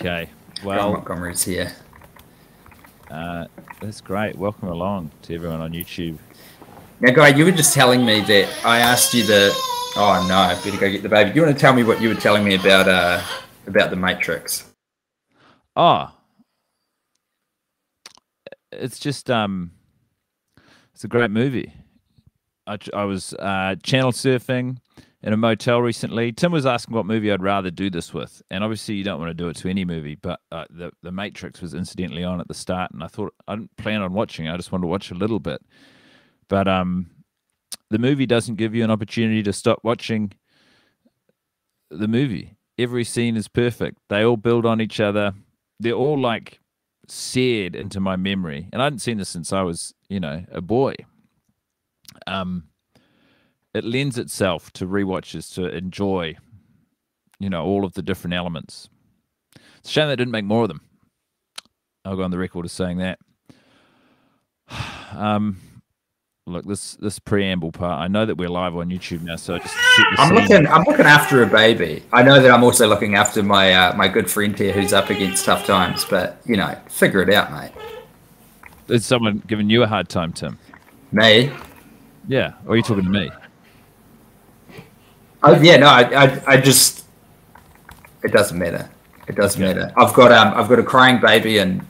Okay. Well, Montgomery's here. uh, that's great. Welcome along to everyone on YouTube. Now, Guy, you were just telling me that I asked you the. Oh no, I better go get the baby. Do you want to tell me what you were telling me about uh about the Matrix? Oh, it's just um, it's a great movie. I, I was uh, channel surfing in a motel recently. Tim was asking what movie I'd rather do this with, and obviously you don't want to do it to any movie, but uh, the the Matrix was incidentally on at the start, and I thought I didn't plan on watching. I just wanted to watch a little bit, but um, the movie doesn't give you an opportunity to stop watching the movie. Every scene is perfect. They all build on each other. They're all like seared into my memory. And I hadn't seen this since I was, you know, a boy. Um it lends itself to rewatches to enjoy, you know, all of the different elements. It's a shame they didn't make more of them. I'll go on the record as saying that. Um look, this this preamble part, I know that we're live on YouTube now, so just I'm looking. I'm looking after a baby. I know that I'm also looking after my uh, my good friend here who's up against tough times. But you know, figure it out, mate. Is someone giving you a hard time, Tim? Me? Yeah. Or are you talking to me? Oh yeah, no. I, I, I just. It doesn't matter. It doesn't Yeah. matter. I've got um, I've got a crying baby and,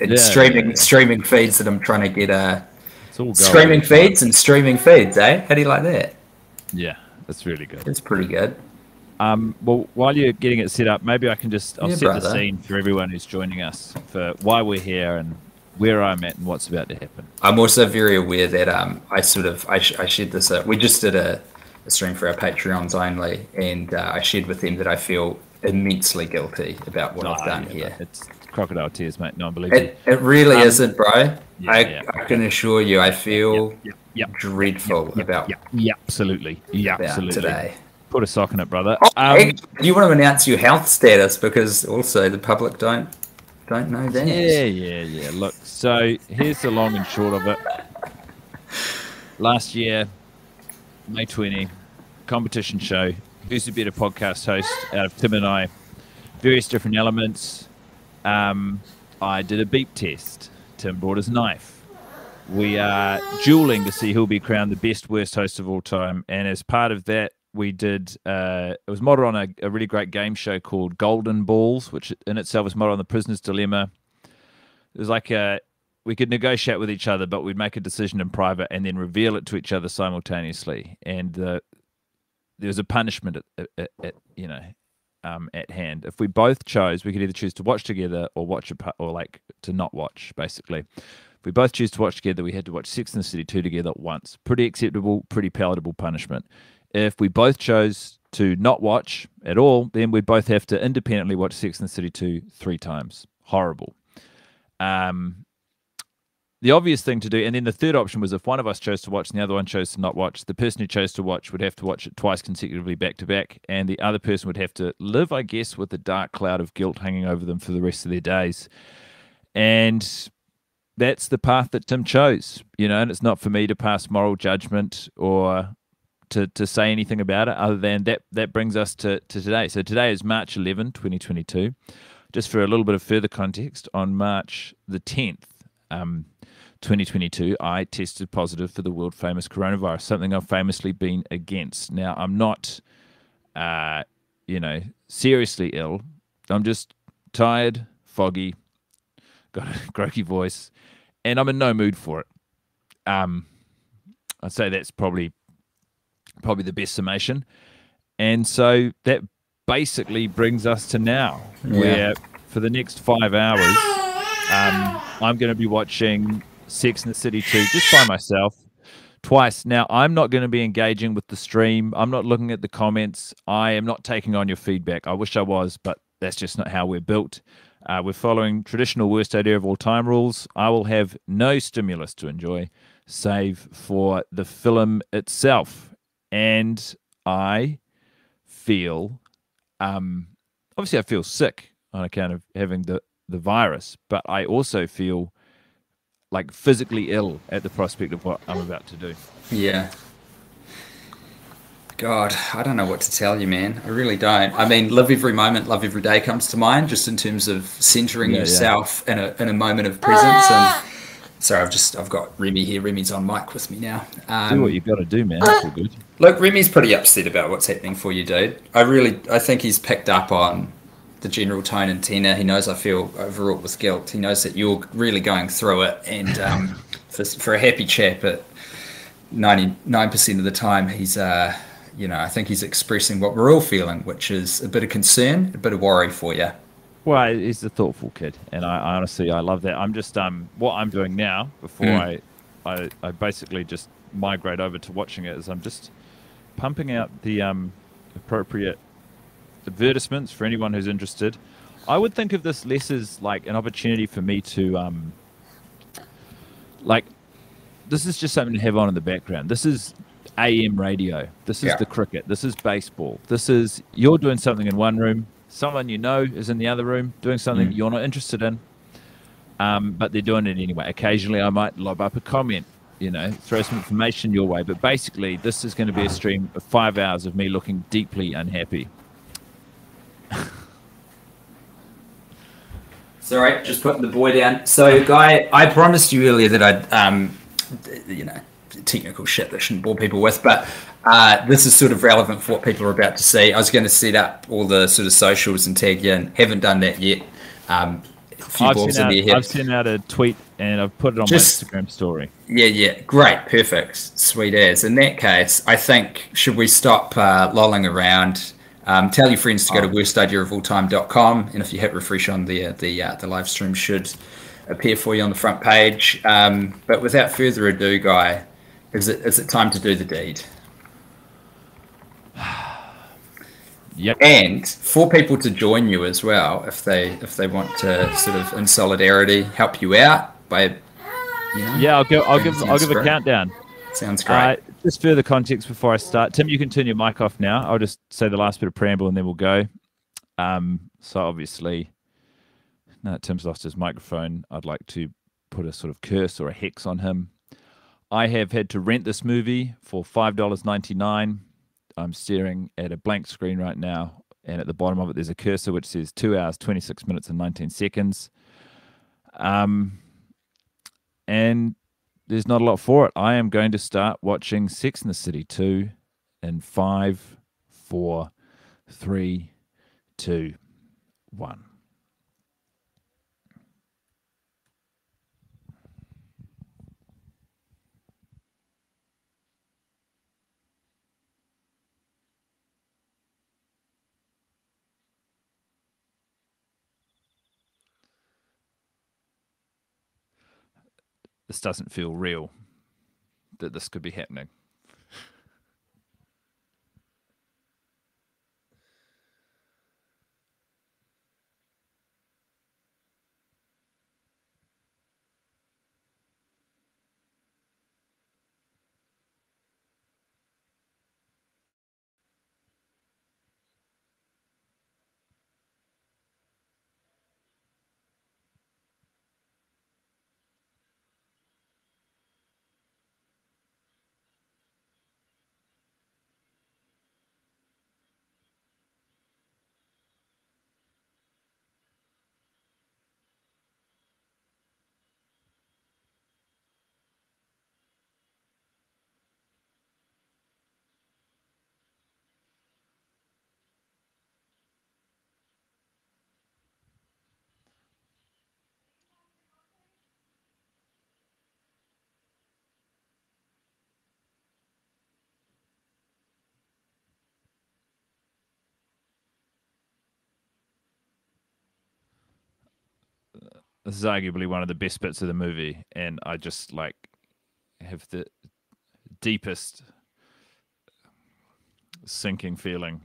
and Yeah, streaming yeah, streaming feeds that I'm trying to get. Uh, It's all going. streaming feeds and streaming feeds, eh? How do you like that? Yeah, that's really good. It's pretty good. Um, well, while you're getting it set up, maybe I can just I'll set the scene for everyone who's joining us for why we're here and where I'm at and what's about to happen. I'm also very aware that um, I sort of I, sh- I shared this. Uh, we just did a, a stream for our Patreons only, and uh, I shared with them that I feel immensely guilty about what I've done yeah, here. It's crocodile tears, mate. No you. It, it really Um, isn't, bro. yeah, I, yeah. I can assure you, I feel dreadful about yeah, absolutely, yeah, absolutely. today. Put a sock in it, brother. Oh, Um, hey, do you want to announce your health status because also the public don't don't know that. Yeah, yeah, yeah. Look, so here's the long and short of it. Last year, May 20, competition show. Who's the better podcast host out of Tim and I? Various different elements. Um, I did a beep test. Tim brought his knife. We are dueling to see who'll be crowned the best worst host of all time. And as part of that, we did uh, it was modeled on a, a really great game show called Golden Balls, which in itself was modeled on the Prisoner's Dilemma. It was like a we could negotiate with each other, but we'd make a decision in private and then reveal it to each other simultaneously. And uh, there was a punishment at, at, at you know um, at hand. If we both chose, we could either choose to watch together or watch a or like to not watch. Basically, if we both choose to watch together, we had to watch Sex and the City two together at once. Pretty acceptable, pretty palatable punishment. If we both chose to not watch at all, then we'd both have to independently watch Sex and the City two three times. Horrible. Um, the obvious thing to do, and then the third option was if one of us chose to watch and the other one chose to not watch, the person who chose to watch would have to watch it twice consecutively back to back, and the other person would have to live, I guess, with the dark cloud of guilt hanging over them for the rest of their days. And that's the path that Tim chose, you know, and it's not for me to pass moral judgment or to, to say anything about it other than that that brings us to, to today. So today is March 11, 2022. Just for a little bit of further context, on March the 10th, um, 2022, I tested positive for the world famous coronavirus, something I've famously been against. Now, I'm not, uh, you know, seriously ill. I'm just tired, foggy, got a croaky voice, and I'm in no mood for it. Um, I'd say that's probably probably the best summation. And so that basically brings us to now, where for the next five hours, um, I'm going to be watching Sex in the City 2 just by myself twice. Now, I'm not going to be engaging with the stream. I'm not looking at the comments. I am not taking on your feedback. I wish I was, but that's just not how we're built. Uh, we're following traditional worst idea of all time rules. I will have no stimulus to enjoy, save for the film itself. And I feel, um, obviously, I feel sick on account of having the, the virus, but I also feel like physically ill at the prospect of what I'm about to do. Yeah. God, I don't know what to tell you, man. I really don't. I mean, live every moment, love every day comes to mind, just in terms of centering Yeah, yeah. yourself in a in a moment of presence. And sorry, I've just I've got Remy here. Remy's on mic with me now. Um, Do what you've got to do, man. That's all good. Look, Remy's pretty upset about what's happening for you, dude. I really, I think he's picked up on the general tone and tenor. He knows I feel overwrought with guilt. He knows that you're really going through it, and um, for, for a happy chap at ninety nine percent of the time, he's, uh, you know, I think he's expressing what we're all feeling, which is a bit of concern, a bit of worry for you. Well, he's a thoughtful kid, and I, I honestly I love that. I'm just um what I'm doing now before Mm. I, I I basically just migrate over to watching it is I'm just pumping out the um appropriate advertisements for anyone who's interested. I would think of this less as like an opportunity for me to um like this is just something to have on in the background. This is AM radio. This is Yeah. the cricket. This is baseball. This is you're doing something in one room. Someone you know is in the other room doing something Mm. you're not interested in. Um, but they're doing it anyway. Occasionally, I might lob up a comment, you know, throw some information your way. But basically, this is going to be a stream of five hours of me looking deeply unhappy. Sorry, just putting the boy down. So, Guy, I promised you earlier that I'd, um, you know, technical shit that shouldn't bore people with, but uh, this is sort of relevant for what people are about to see. I was going to set up all the sort of socials and tag you in. Haven't done that yet. Um, a few I've balls sent, in out, head. I've sent out a tweet and I've put it on Just- my Instagram story. Yeah, yeah, great, perfect, sweet as. In that case, I think should we stop uh, lolling around? Um, tell your friends to go to worstideaofalltime.com, and if you hit refresh on there, the uh, the live stream should appear for you on the front page. Um, but without further ado, guy, is it is it time to do the deed? Yep. And for people to join you as well, if they if they want to sort of in solidarity help you out by, you know, Yeah, I'll go. I'll give. I'll give a countdown. sounds great. Uh, just further context before I start. Tim, you can turn your mic off now. I'll just say the last bit of preamble and then we'll go. Um, so obviously, now that Tim's lost his microphone, I'd like to put a sort of curse or a hex on him. I have had to rent this movie for five dollars ninety nine. I'm staring at a blank screen right now, and at the bottom of it, there's a cursor which says two hours, twenty six minutes, and nineteen seconds. Um, and there's not a lot for it. I am going to start watching Sex in the City 2 in five, four, three, two, one. This doesn't feel real that this could be happening. This is arguably one of the best bits of the movie, and I just like have the deepest sinking feeling.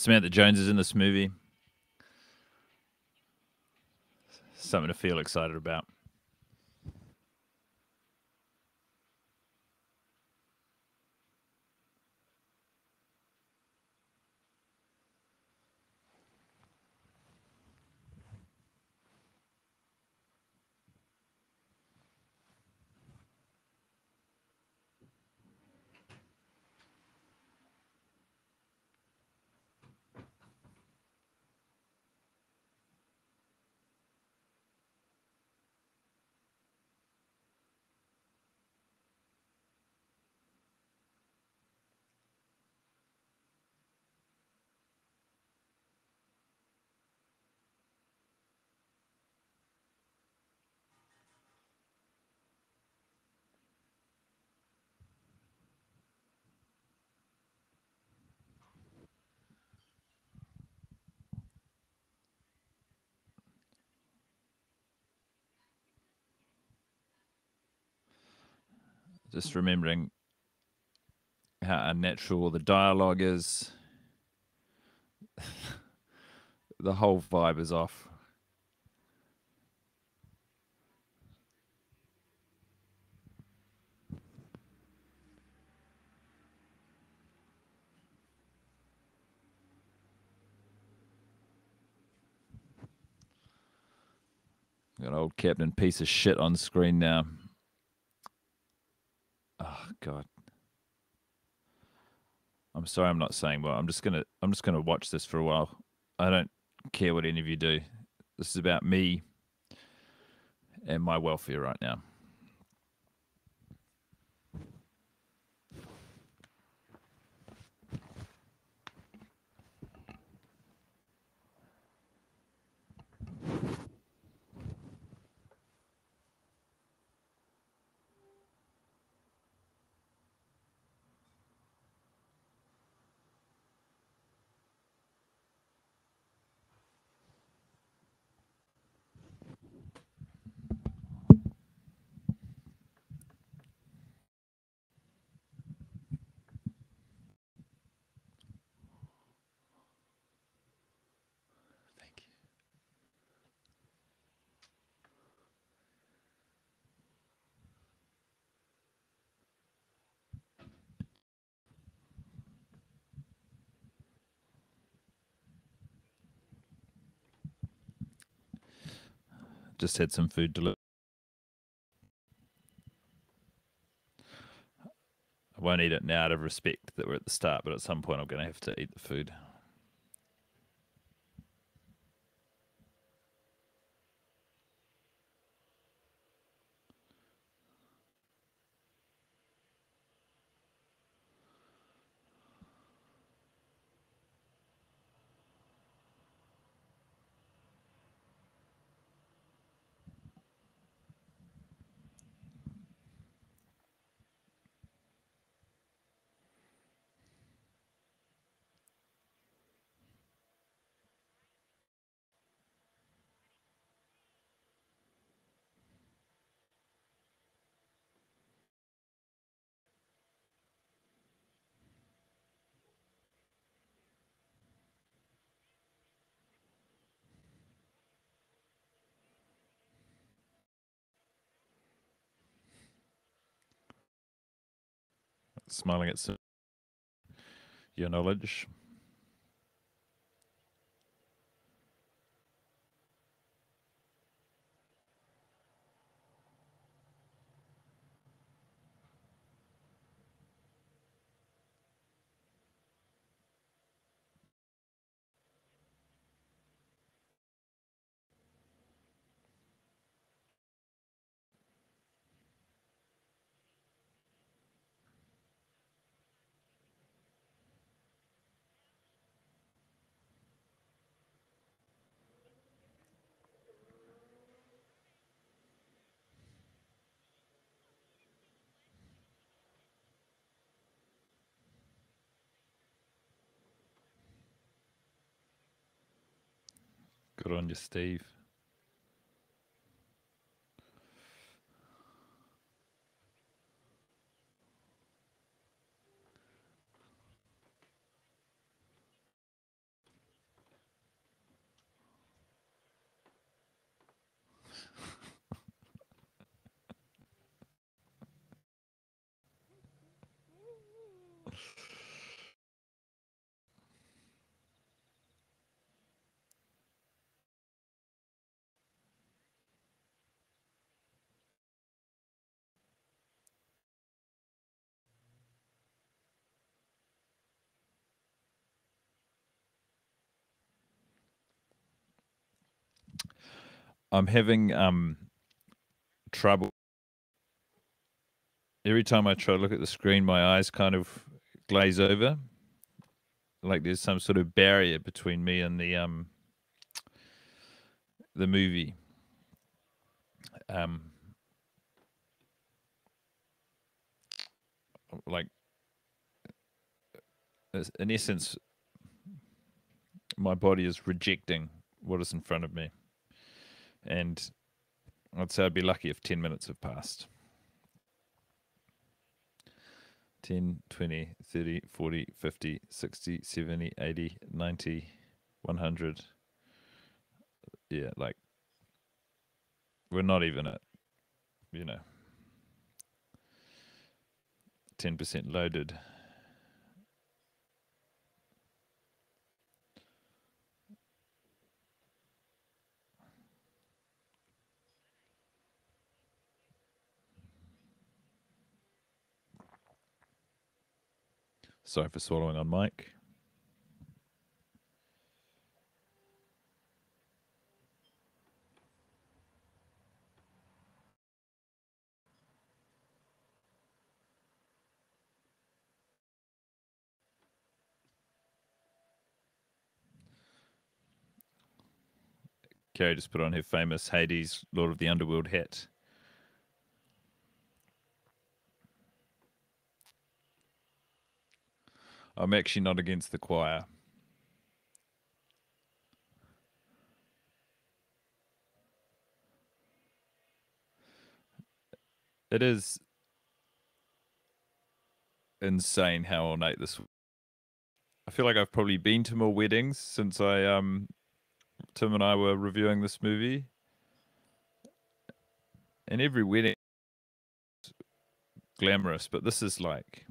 Samantha Jones is in this movie. Something to feel excited about. Just remembering how unnatural the dialogue is. the whole vibe is off. Got old Captain piece of shit on screen now. Oh God. I'm sorry I'm not saying well. I'm just gonna I'm just gonna watch this for a while. I don't care what any of you do. This is about me and my welfare right now. Just had some food delivered. I won't eat it now out of respect that we're at the start, but at some point I'm going to have to eat the food. Smiling at your knowledge. On you, Steve. I'm having um trouble every time I try to look at the screen. My eyes kind of glaze over, like there's some sort of barrier between me and the um the movie. Um, like in essence, my body is rejecting what is in front of me and I'd say I'd be lucky if 10 minutes have passed. 10, 20, 30, 40, 50, 60, 70, 80, 90, 100. Yeah, like we're not even at, you know, 10% loaded. Sorry for swallowing on mic. Carrie just put on her famous Hades Lord of the Underworld hat. I'm actually not against the choir. It is insane how ornate this. I feel like I've probably been to more weddings since I um Tim and I were reviewing this movie. And every wedding glamorous, but this is like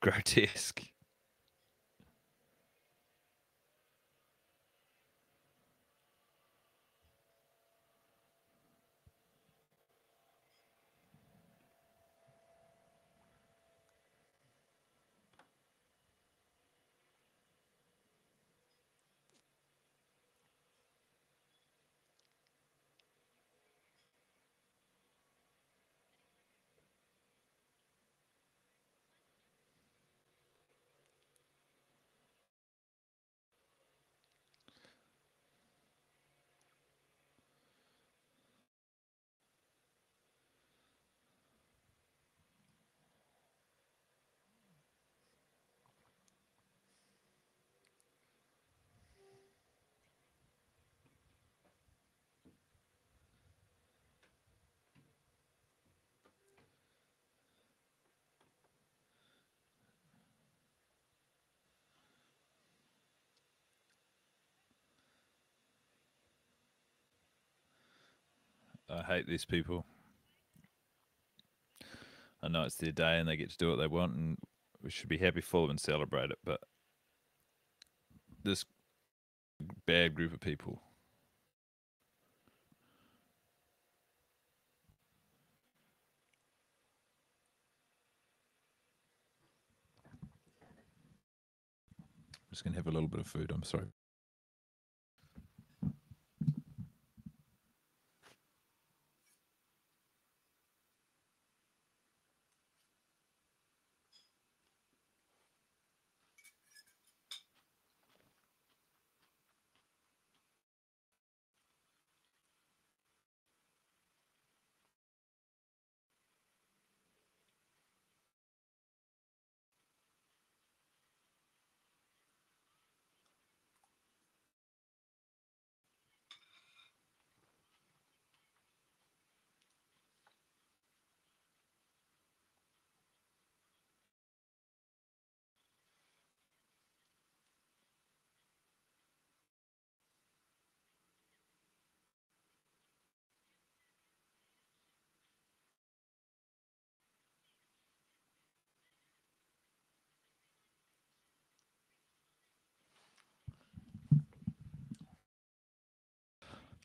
grotesque. I hate these people. I know it's their day and they get to do what they want, and we should be happy for them and celebrate it. But this bad group of people. I'm just going to have a little bit of food. I'm sorry.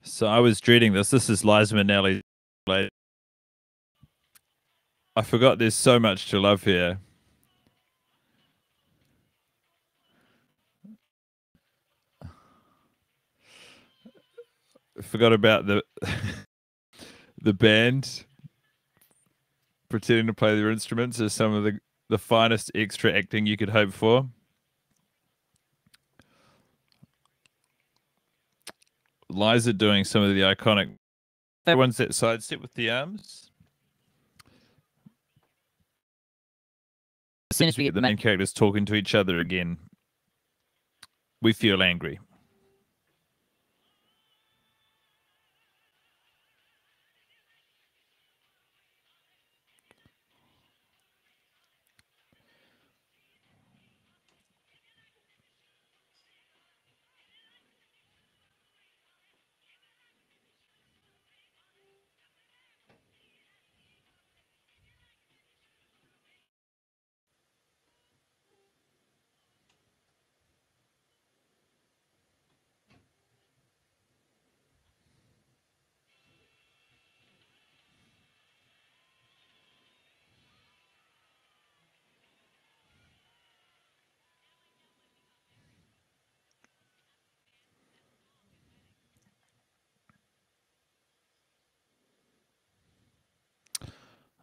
So I was dreading this. This is Liza Minnelli. I forgot there's so much to love here. Forgot about the the band pretending to play their instruments as some of the, the finest extra acting you could hope for. Liza doing some of the iconic ones that side step with the arms. As soon as we get the main characters talking to each other again, we feel angry.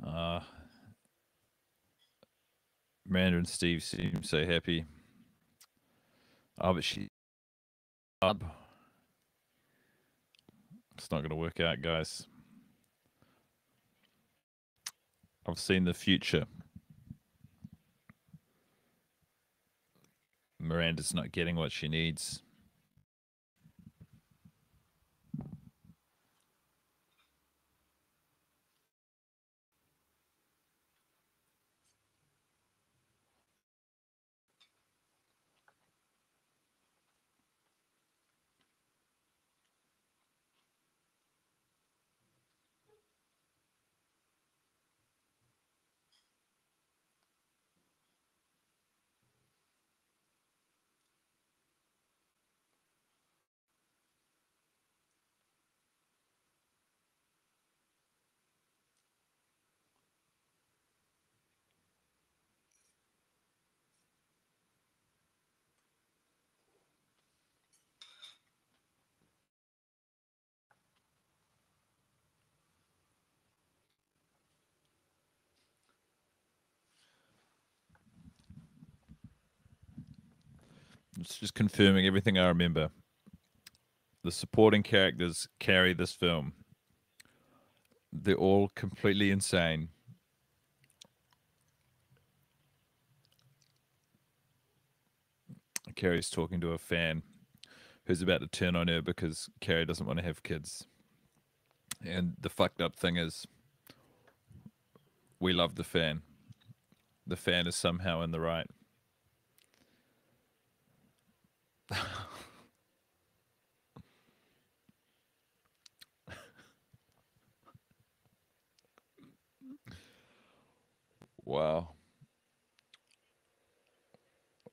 Uh, Miranda and Steve seem so happy. Oh, but she up. It's not going to work out, guys. I've seen the future. Miranda's not getting what she needs. It's just confirming everything I remember. The supporting characters carry this film. They're all completely insane. Carrie's talking to a fan who's about to turn on her because Carrie doesn't want to have kids. And the fucked up thing is, we love the fan. The fan is somehow in the right. wow.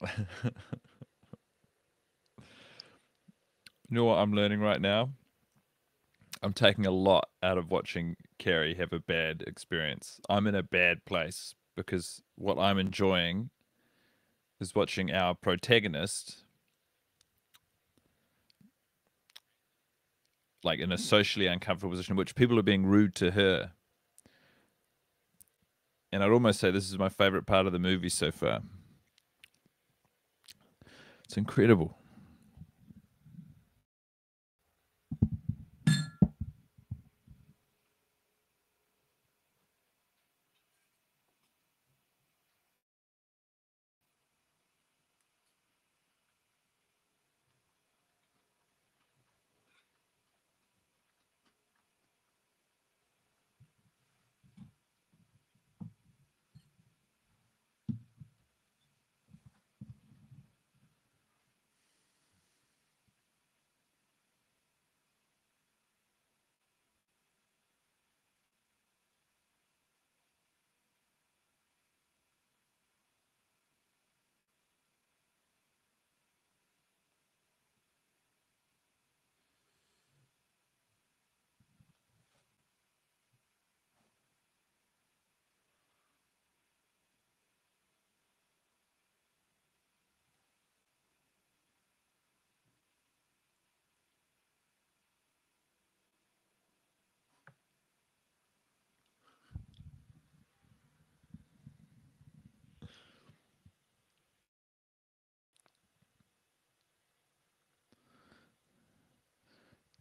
you know what I'm learning right now? I'm taking a lot out of watching Carrie have a bad experience. I'm in a bad place because what I'm enjoying is watching our protagonist like in a socially uncomfortable position in which people are being rude to her. And I'd almost say this is my favorite part of the movie so far. It's incredible.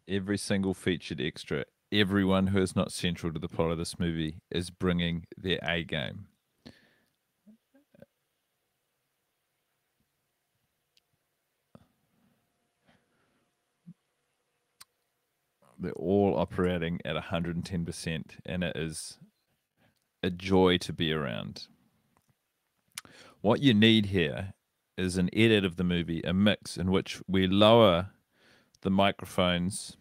Every single featured extra, everyone who is not central to the plot of this movie is bringing their A game. They're all operating at 110%, and it is a joy to be around. What you need here is an edit of the movie, a mix in which we lower the microphones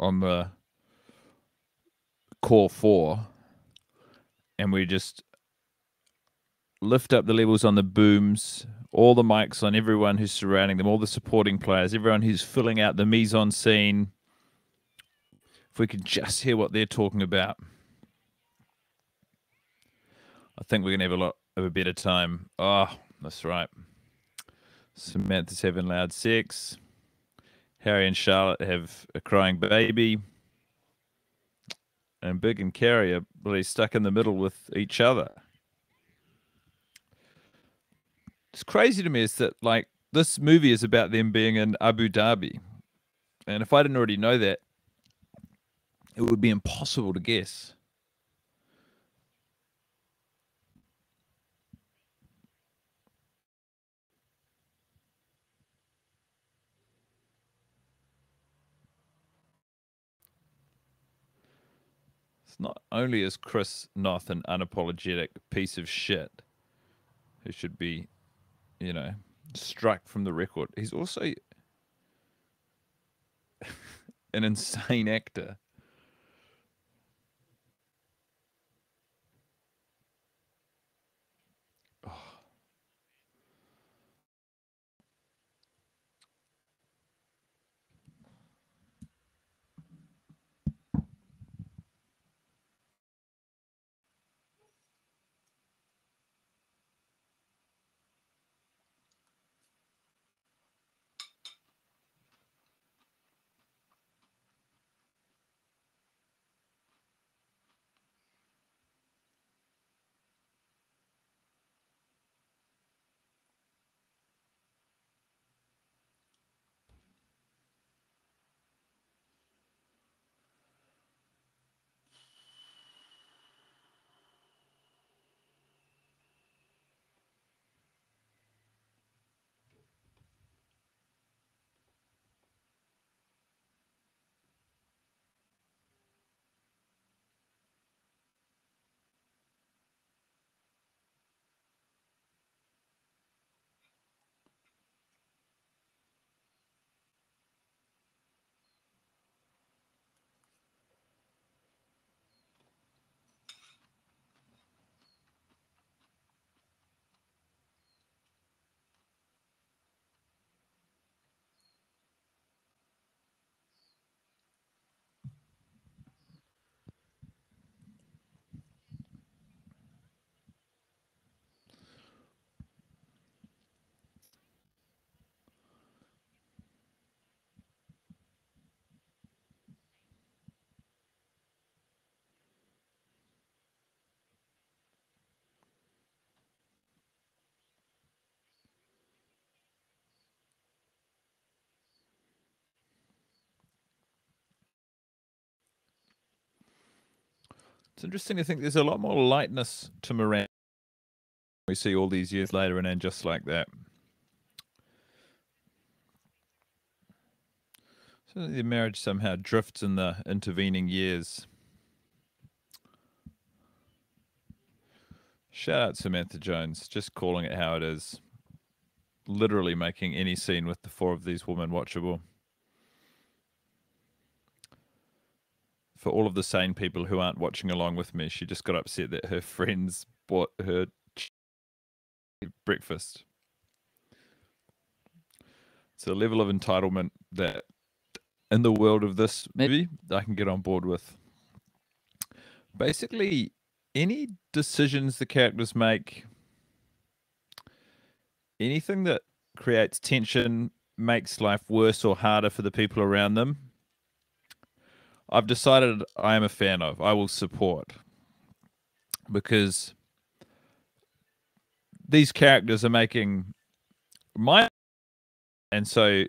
on the core four and we just lift up the levels on the booms, all the mics on everyone who's surrounding them, all the supporting players, everyone who's filling out the mise en scene. If we could just hear what they're talking about, I think we're going to have a lot of a better time. Oh, that's right. Samantha's having loud sex. Harry and Charlotte have a crying baby. And Big and Carrie are really stuck in the middle with each other. It's crazy to me is that like this movie is about them being in Abu Dhabi. And if I didn't already know that, it would be impossible to guess. Not only is Chris Noth an unapologetic piece of shit who should be, you know, struck from the record, he's also an insane actor. It's interesting to think there's a lot more lightness to Miranda. We see all these years later and then just like that. So the marriage somehow drifts in the intervening years. Shout out Samantha Jones, just calling it how it is. Literally making any scene with the four of these women watchable. For all of the sane people who aren't watching along with me, she just got upset that her friends bought her breakfast. It's a level of entitlement that in the world of this movie I can get on board with. Basically, any decisions the characters make, anything that creates tension, makes life worse or harder for the people around them, I've decided I am a fan of. I will support because these characters are making my and so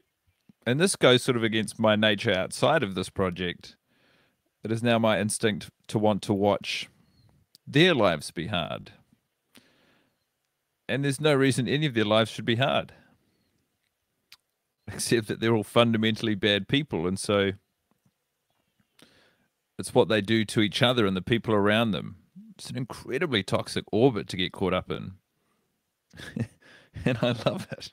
and this goes sort of against my nature outside of this project. It is now my instinct to want to watch their lives be hard. And there's no reason any of their lives should be hard, except that they're all fundamentally bad people. And so it's what they do to each other and the people around them. It's an incredibly toxic orbit to get caught up in. and I love it.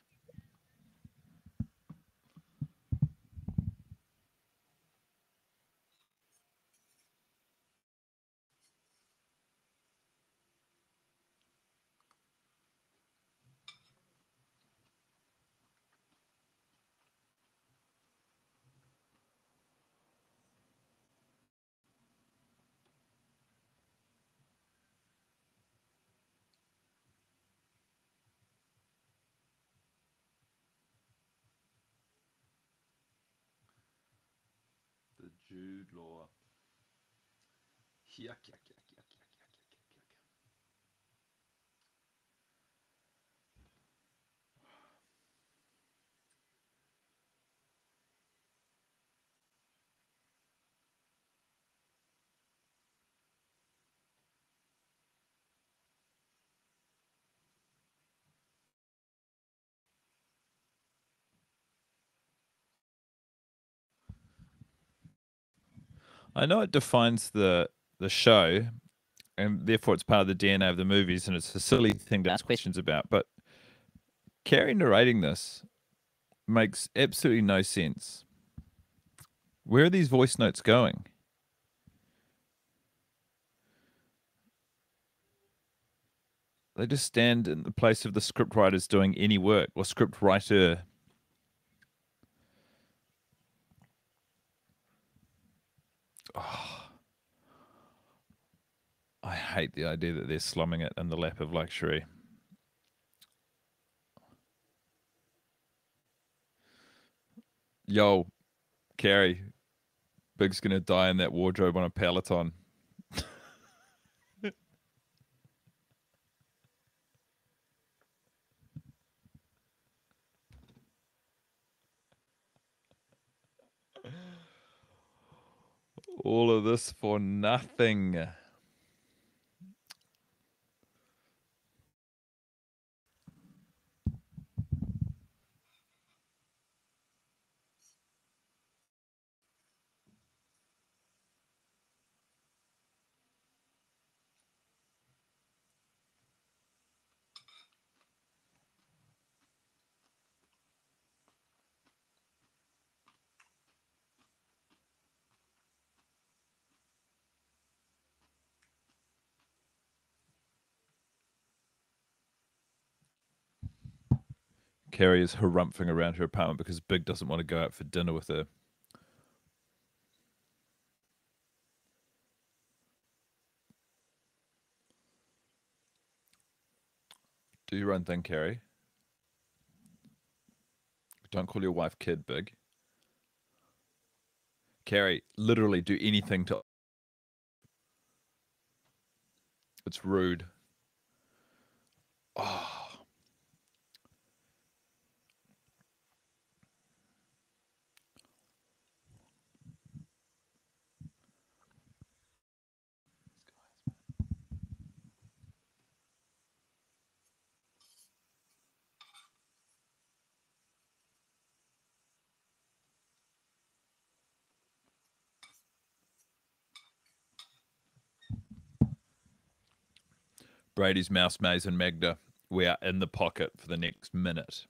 the Jude Law. Yuck, yuck, yuck, yuck, yuck, yuck, yuck, yuck, yuck. I know it defines the the show, and therefore it's part of the DNA of the movies, and it's a silly thing to ask questions about. But Carrie narrating this makes absolutely no sense. Where are these voice notes going? They just stand in the place of the script writers doing any work or script writer. Oh. I hate the idea that they're slumming it in the lap of luxury. Yo, Carrie, Big's gonna die in that wardrobe on a Peloton. All of this for nothing. Carrie is harumphing around her apartment because Big doesn't want to go out for dinner with her. Do your own thing, Carrie. Don't call your wife kid, Big. Carrie, literally do anything to. It's rude. Oh. Brady's mouse maze and Magda. We are in the pocket for the next minute.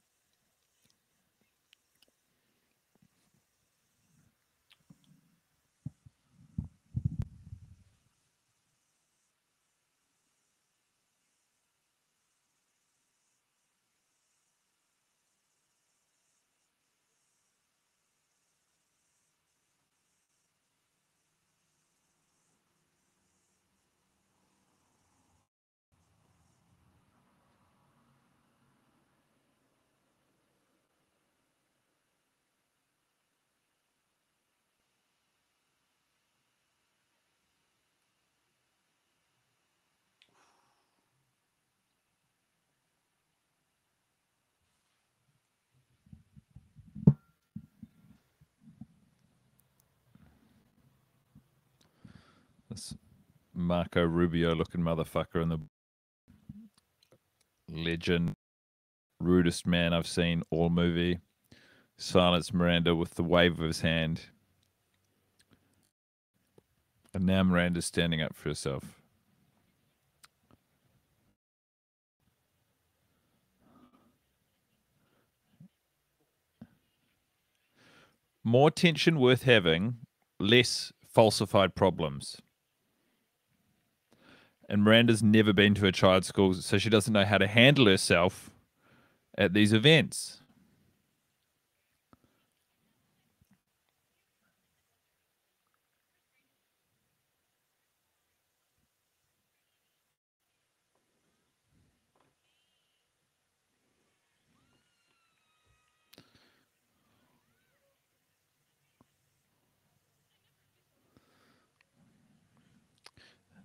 Marco Rubio looking motherfucker in the legend, rudest man I've seen all movie. Silence Miranda with the wave of his hand. And now Miranda's standing up for herself. More tension worth having, less falsified problems. And Miranda's never been to a child school, so she doesn't know how to handle herself at these events.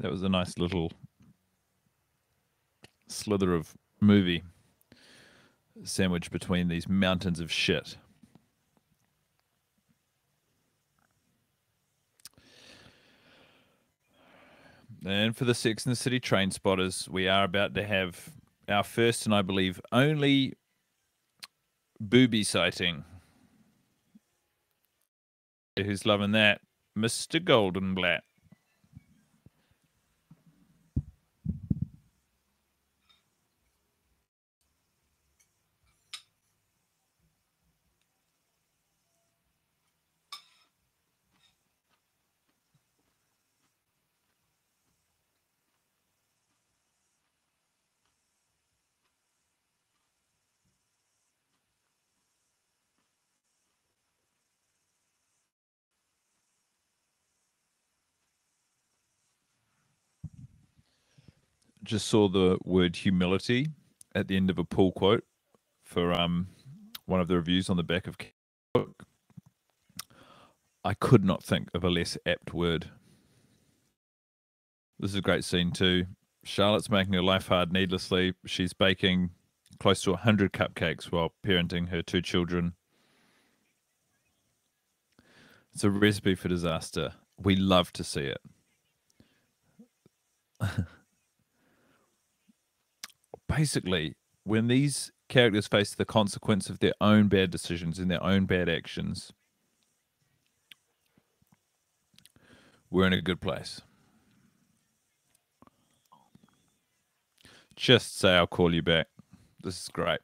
That was a nice little slither of movie sandwiched between these mountains of shit. And for the Sex and the City train spotters, we are about to have our first and I believe only booby sighting. Who's loving that? Mr. Goldenblatt. Just saw the word humility at the end of a pull quote for um, one of the reviews on the back of book. I could not think of a less apt word. This is a great scene too. Charlotte's making her life hard needlessly. She's baking close to 100 cupcakes while parenting her two children. It's a recipe for disaster. We love to see it. basically, when these characters face the consequence of their own bad decisions and their own bad actions, we're in a good place. Just say I'll call you back. This is great.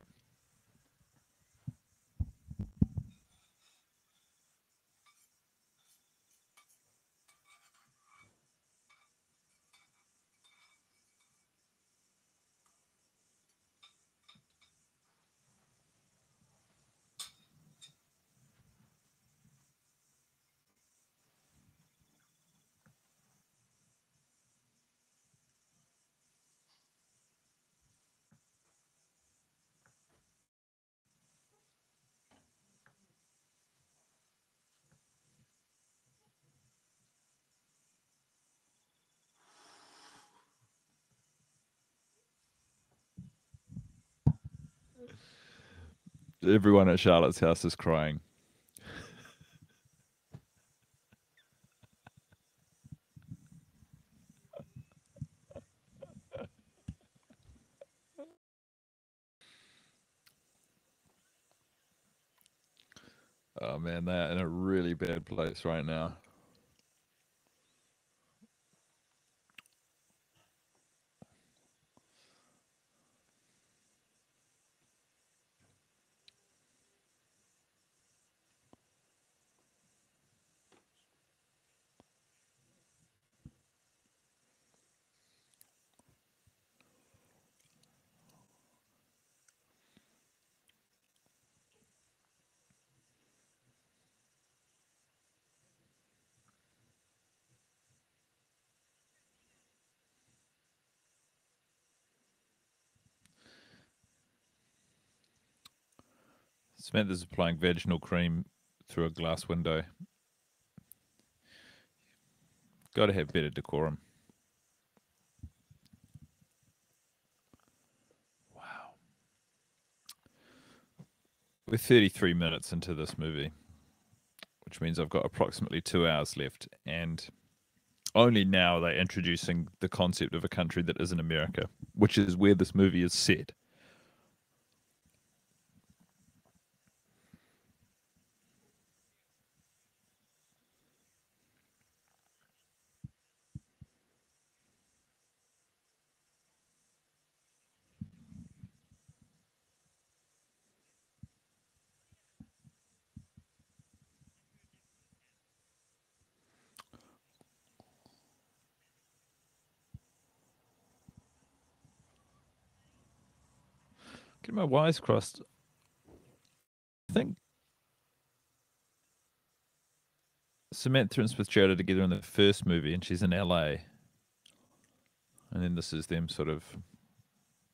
Everyone at Charlotte's house is crying. Oh man, they're in a really bad place right now. Samantha's applying vaginal cream through a glass window. Got to have better decorum. Wow. We're 33 minutes into this movie, which means I've got approximately two hours left. And only now are they're introducing the concept of a country that isn't America, which is where this movie is set. My wires crossed. I think Samantha and Smith Jerrod are together in the first movie, and she's in LA. And then this is them sort of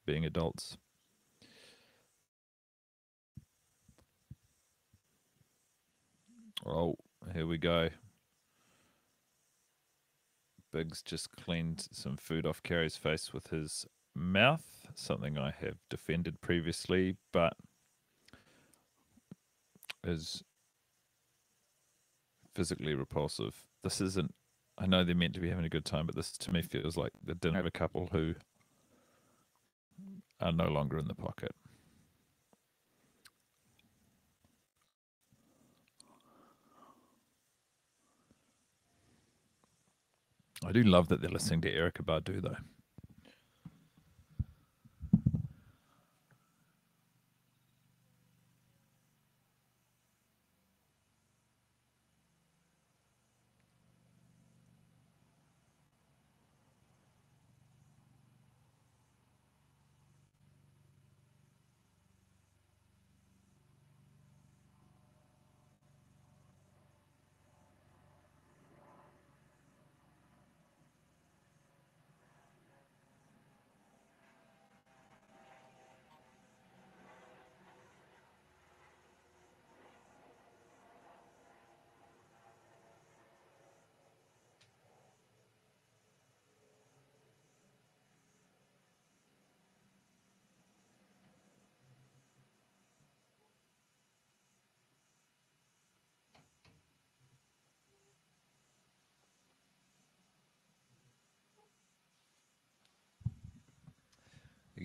being adults. Oh, here we go. Big's just cleaned some food off Carrie's face with his mouth, something I have defended previously, but is physically repulsive. This isn't. I know they're meant to be having a good time, but this to me feels like the dinner of a couple who are no longer in the pocket. I do love that they're listening to Erykah Badu, though.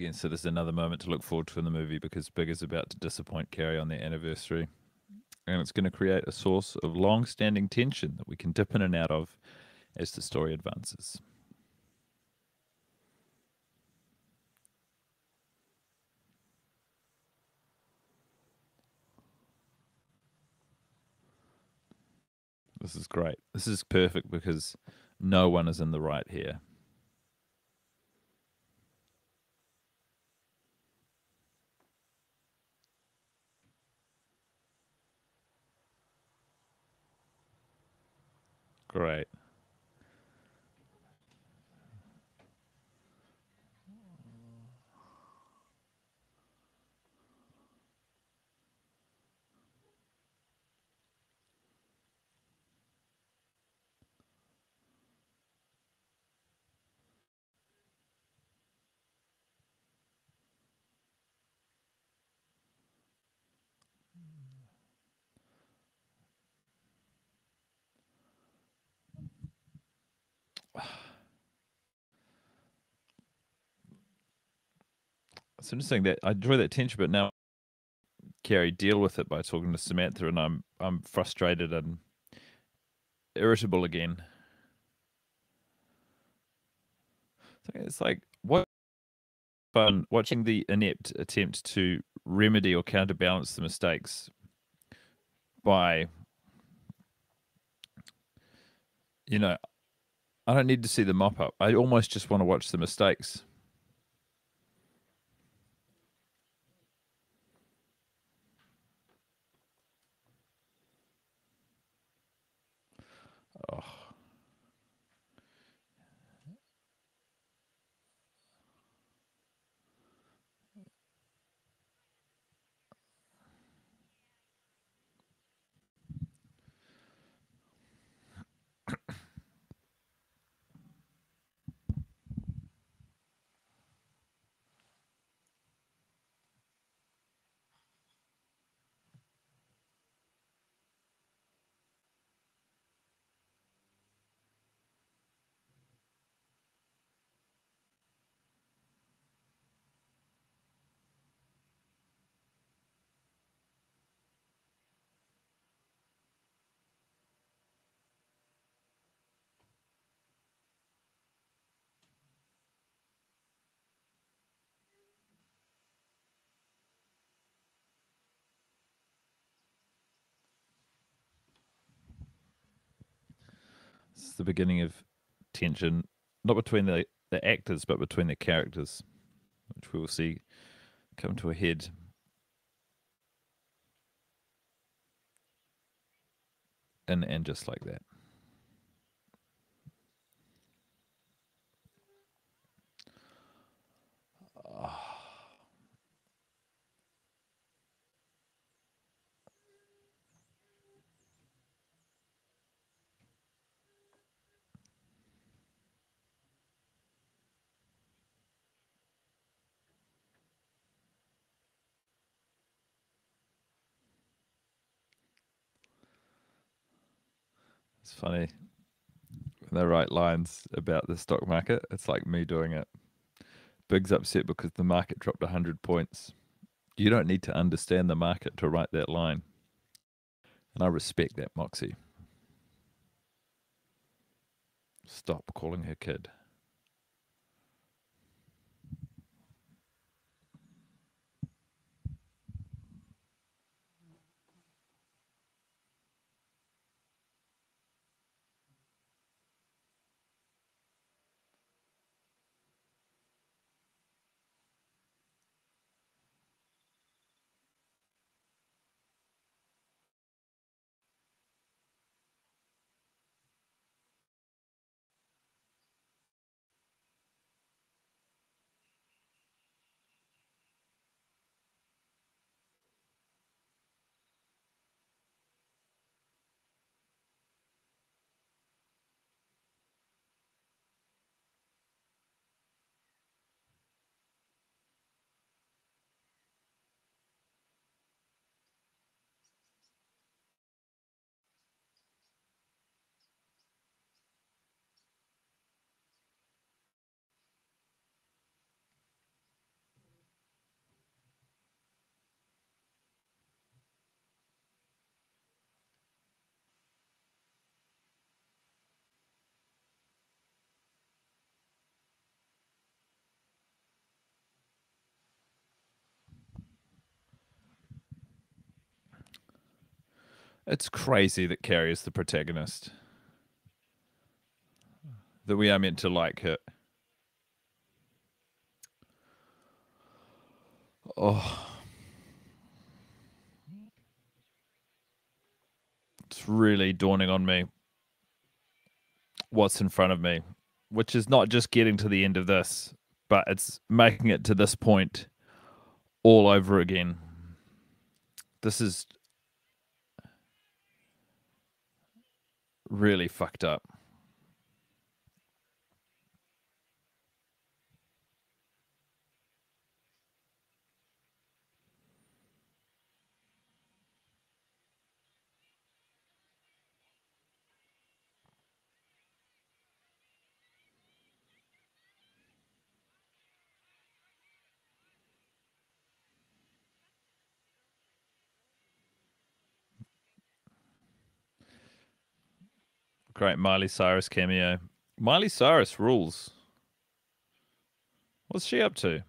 Again, so this is another moment to look forward to in the movie because Big is about to disappoint Carrie on their anniversary. And it's going to create a source of long standing tension that we can dip in and out of as the story advances. This is great. This is perfect because no one is in the right here. Great. It's interesting that I enjoy that tension, but now Carrie deal with it by talking to Samantha, and I'm I'm frustrated and irritable again. It's like what fun watching the inept attempt to remedy or counterbalance the mistakes by you know I don't need to see the mop up. I almost just want to watch the mistakes. The beginning of tension, not between the, the actors, but between the characters, which we will see come to a head. And, and just like that. Funny. They write lines about the stock market, it's like me doing it. Big's upset because the market dropped 100 points. You don't need to understand the market to write that line. And I respect that, Moxie. Stop calling her kid. It's crazy that Carrie is the protagonist. That we are meant to like her. Oh. It's really dawning on me what's in front of me, which is not just getting to the end of this, but it's making it to this point all over again. This is really fucked up. Great Miley Cyrus cameo. Miley Cyrus rules. What's she up to?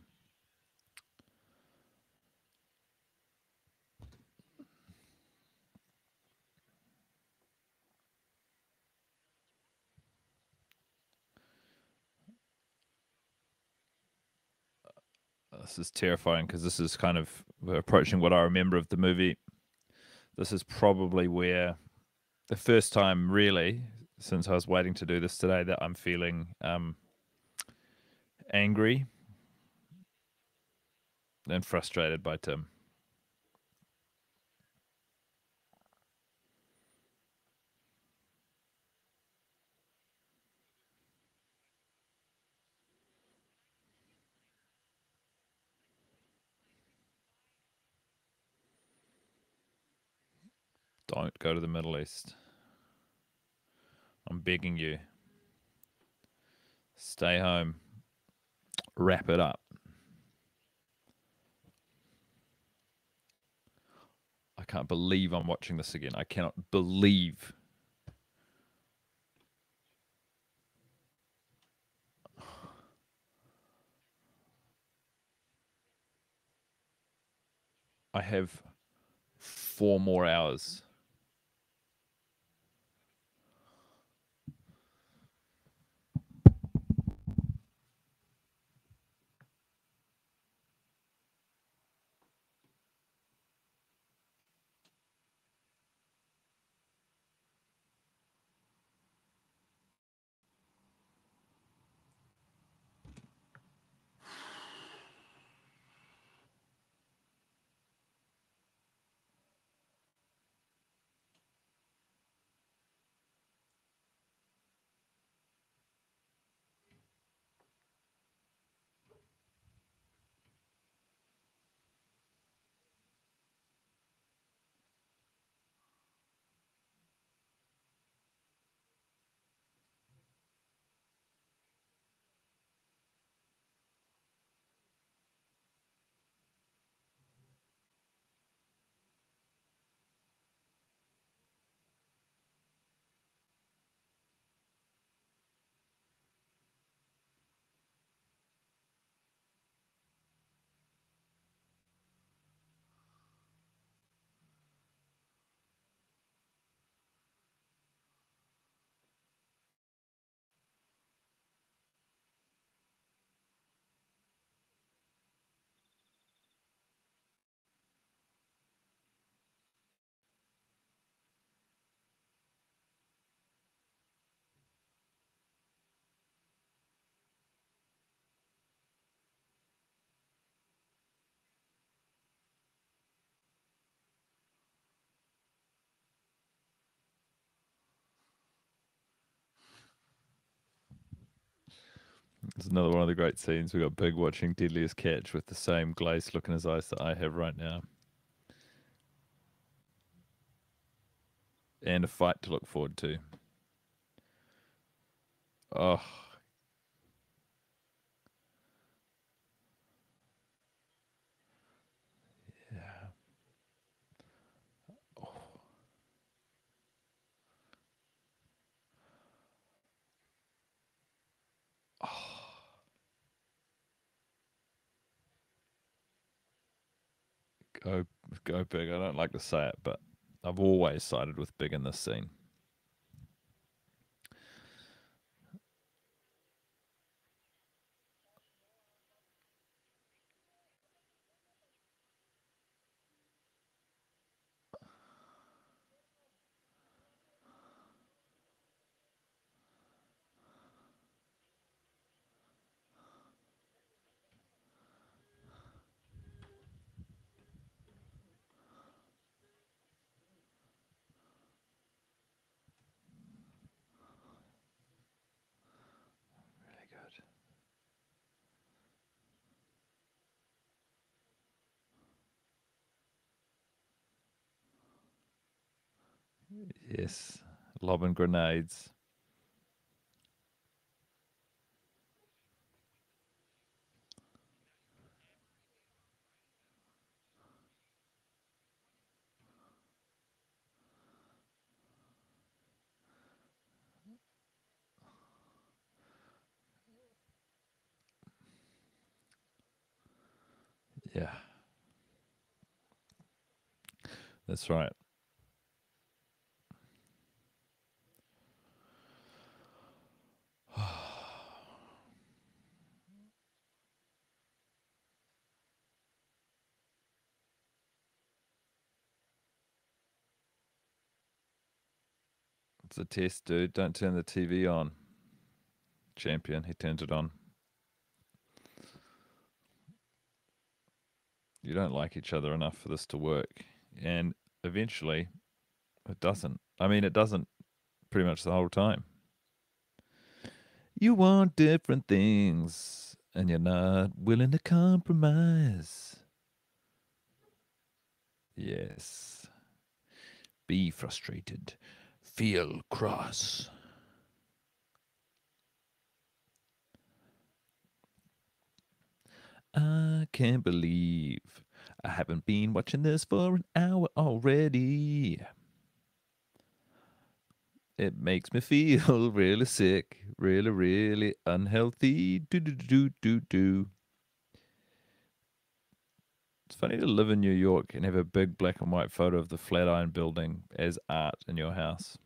This is terrifying because this is kind of approaching what I remember of the movie. This is probably where the first time, really, since I was waiting to do this today that I'm feeling um, angry and frustrated by Tim. Don't go to the Middle East. I'm begging you. Stay home. Wrap it up. I can't believe I'm watching this again. I cannot believe. I have four more hours. It's another one of the great scenes. We got Big watching Deadliest Catch with the same glazed look in his eyes that I have right now. And a fight to look forward to. Oh. Go, go big. I don't like to say it, but I've always sided with big in this scene. Yes, lobbing grenades. Yeah. That's right. A test, dude. Don't turn the TV on. Champion, he turns it on. You don't like each other enough for this to work. And eventually, it doesn't. I mean, it doesn't pretty much the whole time. You want different things, and you're not willing to compromise. Yes. Be frustrated. Feel cross. I can't believe I haven't been watching this for an hour already. It makes me feel really sick, really, really unhealthy. Do do do do do. It's funny to live in New York and have a big black and white photo of the Flatiron Building as art in your house.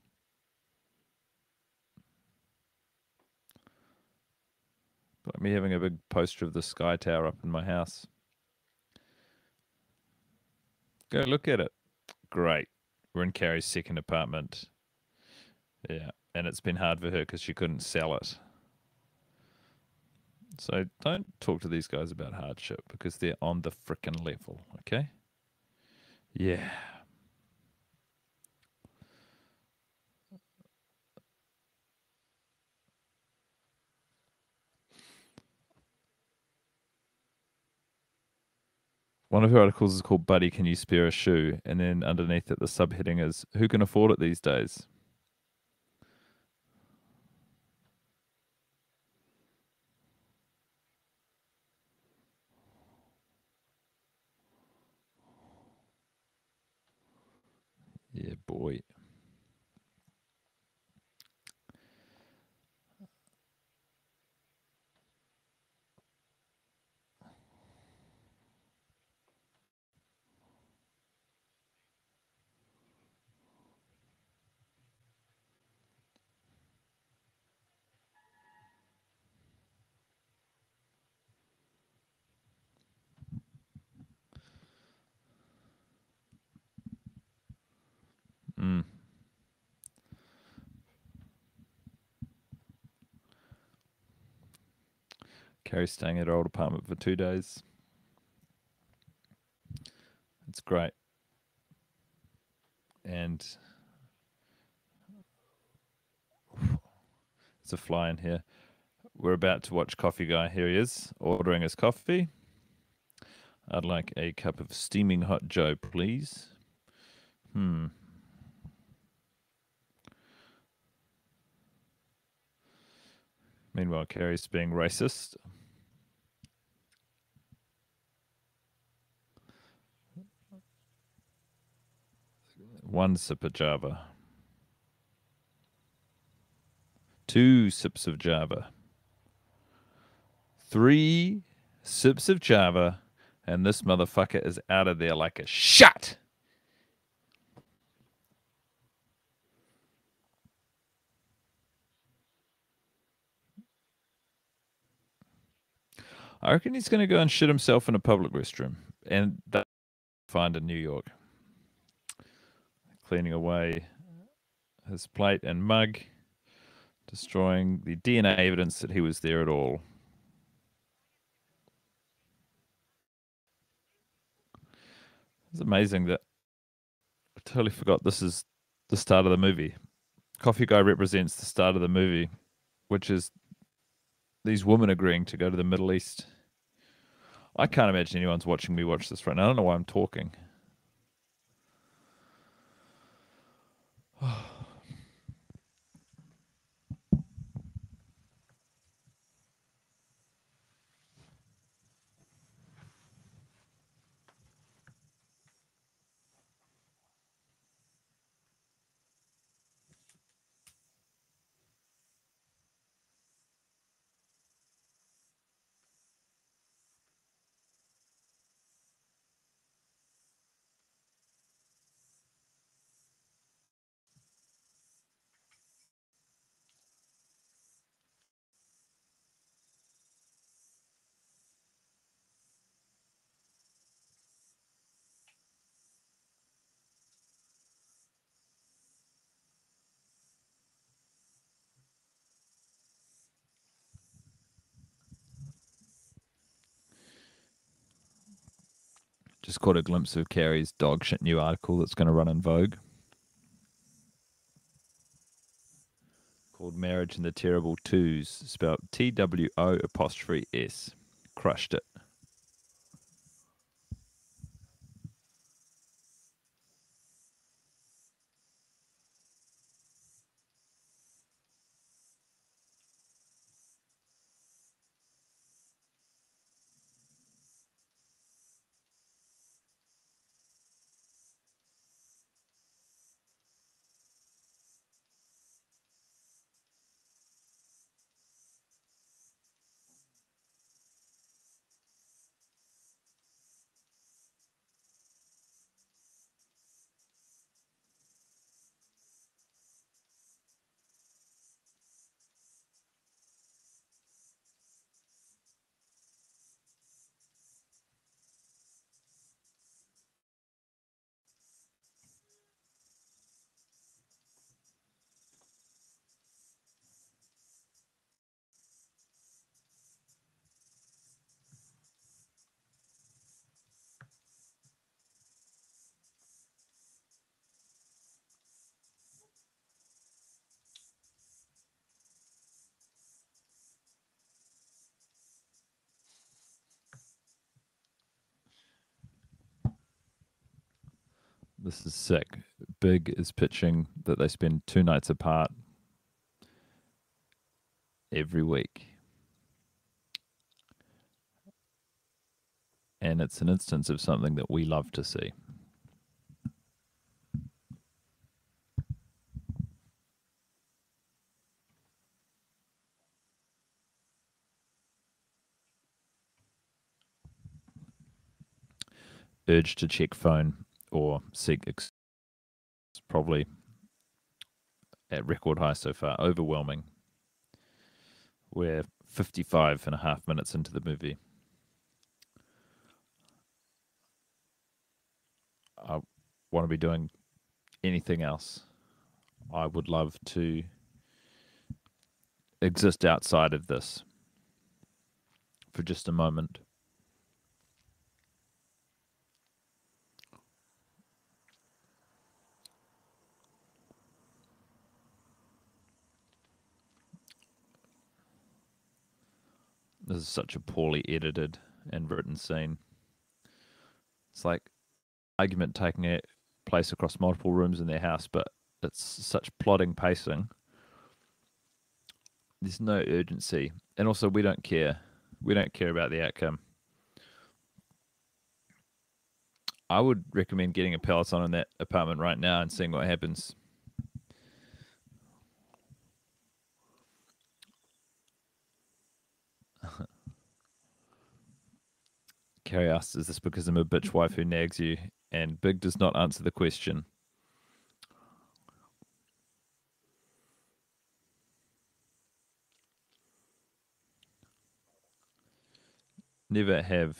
Like me having a big poster of the Sky Tower up in my house. Go look at it. Great. We're in Carrie's second apartment. Yeah. And it's been hard for her because she couldn't sell it. So don't talk to these guys about hardship because they're on the frickin' level, okay? Yeah. One of her articles is called Buddy, Can You Spare a Shoe? And then underneath it, the subheading is Who Can Afford It These Days? Yeah, boy. Mm. Carrie's staying at her old apartment for two days. It's great. And it's a fly in here. we're about to watch Coffee Guy. Here he is, ordering his coffee. I'd like a cup of steaming hot Joe, please. Hmm. Meanwhile, Carrie's being racist. One sip of Java. Two sips of Java. Three sips of Java. And this motherfucker is out of there like a shot. I reckon he's going to go and shit himself in a public restroom. And find in New York. Cleaning away his plate and mug, destroying the DNA evidence that he was there at all. It's amazing that I totally forgot this is the start of the movie. Coffee Guy represents the start of the movie, which is these women agreeing to go to the Middle East. I can't imagine anyone's watching me watch this right now. I don't know why I'm talking. 아... Just caught a glimpse of Carrie's dog shit new article that's going to run in Vogue called Marriage and the Terrible Twos, spelled T W O apostrophe S. Crushed it. This is sick. Big is pitching that they spend two nights apart every week. And it's an instance of something that we love to see. Urge to check phone or ex- probably at record high so far, overwhelming. We're 55 and a half minutes into the movie. I want to be doing anything else. I would love to exist outside of this for just a moment. This is such a poorly edited and written scene. It's like argument taking it place across multiple rooms in their house, but it's such plodding pacing. There's no urgency, and also we don't care. We don't care about the outcome. I would recommend getting a Peloton in that apartment right now and seeing what happens. Carrie asks, "Is this because I'm a bitch wife who nags you?" And Big does not answer the question. Never have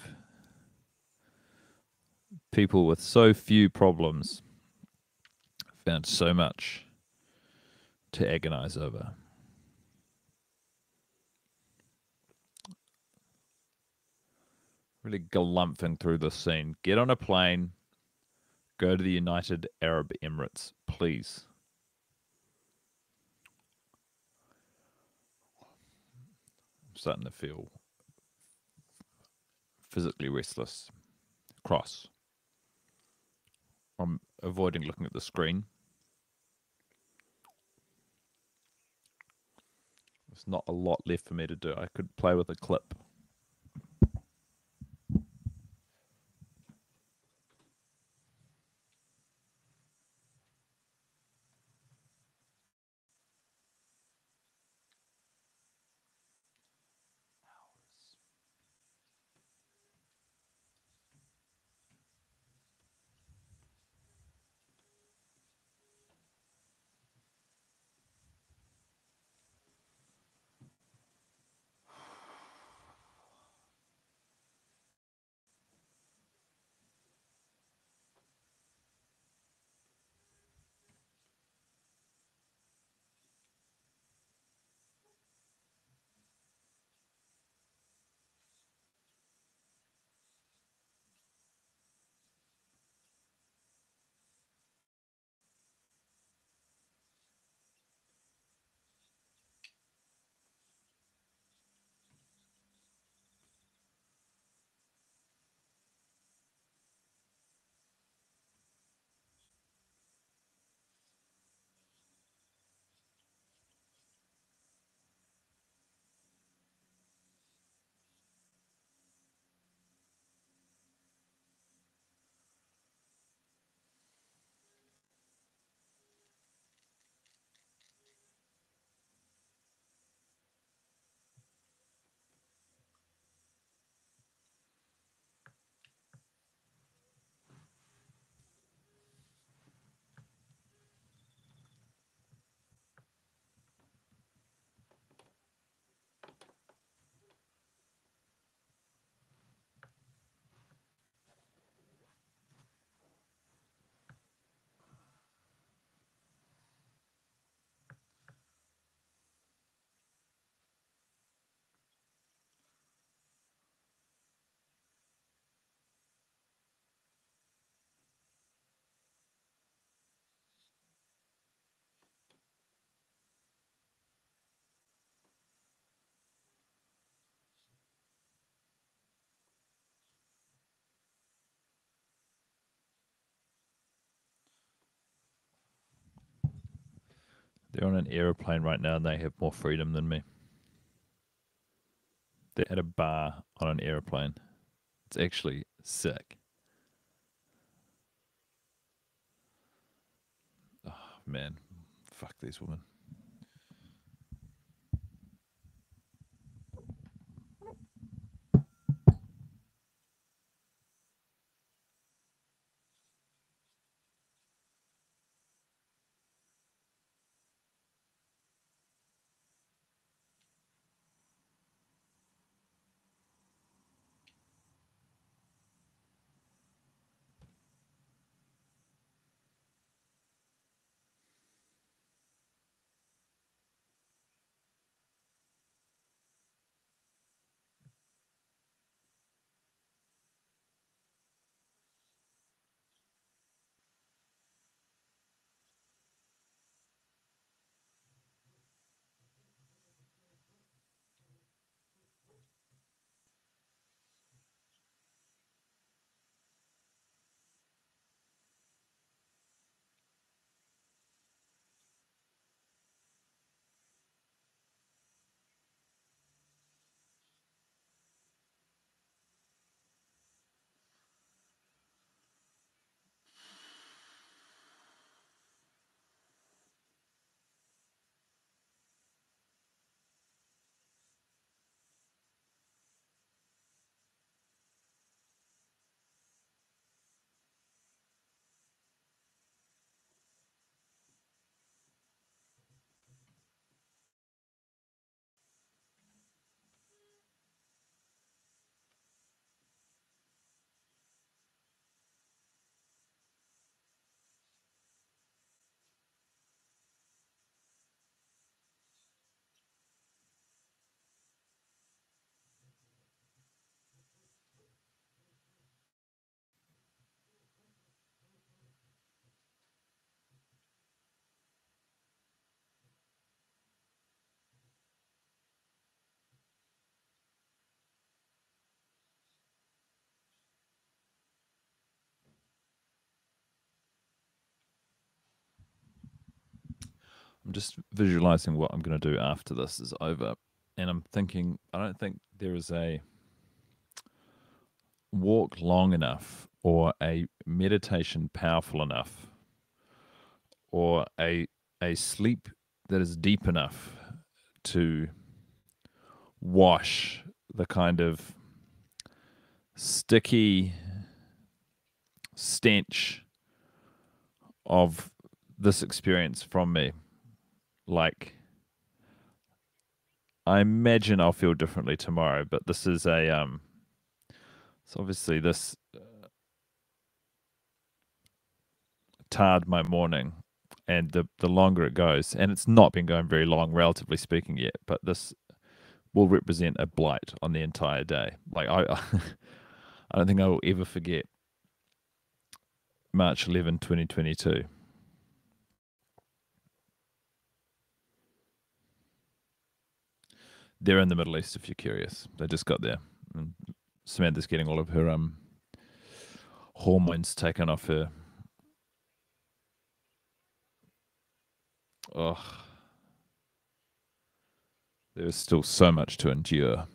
people with so few problems found so much to agonize over. Really galumphing through the scene. Get on a plane, go to the United Arab Emirates, please. I'm starting to feel physically restless. Cross. I'm avoiding looking at the screen. There's not a lot left for me to do. I could play with a clip. They're on an aeroplane right now and they have more freedom than me. They're at a bar on an aeroplane. It's actually sick. Oh, man. Fuck these women. I'm just visualizing what I'm going to do after this is over. And I'm thinking, I don't think there is a walk long enough or a meditation powerful enough or a a sleep that is deep enough to wash the kind of sticky stench of this experience from me. Like, I imagine I'll feel differently tomorrow, but this is a um. So obviously this uh, tarred my morning, and the the longer it goes, and it's not been going very long, relatively speaking, yet. But this will represent a blight on the entire day. Like I, I don't think I will ever forget March 11, 2022. They're in the Middle East, if you're curious. They just got there. And Samantha's getting all of her um hormones taken off her. Oh, there's still so much to endure.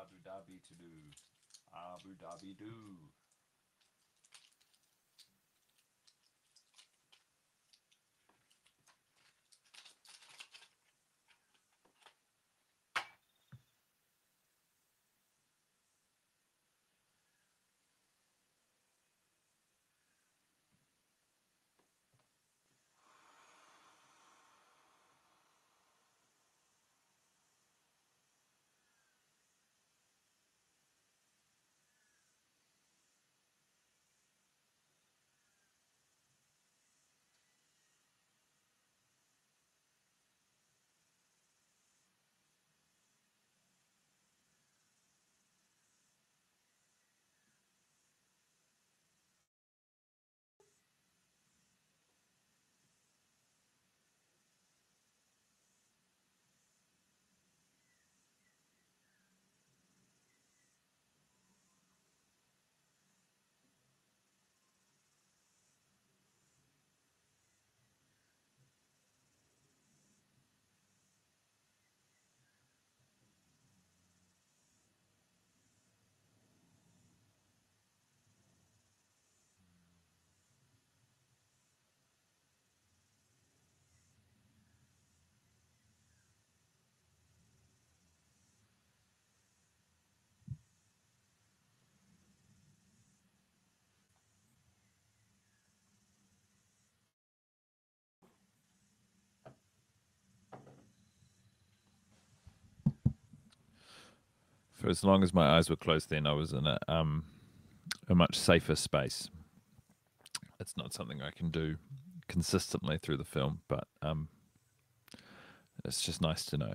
Abu Dhabi to do. Abu Dhabi do. For as long as my eyes were closed, then I was in a um a much safer space. It's not something I can do consistently through the film, but um, it's just nice to know.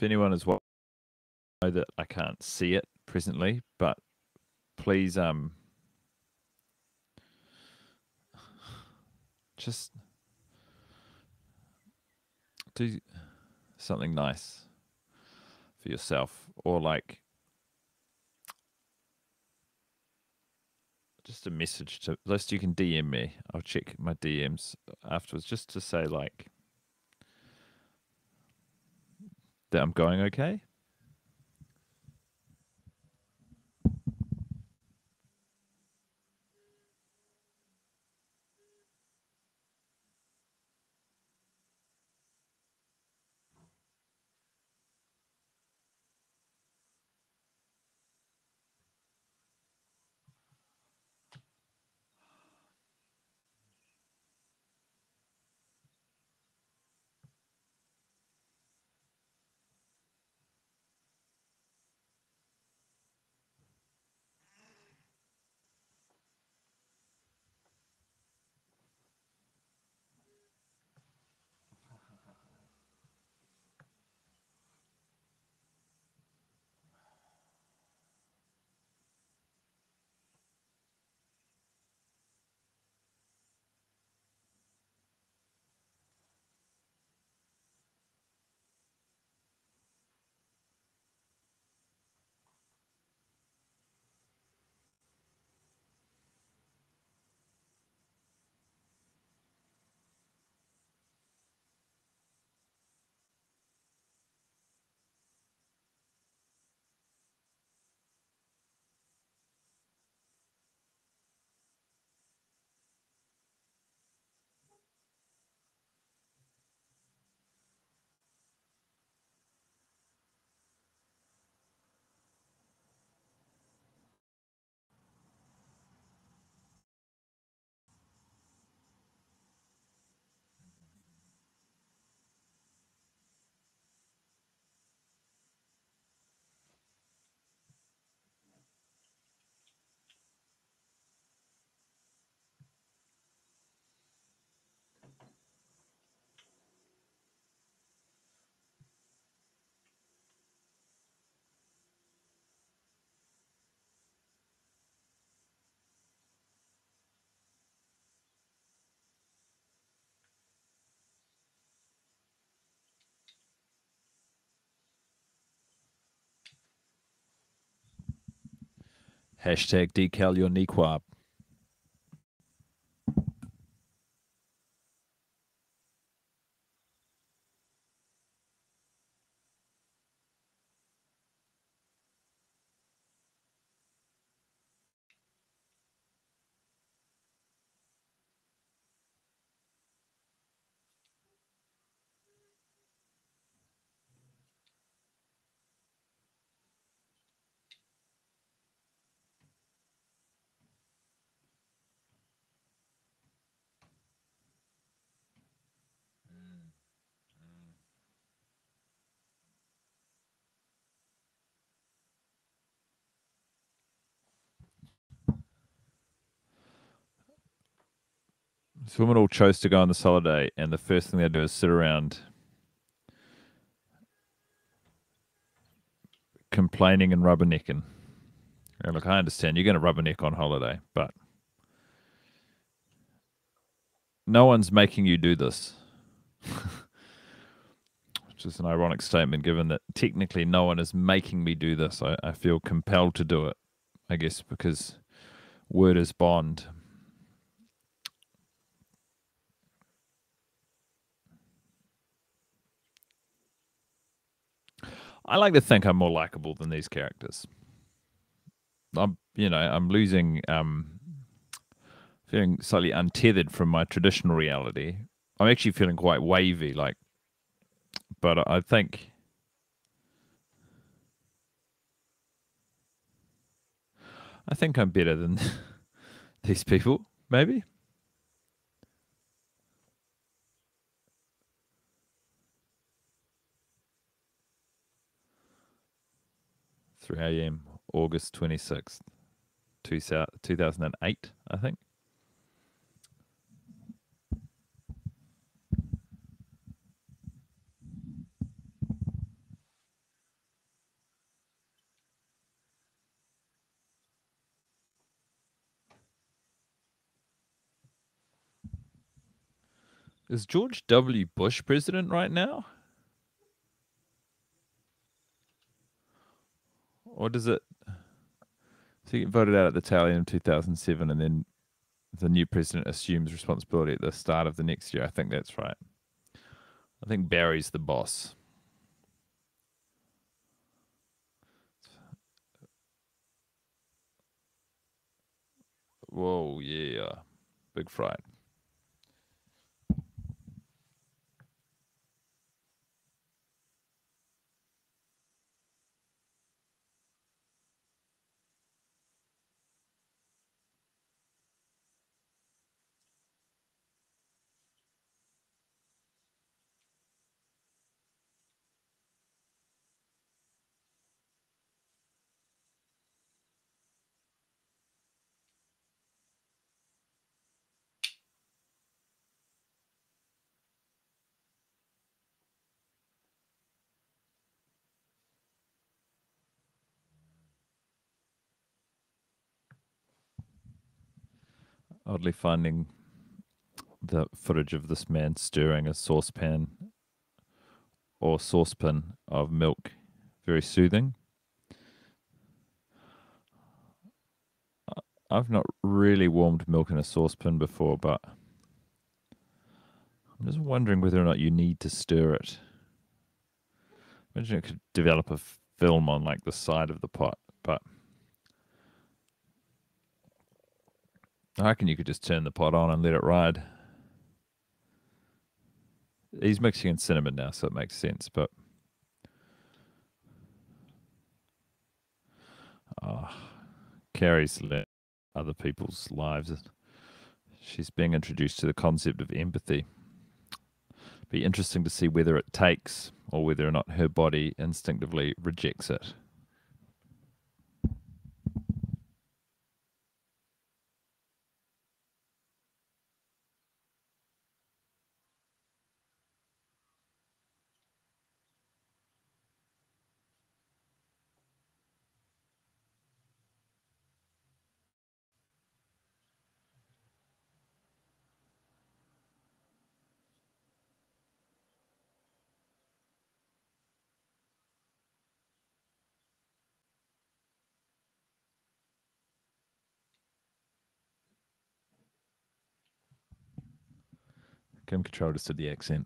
If anyone is watching. I know that I can't see it presently, but please um just do something nice for yourself or like just a message to list you can DM me. I'll check my DMs afterwards just to say like that I'm going okay. Hashtag decal your niqab. This women all chose to go on this holiday, and the first thing they do is sit around complaining and rubbernecking. And look, I understand you're going to rubberneck on holiday, but no one's making you do this. Which is an ironic statement, given that technically no one is making me do this. I, I feel compelled to do it, I guess, because word is bond. I like to think I'm more likable than these characters. I'm, you know, I'm losing, um, feeling slightly untethered from my traditional reality. I'm actually feeling quite wavy, like, but I think. I think I'm better than these people, maybe. 3 a.m., August 26th, 2008, I think. Is George W. Bush president right now? Or does it? So he voted out at the end of 2007, and then the new president assumes responsibility at the start of the next year. I think that's right. I think Barry's the boss. Whoa, yeah. Big fright. Oddly finding the footage of this man stirring a saucepan or saucepan of milk very soothing. I've not really warmed milk in a saucepan before, but I'm just wondering whether or not you need to stir it. Imagine it could develop a film on like the side of the pot, but I reckon you could just turn the pot on and let it ride. He's mixing in cinnamon now, so it makes sense, but. Oh, Carrie's let other people's lives. She's being introduced to the concept of empathy. Be interesting to see whether it takes or whether or not her body instinctively rejects it. Kim Cattrall did the accent.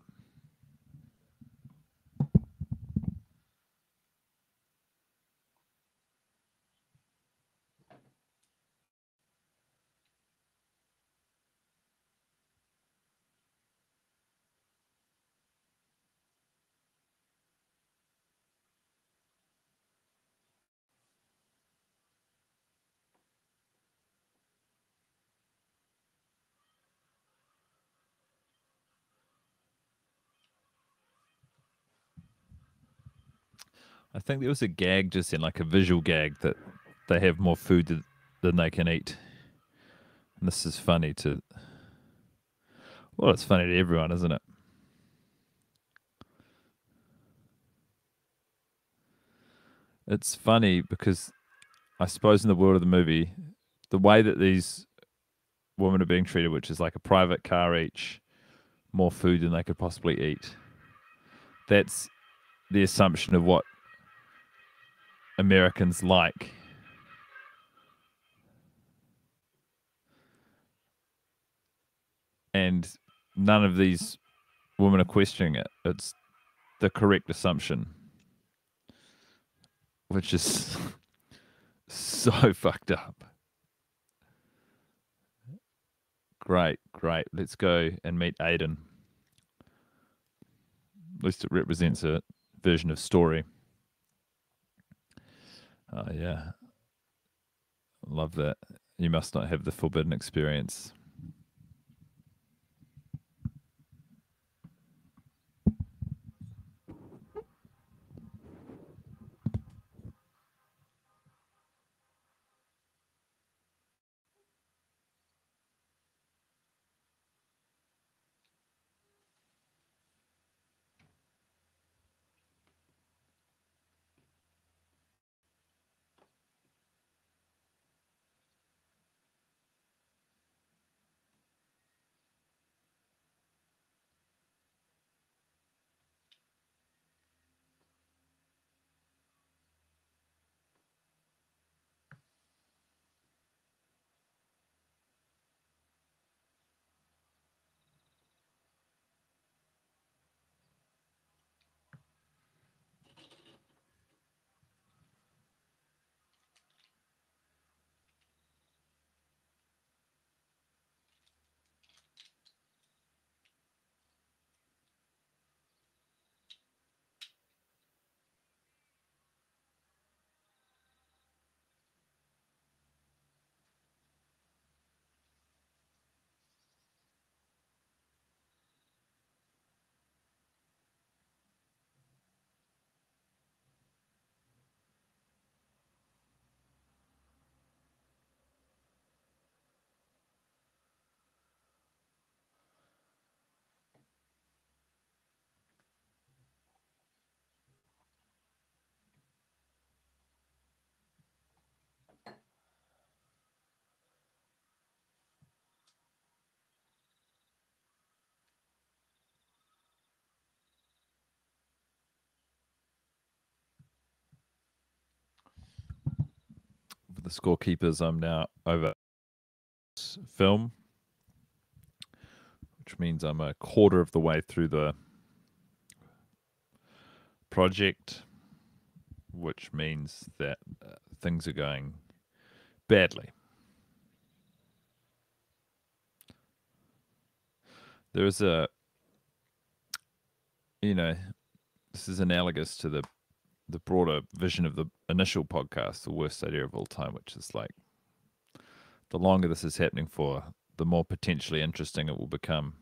I think there was a gag just in like a visual gag that they have more food than they can eat. And this is funny to. Well, it's funny to everyone, isn't it? It's funny because I suppose in the world of the movie, the way that these women are being treated, which is like a private car each, more food than they could possibly eat, that's the assumption of what Americans like. And none of these women are questioning it. It's the correct assumption, which is so fucked up. Great, great. Let's go and meet Aiden. At least it represents a version of story. Oh yeah, love that. You must not have the forbidden experience. The scorekeepers. I'm now over film, which means I'm a quarter of the way through the project, which means that uh, things are going badly. There is a, you know, this is analogous to the the broader vision of the initial podcast, the worst idea of all time, which is like the longer this is happening for, the more potentially interesting it will become.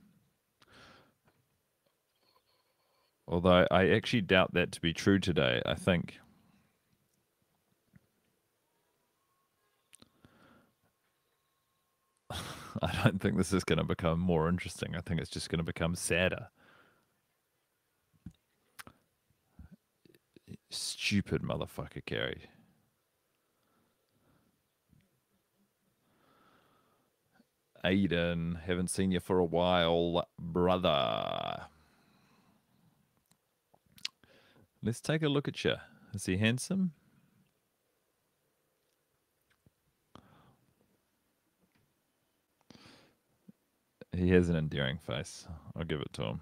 Although I actually doubt that to be true today. I think I don't think this is going to become more interesting. I think it's just going to become sadder. Stupid motherfucker, Gary. Aiden, haven't seen you for a while, brother. Let's take a look at you. Is he handsome? He has an endearing face. I'll give it to him.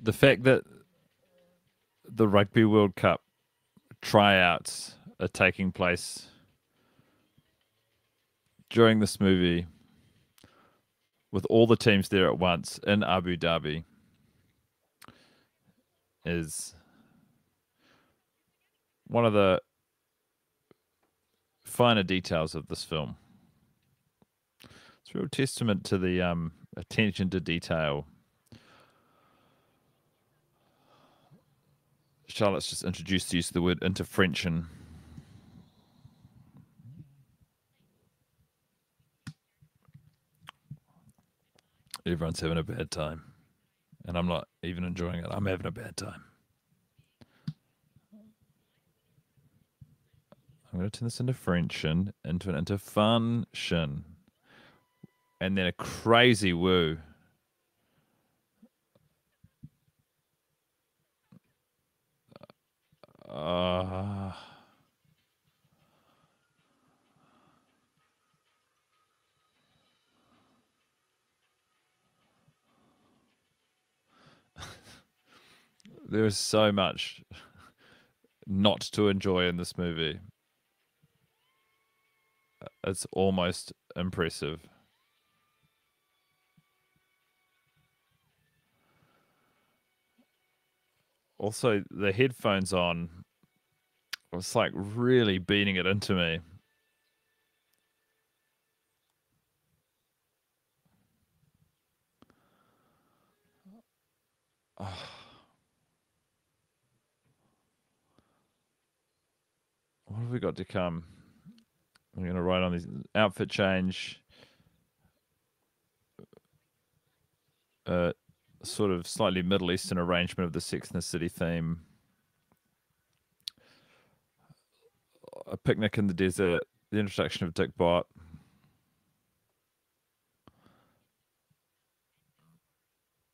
The fact that the Rugby World Cup tryouts are taking place during this movie with all the teams there at once in Abu Dhabi is one of the finer details of this film. It's a real testament to the um, attention to detail. Charlotte's just introduced the use of the word interfrenchen. Everyone's having a bad time. And I'm not even enjoying it. I'm having a bad time. I'm going to turn this into Frenchin, into an into function, and then a crazy woo. Uh, there's so much not to enjoy in this movie. It's almost impressive. Also, the headphones on, it's like really beating it into me. Oh. What have we got to come? I'm going to write on this outfit change. Uh, sort of slightly Middle Eastern arrangement of the Sex and the City theme. A picnic in the desert. The introduction of Dick Bott.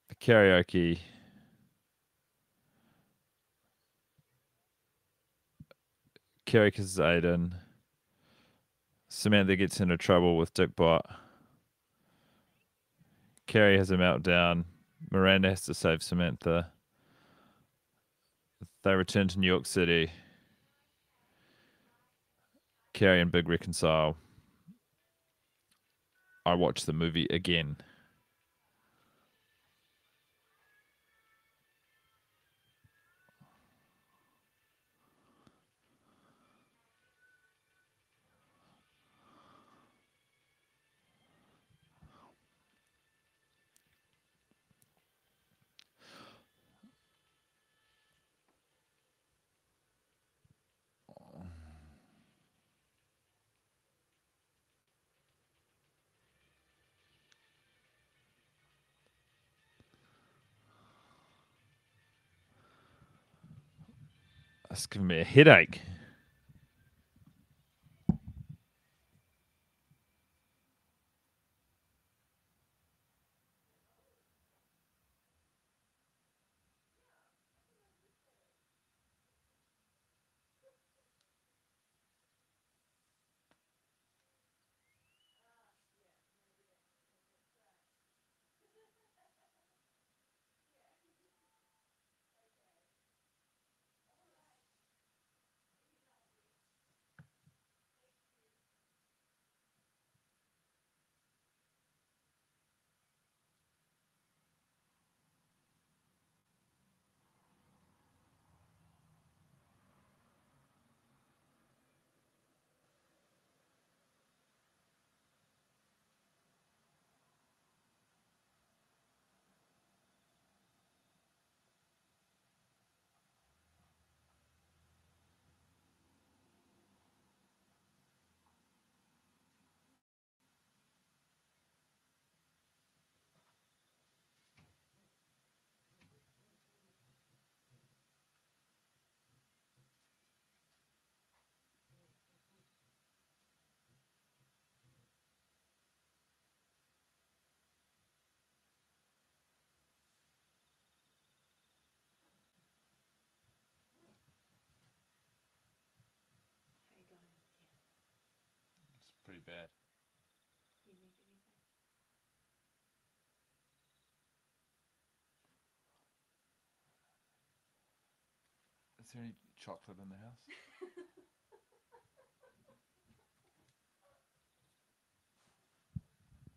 The karaoke. Kisses Aidan. Samantha gets into trouble with Dick Bott. Carrie has a meltdown. Miranda has to save Samantha. They return to New York City. Carrie and Big reconcile. I watch the movie again. That's giving me a headache. pretty bad. Is there any chocolate in the house?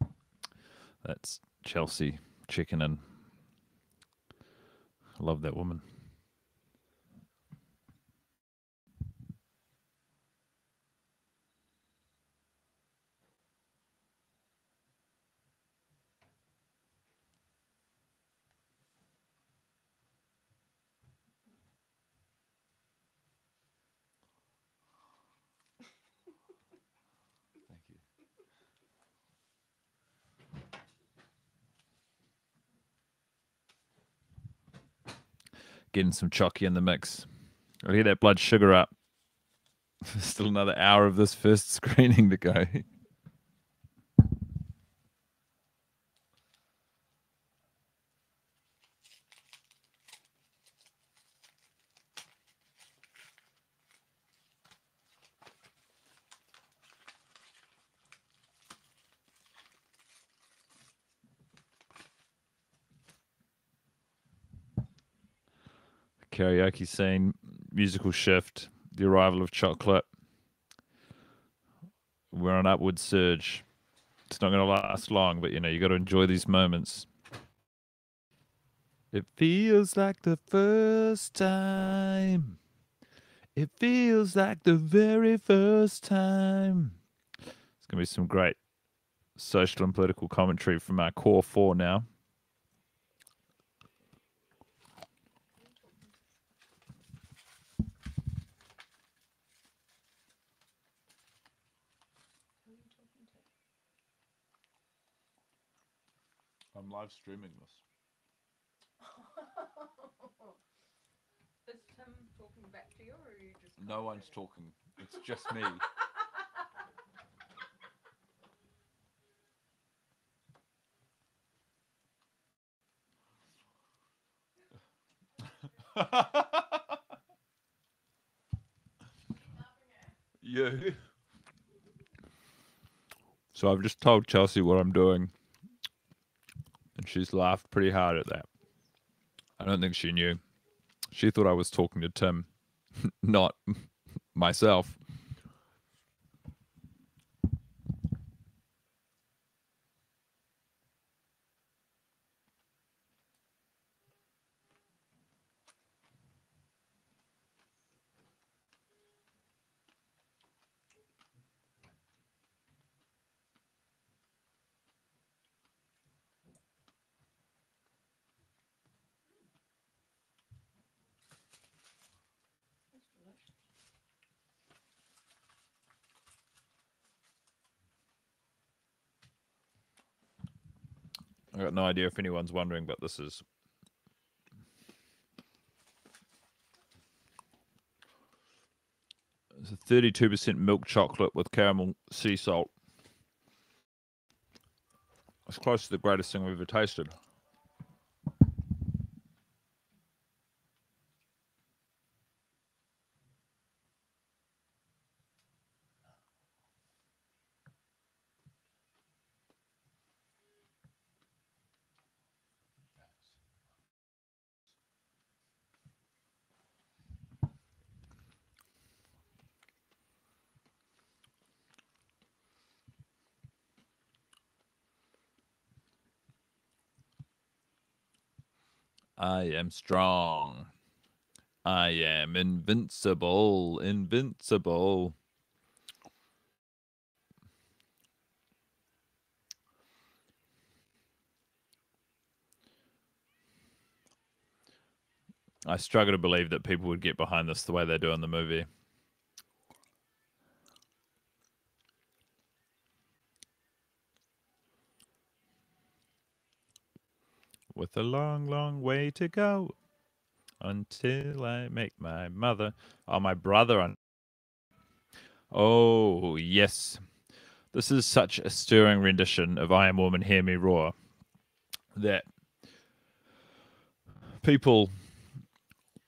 That's Chelsea Chicken, and I love that woman. Getting some chocky in the mix. I'll get that blood sugar up. Still another hour of this first screening to go. Karaoke scene, musical shift, the arrival of chocolate. We're on upward surge. It's not going to last long, but you know, you got to enjoy these moments. It feels like the first time. It feels like the very first time. It's going to be some great social and political commentary from our core four now. I'm live streaming this. Is Tim talking back to you, or are you just? No one's talking. It's just me. you. So I've just told Chelsea what I'm doing, and she's laughed pretty hard at that. I don't think she knew. She thought I was talking to Tim, not myself. Got no idea if anyone's wondering, but this is it's a thirty-two percent milk chocolate with caramel sea salt. It's close to the greatest thing we've ever tasted. I am strong. I am invincible, invincible. I struggle to believe that people would get behind this the way they do in the movie. With a long, long way to go until I make my mother or my brother on. Oh, yes. This is such a stirring rendition of I Am Woman, Hear Me Roar that people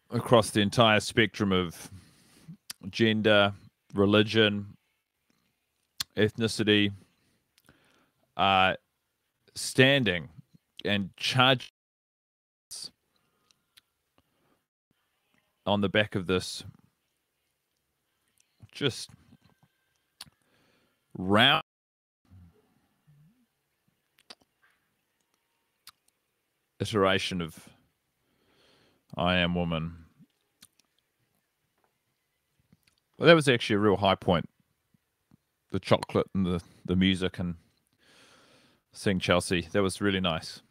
across the entire spectrum of gender, religion, ethnicity are standing and charge on the back of this just round iteration of I Am Woman. Well, that was actually a real high point. The chocolate and the, the music and seeing Chelsea. That was really nice.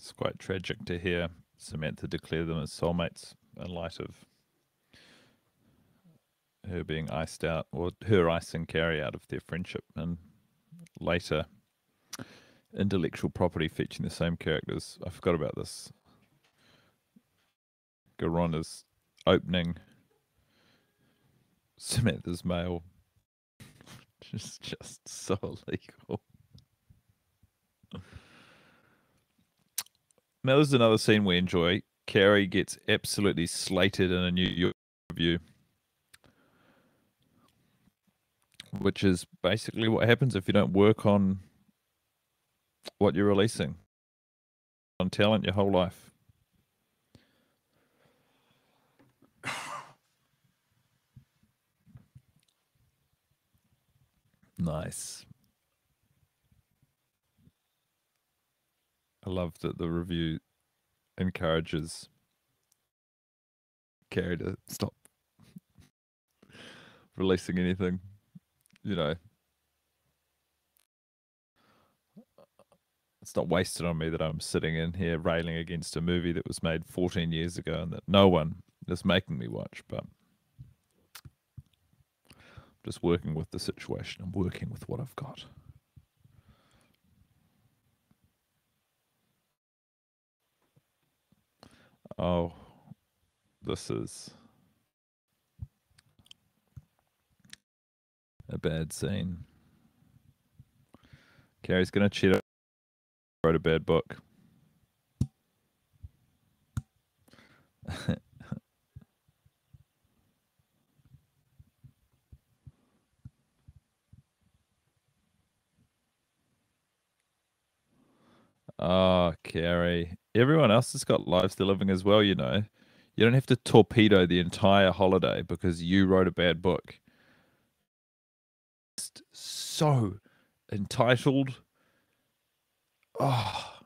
It's quite tragic to hear Samantha declare them as soulmates in light of her being iced out, or her icing Carrie out of their friendship, and later intellectual property featuring the same characters. I forgot about this. Garona's opening Samantha's mail. just just so illegal. Now, this is another scene we enjoy. Carrie gets absolutely slated in a New York review, which is basically what happens if you don't work on what you're releasing on talent your whole life. Nice. I love that the review encourages Carrie to stop releasing anything. You know, it's not wasted on me that I'm sitting in here railing against a movie that was made 14 years ago and that no one is making me watch, but I'm just working with the situation. I'm working with what I've got. Oh, this is a bad scene. Carrie's gonna cheat. Wrote a bad book. Oh, Carrie. Everyone else has got lives they're living as well, you know. You don't have to torpedo the entire holiday because you wrote a bad book. Just so entitled. Oh,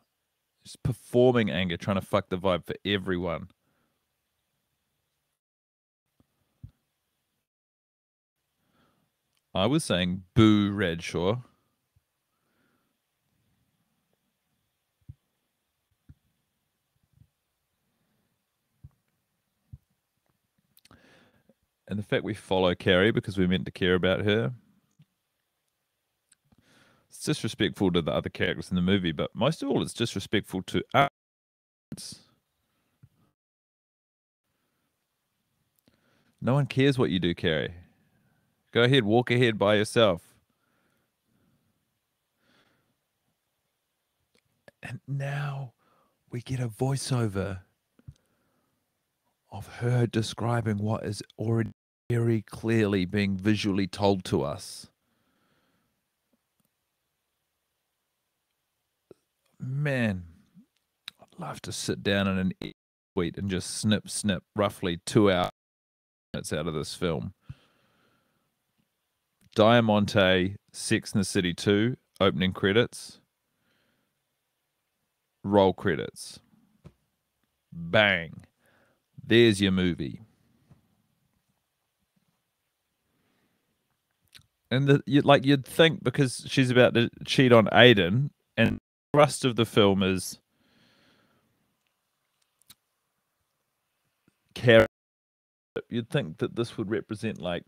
just performing anger, trying to fuck the vibe for everyone. I was saying boo Bradshaw. And the fact we follow Carrie because we're meant to care about her. It's disrespectful to the other characters in the movie, but most of all, it's disrespectful to us. No one cares what you do, Carrie. Go ahead, walk ahead by yourself. And now we get a voiceover of her describing what is already very clearly being visually told to us. Man, I'd love to sit down in an suite and just snip, snip roughly two hours out of this film. Diamante, Sex in the City 2, opening credits, roll credits. Bang. There's your movie. And the, you, like you'd think because she's about to cheat on Aidan, and the rest of the film is care. You'd think that this would represent like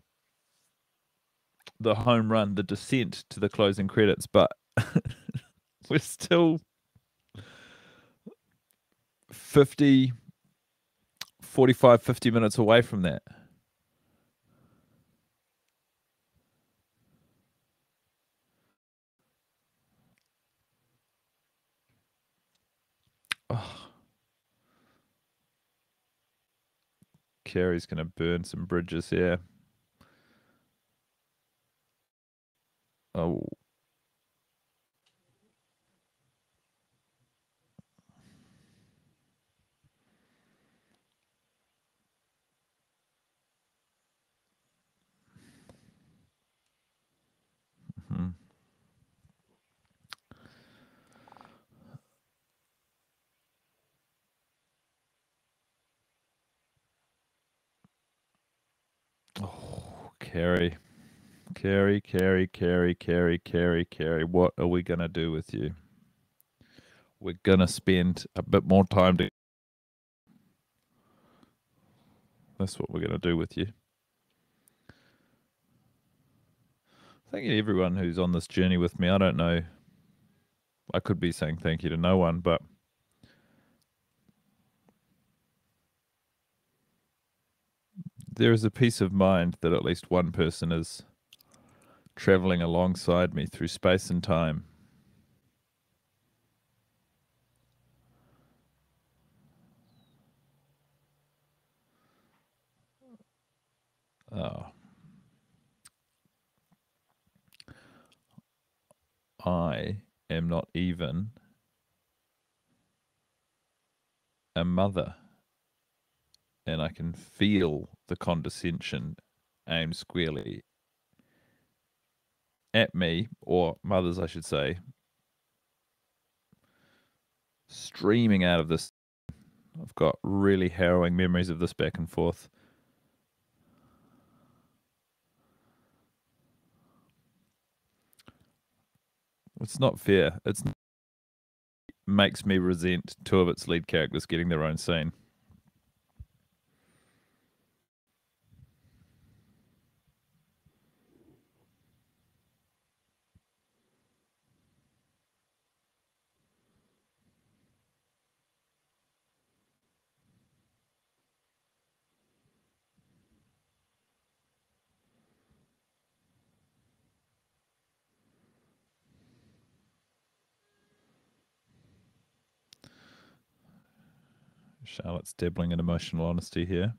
the home run, the descent to the closing credits, but we're still 50, 45, 50 minutes away from that. Oh. Carrie's going to burn some bridges here. Oh. Mhm. Oh, Carrie. Carrie, Carrie, Carrie, Carrie, Carrie, Carrie. What are we going to do with you? We're going to spend a bit more time to. That's what we're going to do with you. Thank you to everyone who's on this journey with me. I don't know. I could be saying thank you to no one, but there is a peace of mind that at least one person is traveling alongside me through space and time. Oh. I am not even a mother. And I can feel the condescension aimed squarely at me, or mothers, I should say, streaming out of this. I've got really harrowing memories of this back and forth. It's not fair. It's makes me resent two of its lead characters getting their own scene. Charlotte's dabbling in emotional honesty here.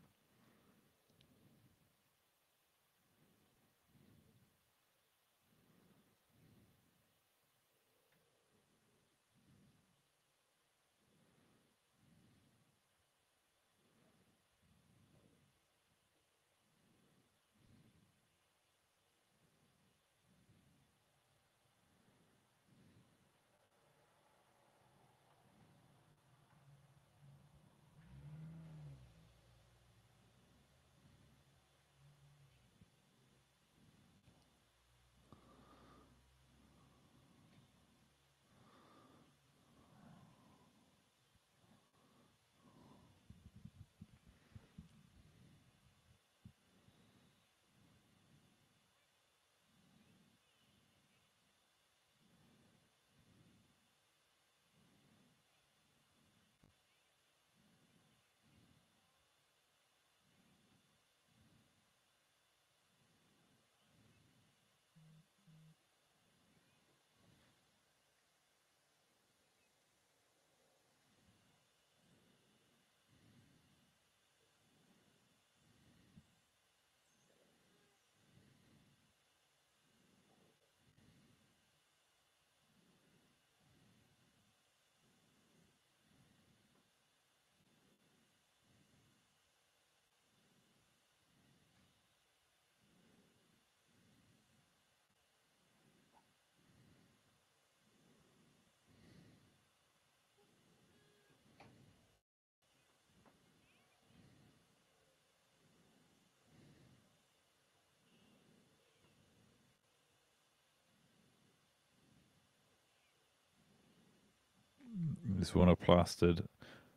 This woman are plastered.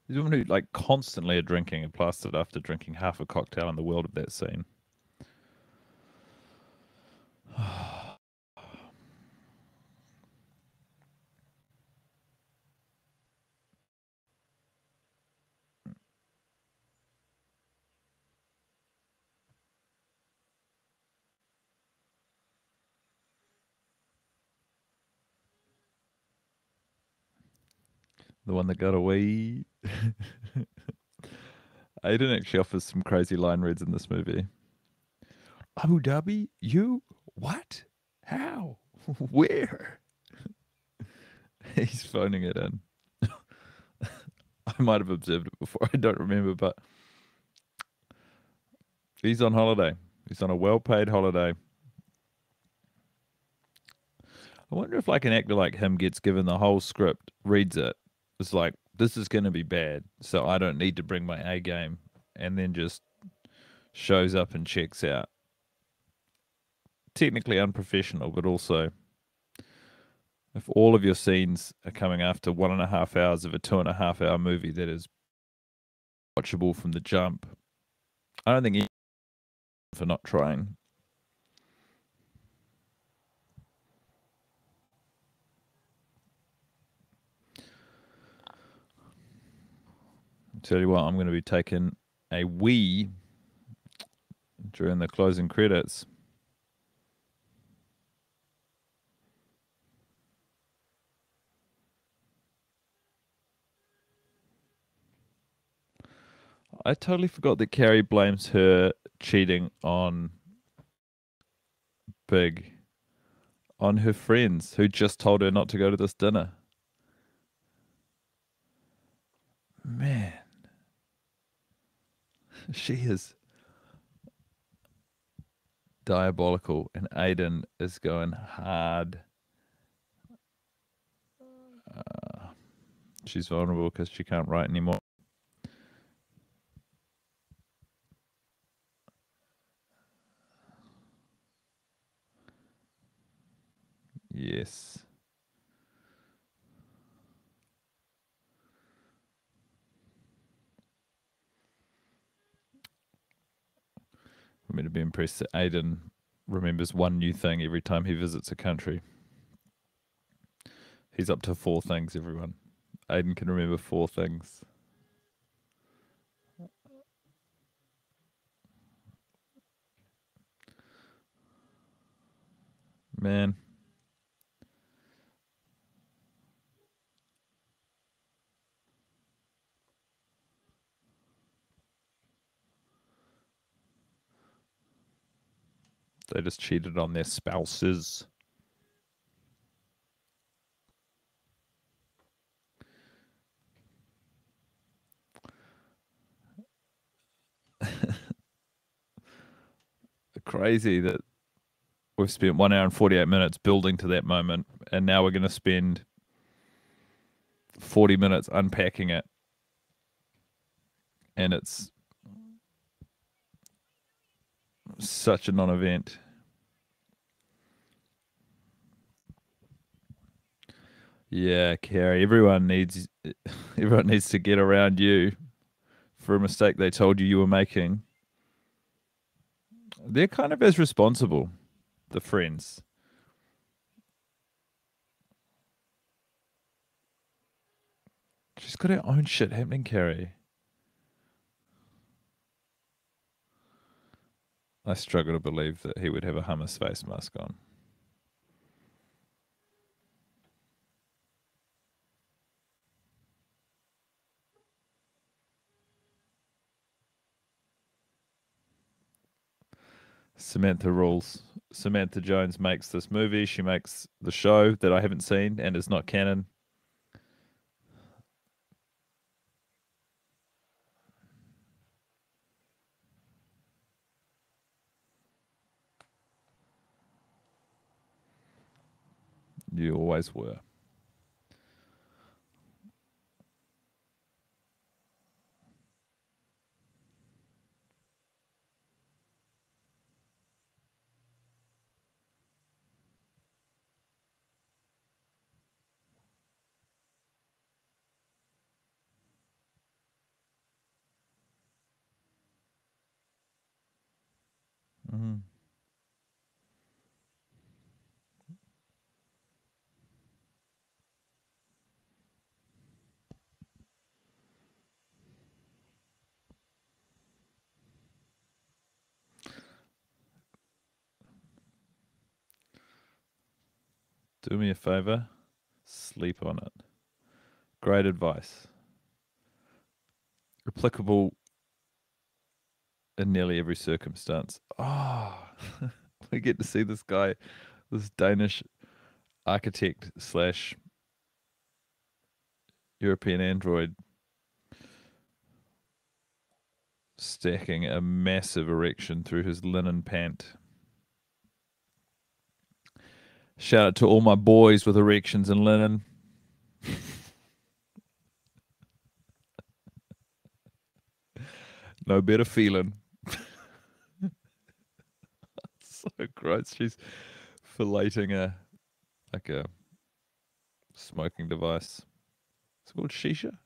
These women who like constantly are drinking and plastered after drinking half a cocktail in the world of that scene. The one that got away. Aidan actually offers some crazy line reads in this movie. Abu Dhabi? You? What? How? Where? He's phoning it in. I might have observed it before. I don't remember, but he's on holiday. He's on a well paid holiday. I wonder if like an actor like him gets given the whole script, reads it, it's like this is going to be bad, so I don't need to bring my A game, and then just shows up and checks out. Technically unprofessional, but also if all of your scenes are coming after one and a half hours of a two and a half hour movie that is watchable from the jump, I don't think for not trying. Tell you what, I'm going to be taking a wee during the closing credits. I totally forgot that Carrie blames her cheating on Big on her friends who just told her not to go to this dinner. Man. she is diabolical, and Aidan is going hard. Uh, she's vulnerable because she can't write anymore. Yes. For me to be impressed that Aidan remembers one new thing every time he visits a country. He's up to four things, everyone. Aidan can remember four things. Man. They just cheated on their spouses. Crazy that we've spent one hour and 48 minutes building to that moment, and now we're going to spend 40 minutes unpacking it. And it's such a non-event. Yeah, Carrie. Everyone needs everyone needs to get around you for a mistake they told you you were making. They're kind of as responsible, the friends. She's got her own shit happening, Carrie. I struggle to believe that he would have a hummus face mask on. Samantha rules. Samantha Jones makes this movie. She makes the show that I haven't seen and is not canon. You always were. Mm-hmm. Do me a favor, sleep on it. Great advice. Applicable in nearly every circumstance. Oh, we get to see this guy, this Danish architect slash European android stacking a massive erection through his linen pant. Shout out to all my boys with erections and linen. no better feeling. so gross. She's filleting a like a smoking device. It's called shisha.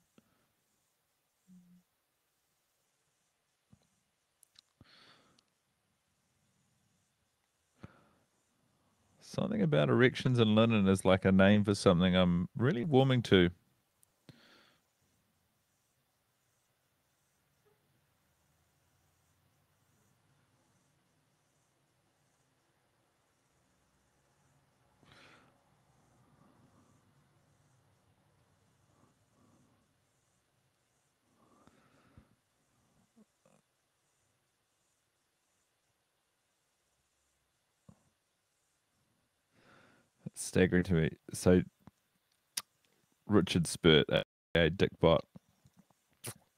Something about erections and linen is like a name for something I'm really warming to. Staggering to me. So Richard Spirt, a, a Dick Bot,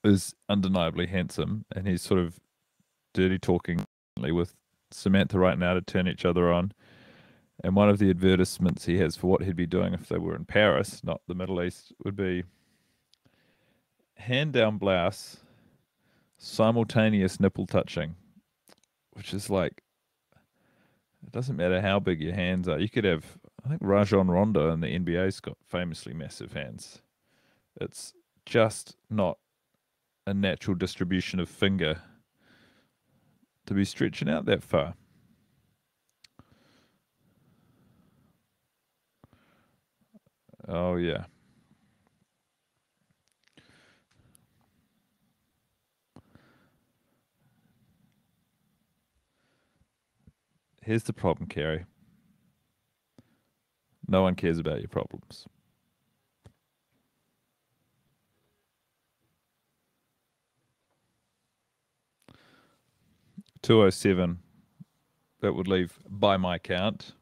is undeniably handsome, and he's sort of dirty talking with Samantha right now to turn each other on. And one of the advertisements he has for what he'd be doing if they were in Paris, not the Middle East, would be hand down blouse, simultaneous nipple touching, which is like, it doesn't matter how big your hands are. You could have I think Rajon Rondo in the NBA's got famously massive hands. It's just not a natural distribution of finger to be stretching out that far. Oh, yeah. Here's the problem, Carrie. No one cares about your problems. Two oh seven. That would leave, by my count,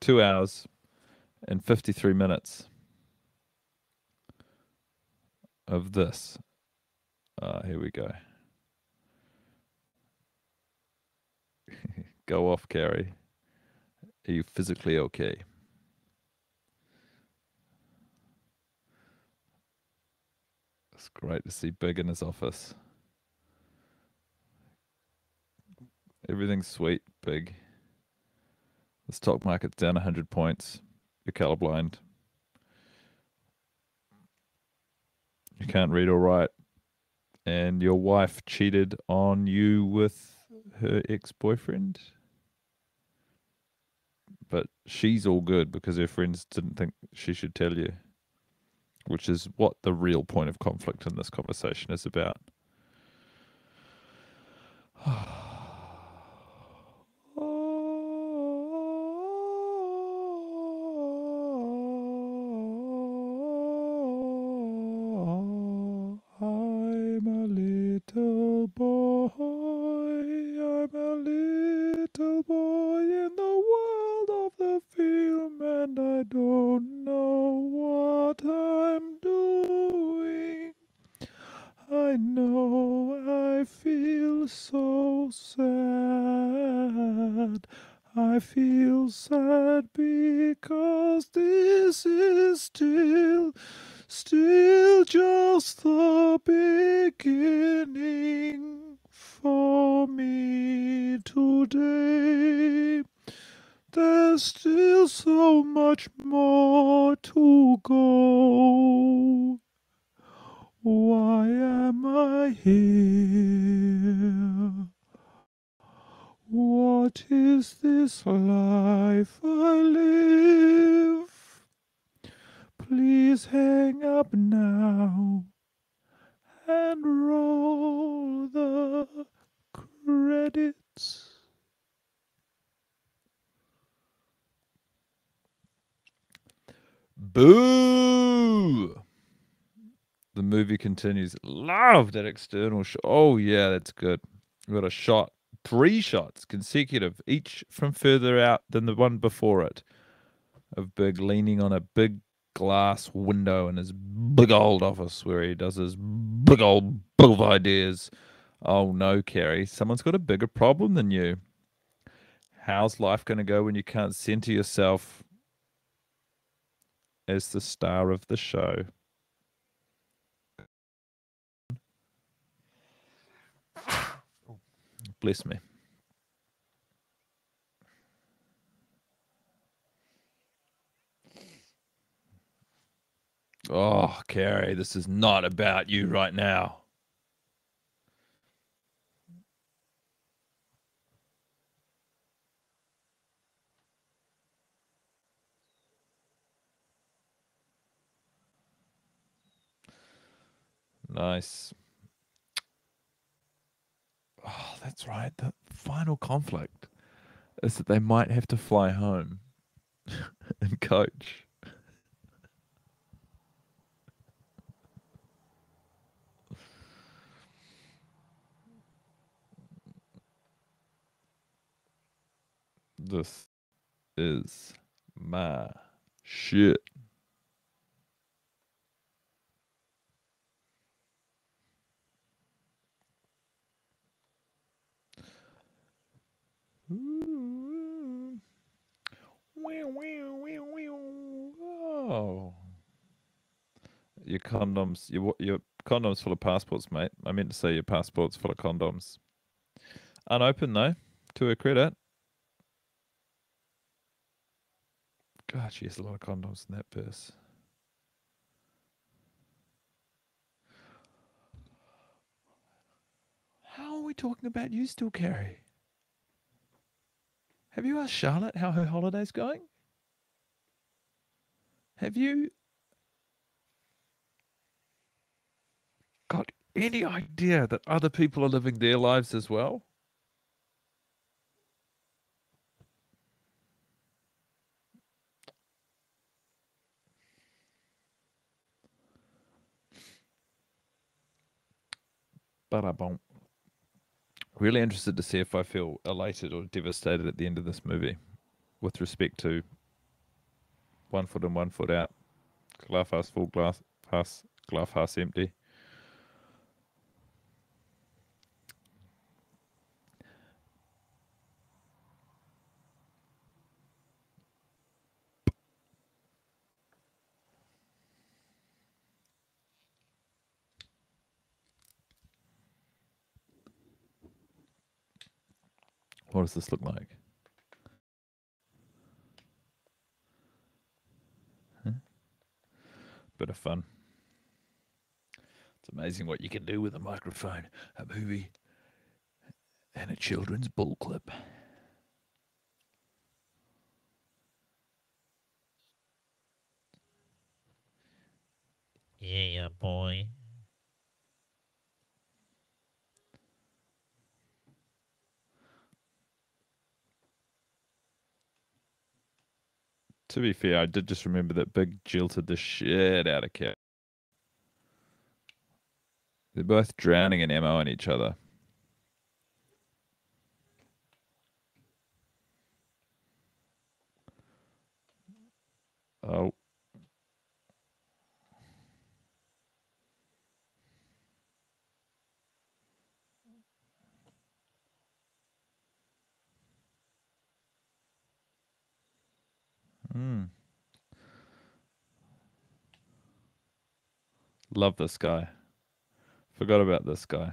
two hours and fifty three minutes of this. Uh, here we go. go off, Carrie. Are you physically okay? It's great to see Big in his office. Everything's sweet, Big. The stock market's down 100 points. You're colorblind. You can't read or write. And your wife cheated on you with her ex boyfriend but she's all good because her friends didn't think she should tell you, which is what the real point of conflict in this conversation is about. I feel sad because this is still, still just the beginning for me today. There's still so much more to go. Why am I here? What is this life I live? Please hang up now and roll the credits. Boo! The movie continues. Love that external shot. Oh, yeah, that's good. We got a shot, three shots consecutive, each from further out than the one before it, of Big leaning on a big glass window in his big old office where he does his big old book of ideas. Oh no, Carrie, someone's got a bigger problem than you. How's life going to go when you can't center yourself as the star of the show? Bless me. Oh, Carrie, this is not about you right now. Nice. Oh, that's right. The final conflict is that they might have to fly home and coach. This is my shit. Ooh. Wow, wow, wow, wow. Oh. Your condoms, your your condoms full of passports, mate. I meant to say your passport's full of condoms. Unopened though, to her credit. God, she has a lot of condoms in that purse. How are we talking about you still, Carrie? Have you asked Charlotte how her holiday's going? Have you got any idea that other people are living their lives as well? But I won't. Really interested to see if I feel elated or devastated at the end of this movie with respect to one foot in, one foot out, glass half full, glass half, glass half empty. What does this look like? Huh? Bit of fun. It's amazing what you can do with a microphone, a movie, and a children's bull clip. Yeah, boy. To be fair, I did just remember that Big jilted the shit out of Cat. They're both drowning in ammo on each other. Oh. Hmm. Love this guy. Forgot about this guy.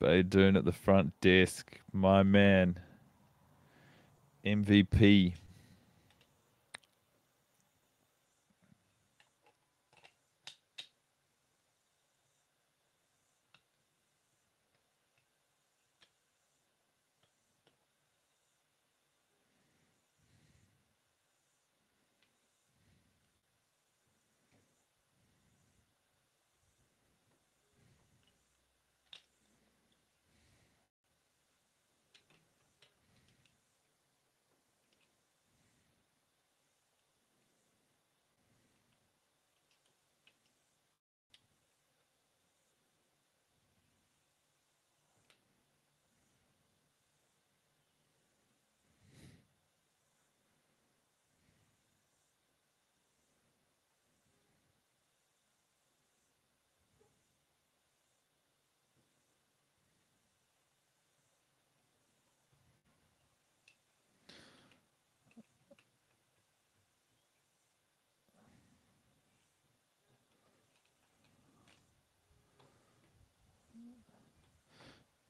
Baydoon at the front desk. My man. MVP.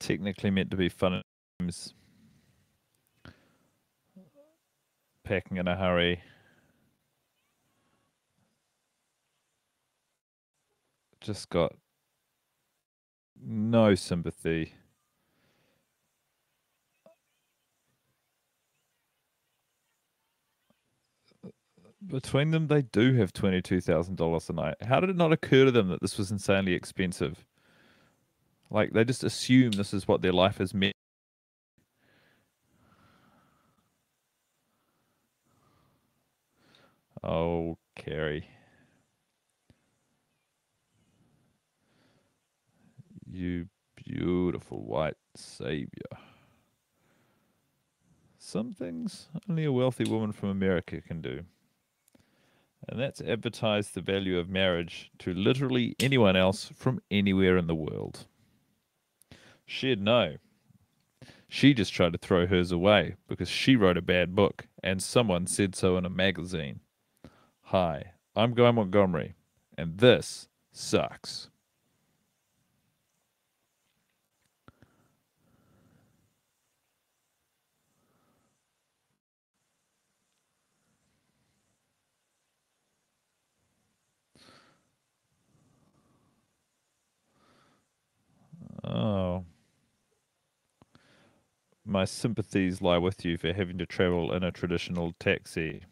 Technically meant to be fun games. Packing in a hurry. Just got no sympathy. Between them, they do have $22,000 a night. How did it not occur to them that this was insanely expensive? Like, they just assume this is what their life is meant. Oh, Carrie. You beautiful white savior. Some things only a wealthy woman from America can do. And that's advertise the value of marriage to literally anyone else from anywhere in the world. She'd know. She just tried to throw hers away because she wrote a bad book and someone said so in a magazine. Hi, I'm Guy Montgomery, and this sucks. Oh. My sympathies lie with you for having to travel in a traditional taxi.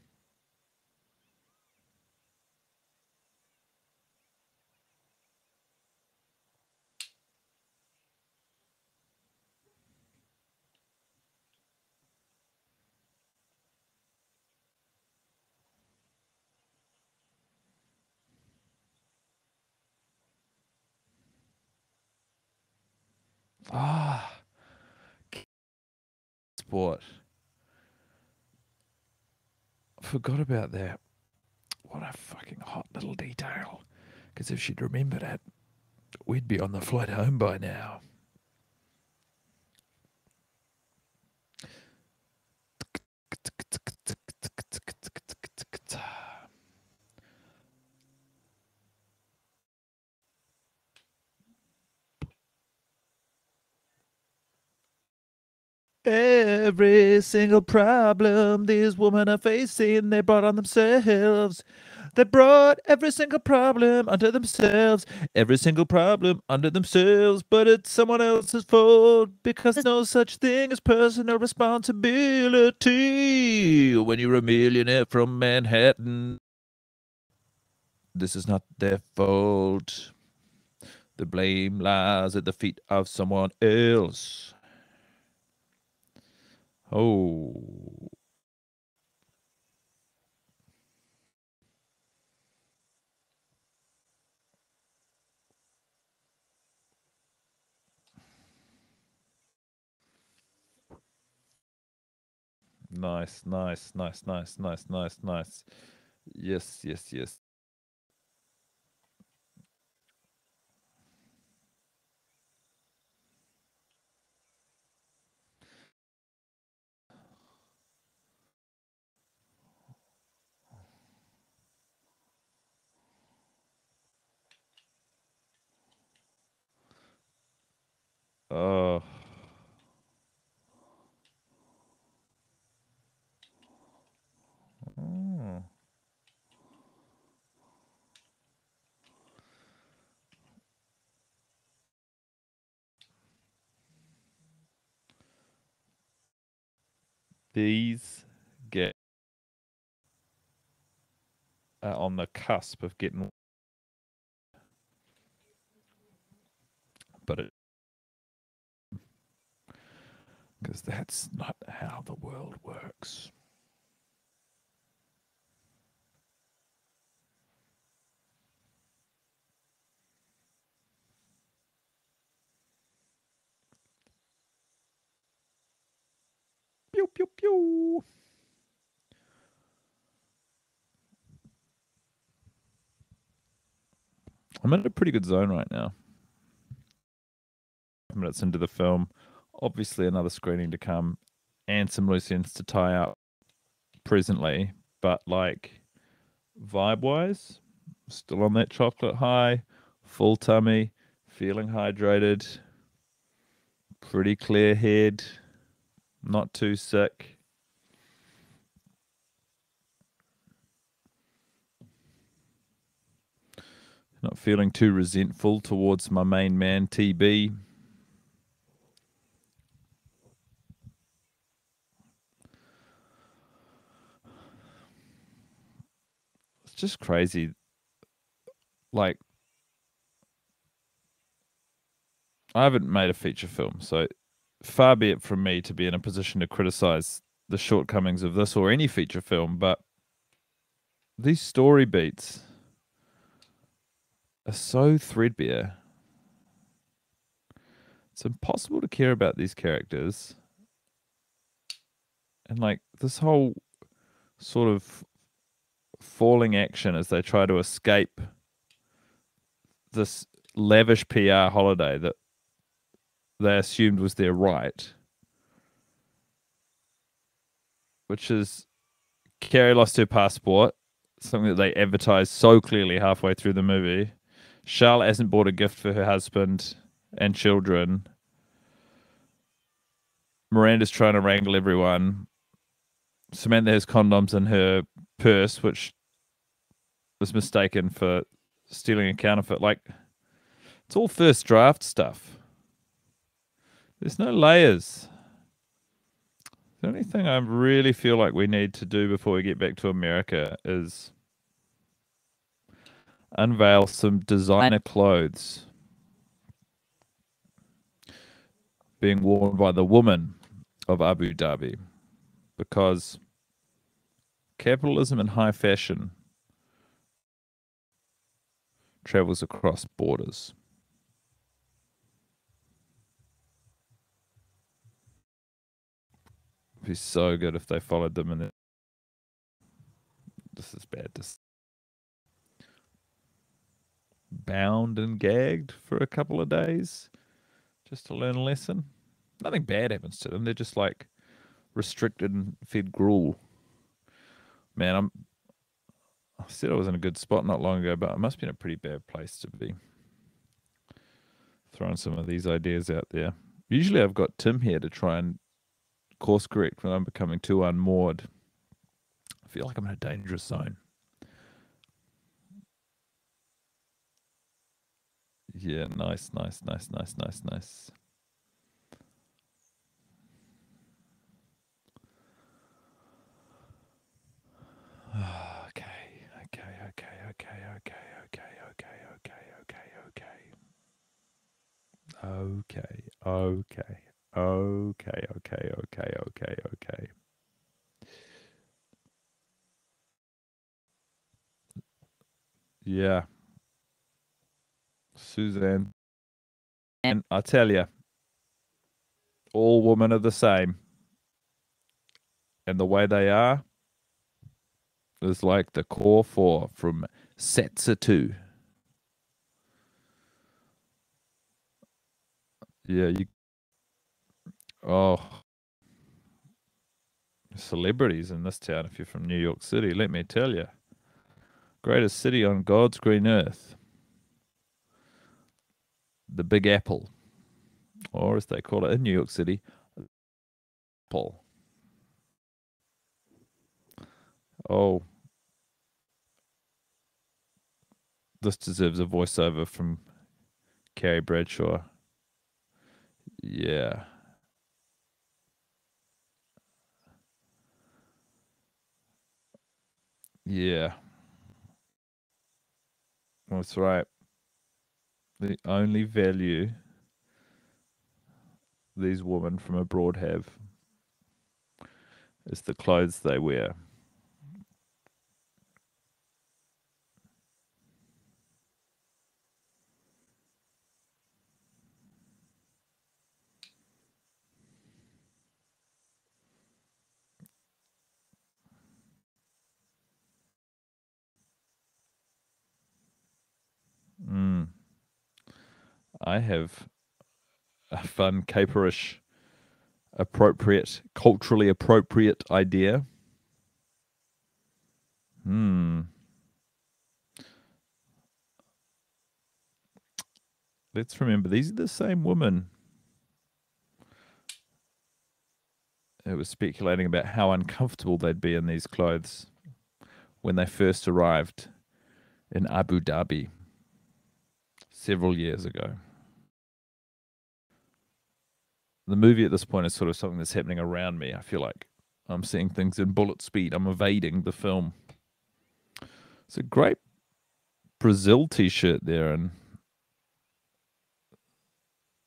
Ah, sport. Forgot about that. What a fucking hot little detail. Because if she'd remembered it, we'd be on the flight home by now. Every single problem these women are facing, they brought on themselves. They brought every single problem onto themselves, every single problem onto themselves, but it's someone else's fault because no such thing as personal responsibility. When you're a millionaire from Manhattan, this is not their fault. The blame lies at the feet of someone else. Oh. Nice, nice, nice, nice, nice, nice, nice. Yes, yes, yes. Oh. These get uh, on the cusp of getting, but it because that's not how the world works. Pew, pew, pew. I'm in a pretty good zone right now. Minutes into the film, obviously another screening to come, and some loose ends to tie up presently. But like vibe wise, still on that chocolate high, full tummy, feeling hydrated, Pretty clear head. Not too sick. Not feeling too resentful towards my main man, TB. Just crazy. Like, I haven't made a feature film, so far be it from me to be in a position to criticize the shortcomings of this or any feature film, but these story beats are so threadbare. It's impossible to care about these characters. And like this whole sort of falling action as they try to escape this lavish PR holiday that they assumed was their right, which is Carrie lost her passport, something that they advertised so clearly halfway through the movie. Charlotte hasn't bought a gift for her husband and children. Miranda's trying to wrangle everyone. Samantha has condoms in her purse, which was mistaken for stealing a counterfeit. Like, it's all first draft stuff. There's no layers. The only thing I really feel like we need to do before we get back to America is unveil some designer clothes being worn by the woman of Abu Dhabi because capitalism and high fashion travels across borders. It'd be so good if they followed them and this is bad to bound and gagged for a couple of days just to learn a lesson. Nothing bad happens to them. They're just like restricted and fed gruel. Man, I'm. I said I was in a good spot not long ago, but I must be in a pretty bad place to be throwing some of these ideas out there. Usually, I've got Tim here to try and course correct when I'm becoming too unmoored. I feel like I'm in a dangerous zone. Yeah, nice, nice, nice, nice, nice, nice. Okay, okay, okay, okay, okay, okay, okay, okay, okay, okay. Okay, okay, okay, okay, okay, okay, okay. Yeah. Suzanne. And I tell you, all women are the same. And the way they are is like the core four from Setsa 2. Yeah, you. Oh. Celebrities in this town, if you're from New York City, let me tell you. Greatest city on God's green earth the Big Apple, or as they call it in New York City, Apple. Oh, this deserves a voiceover from Carrie Bradshaw. Yeah. Yeah. That's right the only value these women from abroad have is the clothes they wear. Mm. I have a fun, caperish, appropriate, culturally appropriate idea. Hmm. Let's remember these are the same women it was speculating about how uncomfortable they'd be in these clothes when they first arrived in Abu Dhabi several years ago. The movie at this point is sort of something that's happening around me. I feel like I'm seeing things in bullet speed. I'm evading the film. It's a great Brazil t shirt there and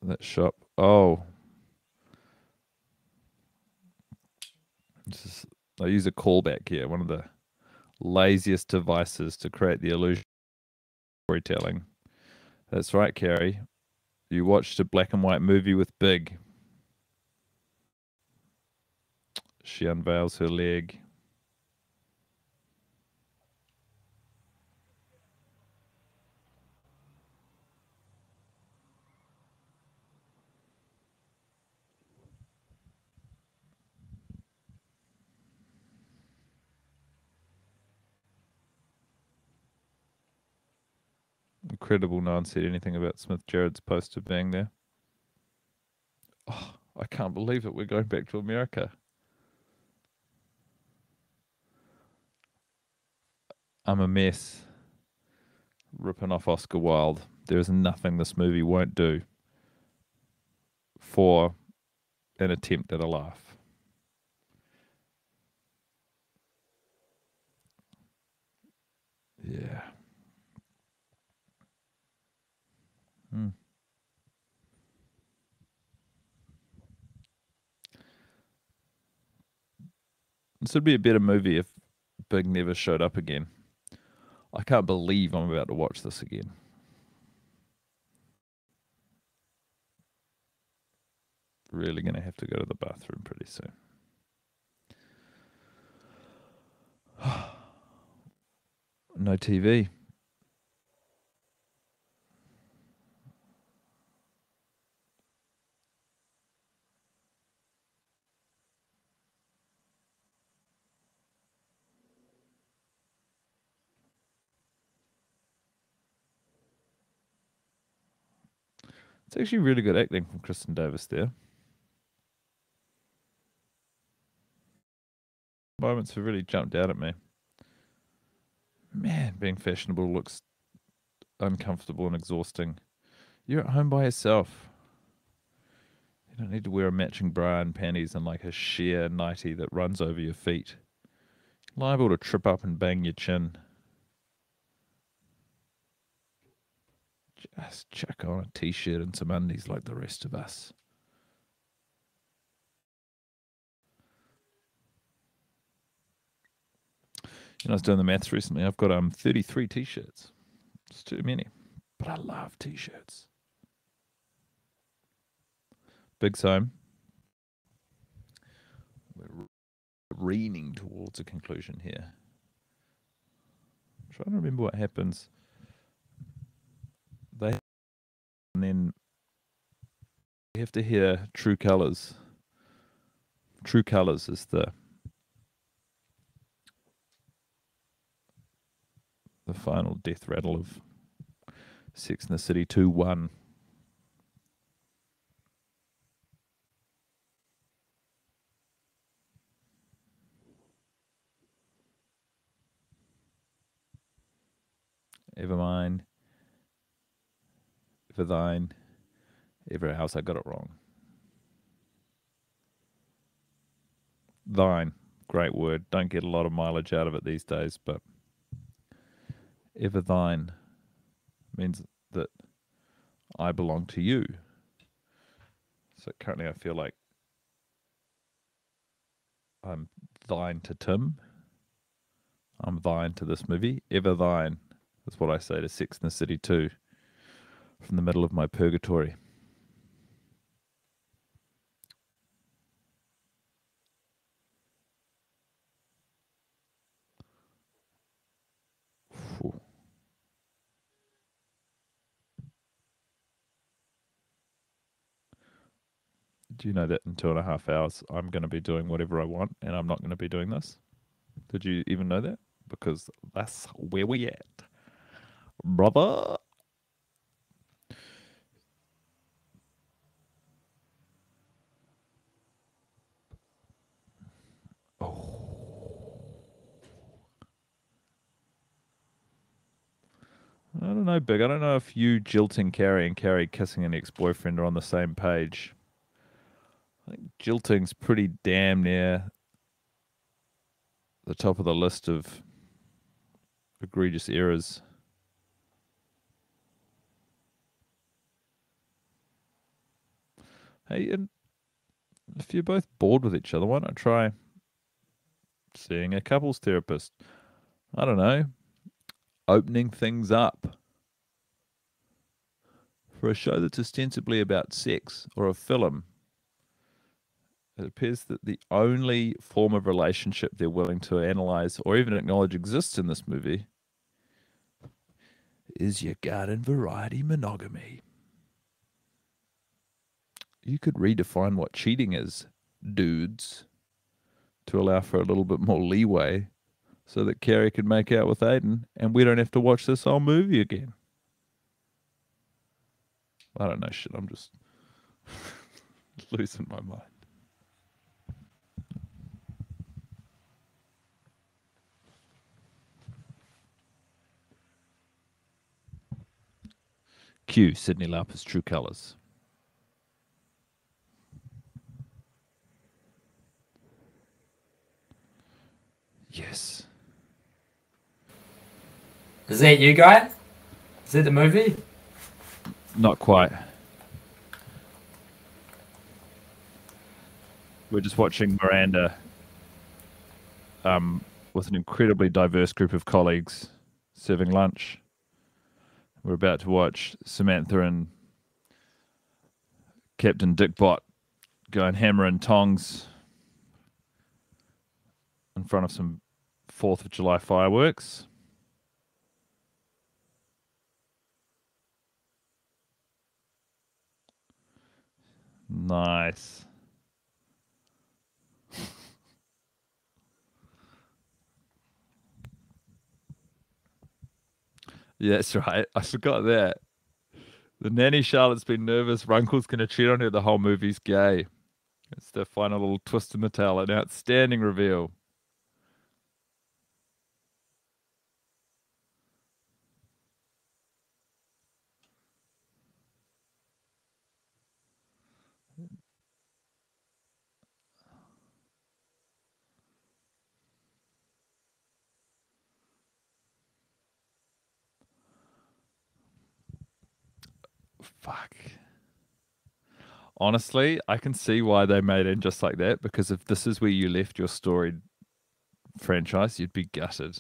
that shop. Oh. I use a callback here, one of the laziest devices to create the illusion storytelling. That's right, Carrie. You watched a black and white movie with Big. She unveils her leg. Incredible no one said anything about Smith Jerrod's poster being there. Oh, I can't believe it. We're going back to America. I'm a mess. Ripping off Oscar Wilde. There is nothing this movie won't do for an attempt at a laugh. Yeah. Hmm. This would be a better movie if Big never showed up again. I can't believe I'm about to watch this again. Really going to have to go to the bathroom pretty soon. no TV. It's actually really good acting from Kristin Davis there. Moments have really jumped out at me. Man, being fashionable looks uncomfortable and exhausting. You're at home by yourself. You don't need to wear a matching bra and panties and like a sheer nightie that runs over your feet. Liable to trip up and bang your chin. Just chuck on a t shirt and some undies like the rest of us. You know, I was doing the maths recently. I've got um 33 t shirts. It's too many. But I love t shirts. Big home. We're leaning towards a conclusion here. I'm trying to remember what happens they and then you have to hear true colors true colors is the the final death rattle of Sex and the City 2 1. Evermind for thine. Every house I got it wrong. Thine, great word. Don't get a lot of mileage out of it these days, but ever thine means that I belong to you. So currently I feel like I'm thine to Tim. I'm thine to this movie. Ever thine is what I say to Sex and the City too from the middle of my purgatory. Do you know that in two and a half hours I'm going to be doing whatever I want and I'm not going to be doing this? Did you even know that? Because that's where we at. Brother. I don't know, Big. I don't know if you jilting Carrie and Carrie kissing an ex-boyfriend are on the same page. I think jilting's pretty damn near the top of the list of egregious errors. Hey, and if you're both bored with each other, why not try seeing a couples therapist? I don't know, opening things up. For a show that's ostensibly about sex or a film, it appears that the only form of relationship they're willing to analyze or even acknowledge exists in this movie is your garden variety monogamy. You could redefine what cheating is, dudes, to allow for a little bit more leeway so that Carrie can make out with Aidan and we don't have to watch this whole movie again. I don't know shit. I'm just losing my mind. Q. Cyndi Lauper's True Colors. Yes. Is that you, guy? Is that the movie? Not quite. We're just watching Miranda um, with an incredibly diverse group of colleagues serving lunch. We're about to watch Samantha and Captain Dickbot going hammer and tongs in front of some Fourth of July fireworks. Nice. yeah, that's right. I forgot that. The nanny Charlotte's been nervous. Runkle's going to cheat on her. The whole movie's gay. It's the final little twist in the tale. An outstanding reveal. Fuck. Honestly, I can see why they made it just like that because if this is where you left your storied franchise, you'd be gutted.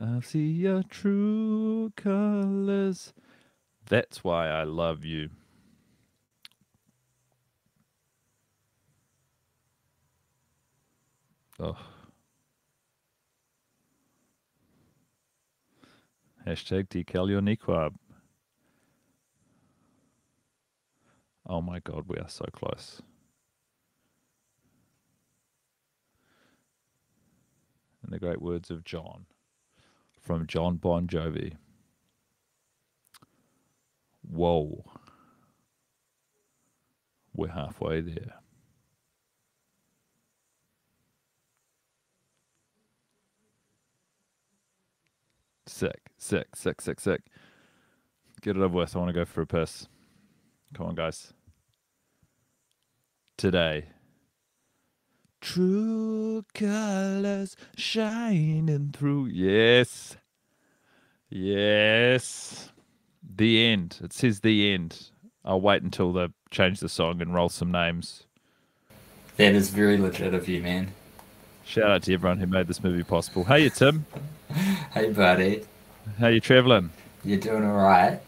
I see your true colors. That's why I love you. Oh. Hashtag decal your niqab. Oh my god, we are so close. In the great words of John, from Jon Bon Jovi. Whoa. We're halfway there. Sick, sick, sick, sick. Get it over with. I want to go for a piss. Come on, guys. Today. True colors shining through. Yes. Yes. The end. It says the end. I'll wait until they change the song and roll some names. That is very legit of you, man. Shout out to everyone who made this movie possible. Hey, you Tim. Hey, buddy. How you traveling? You're doing all right.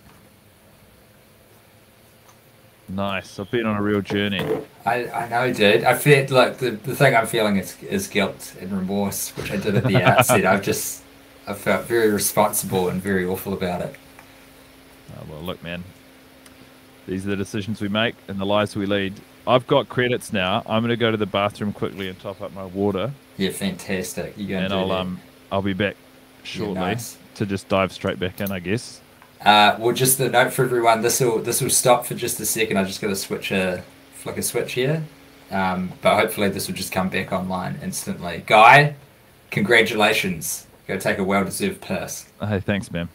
Nice. I've been on a real journey. I, I know, dude. I feel like the, the thing I'm feeling is, is guilt and remorse, which I did at the outset. I've just I felt very responsible and very awful about it. Oh, well, look, man. These are the decisions we make and the lives we lead. I've got credits now. I'm going to go to the bathroom quickly and top up my water, Yeah, fantastic. You going and to I'll that. um I'll be back shortly nice. To just dive straight back in, I guess. Uh, well, just a note for everyone. This will this will stop for just a second. I just got to switch a flick a switch here, um, but hopefully this will just come back online instantly. Guy, congratulations. Go take a well deserved piss. Hey, thanks, man.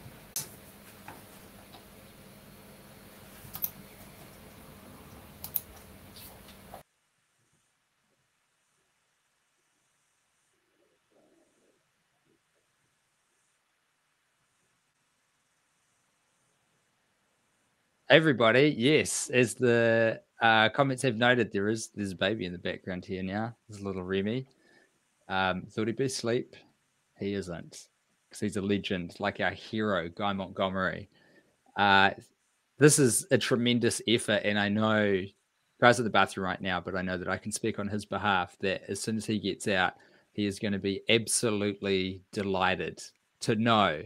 Everybody, yes, as the uh, comments have noted, there is there's a baby in the background here now. There's little Remy. Um, thought he'd be asleep. He isn't, because he's a legend, like our hero, Guy Montgomery. Uh, this is a tremendous effort, and I know Guy's at the bathroom right now, but I know that I can speak on his behalf that as soon as he gets out, he is going to be absolutely delighted to know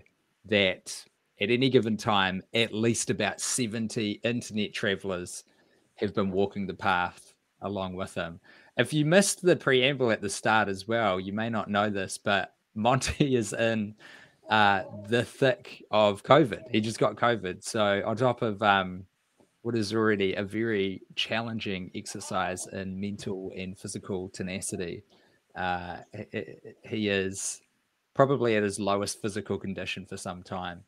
that at any given time, at least about 70 internet travelers have been walking the path along with him. If you missed the preamble at the start as well, you may not know this, but Monty is in uh, the thick of COVID. He just got COVID. So, on top of um, what is already a very challenging exercise in mental and physical tenacity, uh, he is probably at his lowest physical condition for some time.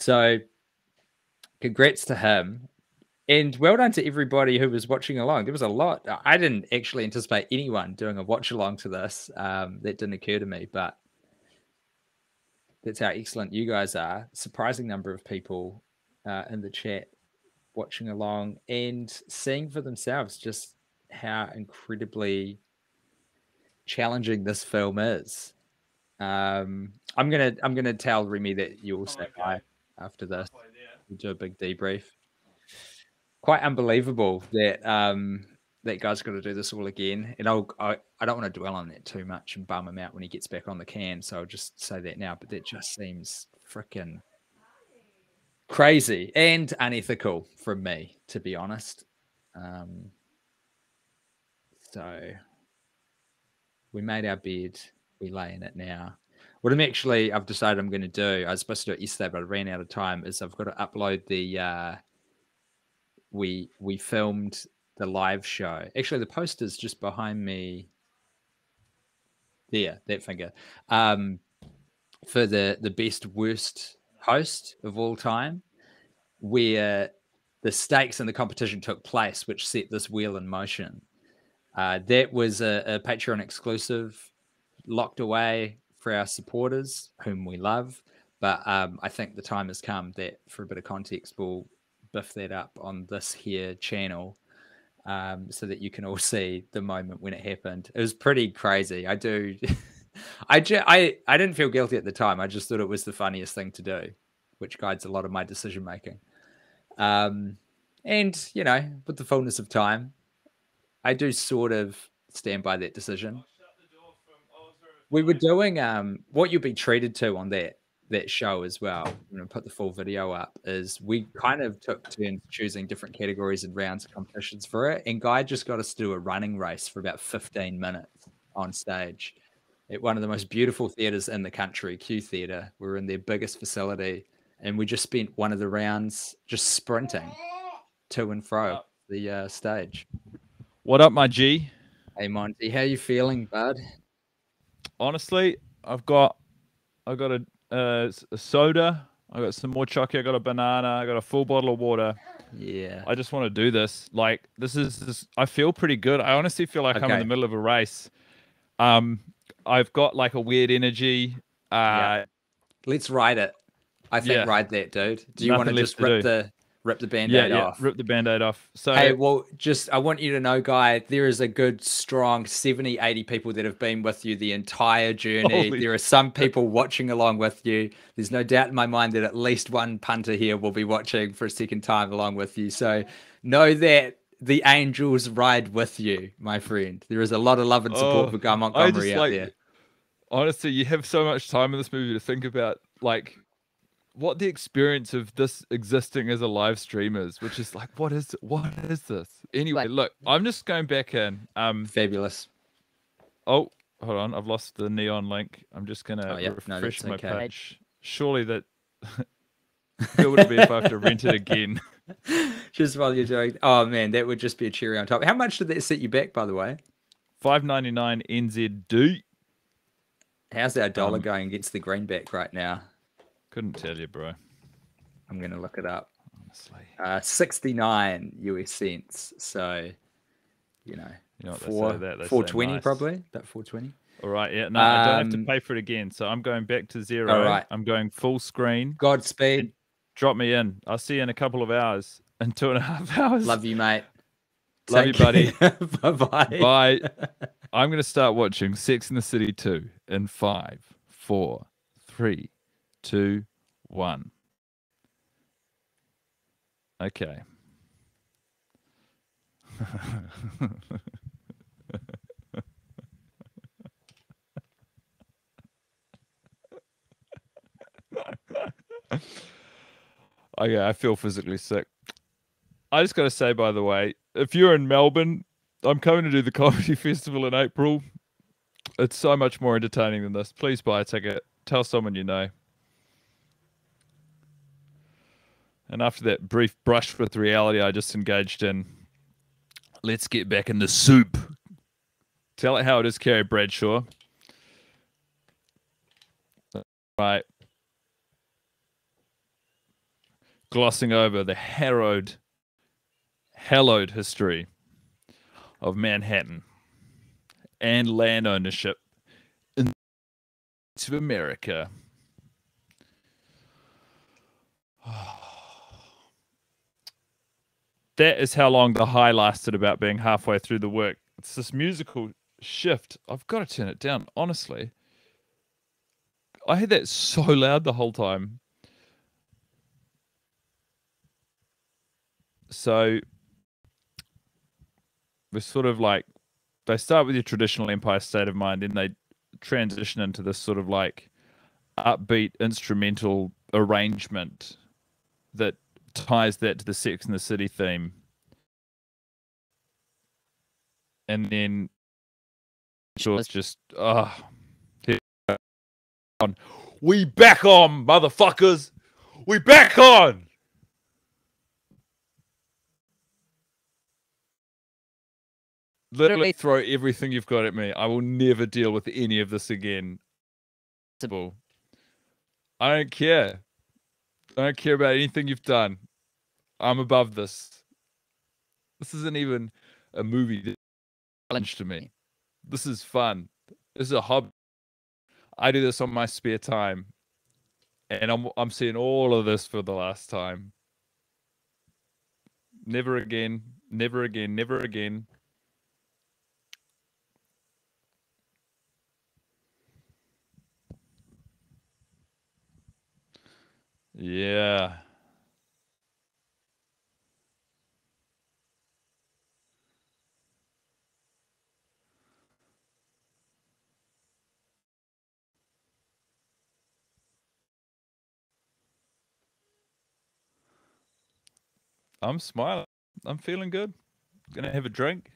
So, congrats to him. And well done to everybody who was watching along. There was a lot. I didn't actually anticipate anyone doing a watch along to this. Um, that didn't occur to me, but that's how excellent you guys are. Surprising number of people uh, in the chat watching along and seeing for themselves just how incredibly challenging this film is. Um, I'm gonna I'm gonna tell Remy that you will say okay. hi after this. We'll do a big debrief. Quite unbelievable that um, that guy's got to do this all again. And I'll, I, I don't want to dwell on that too much and bum him out when he gets back on the can. So I'll just say that now. But that just seems freaking crazy and unethical from me, to be honest. Um, so we made our bed. We lay in it now. What I'm actually, I've decided I'm going to do. I was supposed to do it yesterday, but I ran out of time. Is I've got to upload the. Uh, we we filmed the live show. Actually, the poster's just behind me. There, that finger. Um, for the the best worst host of all time, where the stakes in the competition took place, which set this wheel in motion. Uh, that was a, a Patreon exclusive, locked away for our supporters, whom we love. But um, I think the time has come that, for a bit of context, we'll biff that up on this here channel um, so that you can all see the moment when it happened. It was pretty crazy. I do. I, ju- I I didn't feel guilty at the time. I just thought it was the funniest thing to do, which guides a lot of my decision making. Um, and you know, with the fullness of time, I do sort of stand by that decision we were doing um what you'll be treated to on that that show as well. I'm going to put the full video up. Is we kind of took turns choosing different categories and rounds of competitions for it, and Guy just got us to do a running race for about 15 minutes on stage at one of the most beautiful theaters in the country, Q Theater. We are in their biggest facility, and we just spent one of the rounds just sprinting to and fro the uh, stage. What up, my G? Hey Monty, how you feeling, bud? Honestly, I've got I got a, uh, a soda. I got some more chocolate. I got a banana. I got a full bottle of water. Yeah. I just want to do this. Like this is this, I feel pretty good. I honestly feel like okay. I'm in the middle of a race. Um, I've got like a weird energy. Uh, yeah. Let's ride it. I think yeah. ride that, dude. Do you want to just rip do. the rip the band-aid yeah, yeah, off. Rip the band-aid off. So Hey, well, just I want you to know, guy, there is a good strong 70, 80 people that have been with you the entire journey. Holy there are some people watching along with you. There's no doubt in my mind that at least one punter here will be watching for a second time along with you. So know that the angels ride with you, my friend. There is a lot of love and support oh, for Guy Montgomery out like, there. Honestly, you have so much time in this movie to think about like what the experience of this existing as a live stream is, which is like, what is what is this? Anyway, like, look, I'm just going back in. Um, fabulous. Oh, hold on, I've lost the neon link. I'm just gonna oh, yep. refresh no, my okay. page. Surely that it would be if I have to rent it again. just while you're doing. Oh man, that would just be a cherry on top. How much did that set you back, by the way? Five ninety nine NZD. How's our dollar Um, going against the greenback right now? Couldn't tell you, bro. I'm going to look it up. Honestly, Uh, 69 US cents. So, you know, you know four, that they 420 nice. probably. About 420. All right, yeah, no, I don't have Um, to pay for it again. So I'm going back to zero. all right. I'm going full screen. Godspeed. Drop me in. I'll see you in a couple of hours. In two and a half hours. Love you, mate. Love you, buddy. bye bye. Bye. I'm going to start watching Sex in the City 2 in five, four, three, two, one. Okay. okay, I feel physically sick. I just got to say, by the way, if you're in Melbourne, I'm coming to do the comedy festival in April. It's so much more entertaining than this. Please buy a ticket. Tell someone you know. And after that brief brush with reality I just engaged in, let's get back in the soup. Tell it how it is, Carrie Bradshaw. Right. Glossing over the harrowed, hallowed history of Manhattan and land ownership in America. Oh. That is how long the high lasted about being halfway through the work. It's this musical shift. I've got to turn it down, honestly. I had that so loud the whole time. So we're sort of like they start with your traditional Empire State of Mind, then they transition into this sort of like upbeat instrumental arrangement that ties that to the Sex and the City theme, and then so it's just ah, on. We back on, motherfuckers. We back on. Literally throw everything you've got at me. I will never deal with any of this again. I don't care. I don't care about anything you've done. I'm above this. This isn't even a movie that challenge to me. This is fun. This is a hobby. I do this on my spare time. And I'm I'm seeing all of this for the last time. Never again, never again, never again. Yeah. I'm smiling. I'm feeling good. Gonna have a drink.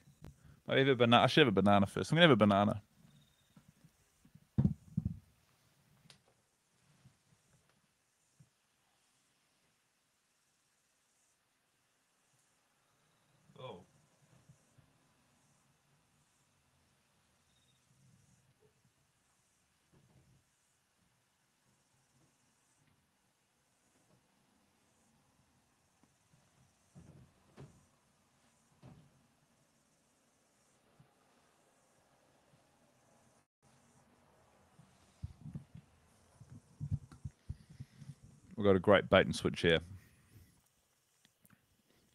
I have a banana. I should have a banana first. I'm gonna have a banana. We've got a great bait and switch here.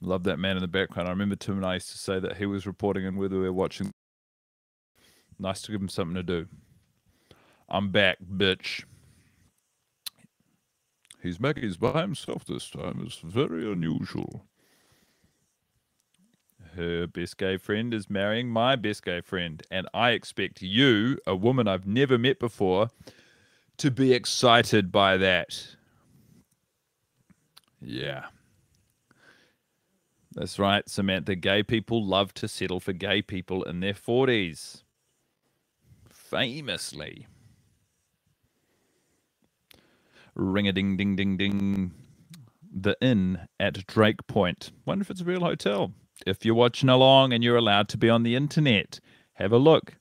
Love that man in the background. I remember Tim and I used to say that he was reporting and whether we were watching. Nice to give him something to do. I'm back, bitch. He's Maggie's by himself this time. It's very unusual. Her best gay friend is marrying my best gay friend, and I expect you, a woman I've never met before, to be excited by that. Yeah. That's right, Samantha. Gay people love to settle for gay people in their 40s. Famously. Ring a ding ding ding ding. The Inn at Drake Point. Wonder if it's a real hotel. If you're watching along and you're allowed to be on the internet, have a look.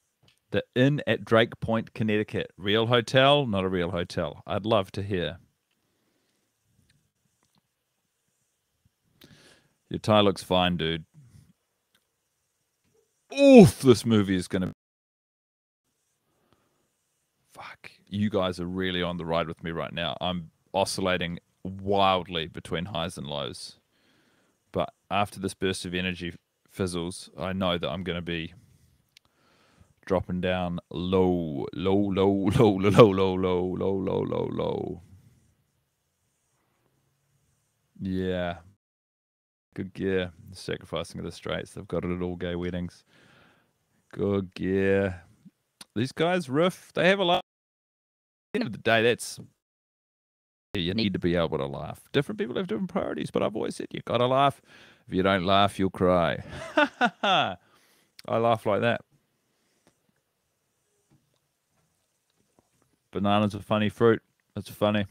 The Inn at Drake Point, Connecticut. Real hotel, not a real hotel. I'd love to hear. Your tie looks fine, dude. Oof, this movie is going to. Fuck. You guys are really on the ride with me right now. I'm oscillating wildly between highs and lows. But after this burst of energy fizzles, I know that I'm going to be dropping down low, low, low, low, low, low, low, low, low, low, low, low. Yeah. Good gear. Sacrificing of the Straits. They've got it at all gay weddings. Good gear. These guys riff. They have a laugh. At the end of the day, that's you need to be able to laugh. Different people have different priorities, but I've always said you gotta laugh. If you don't laugh, you'll cry. I laugh like that. Banana's a funny fruit. That's funny.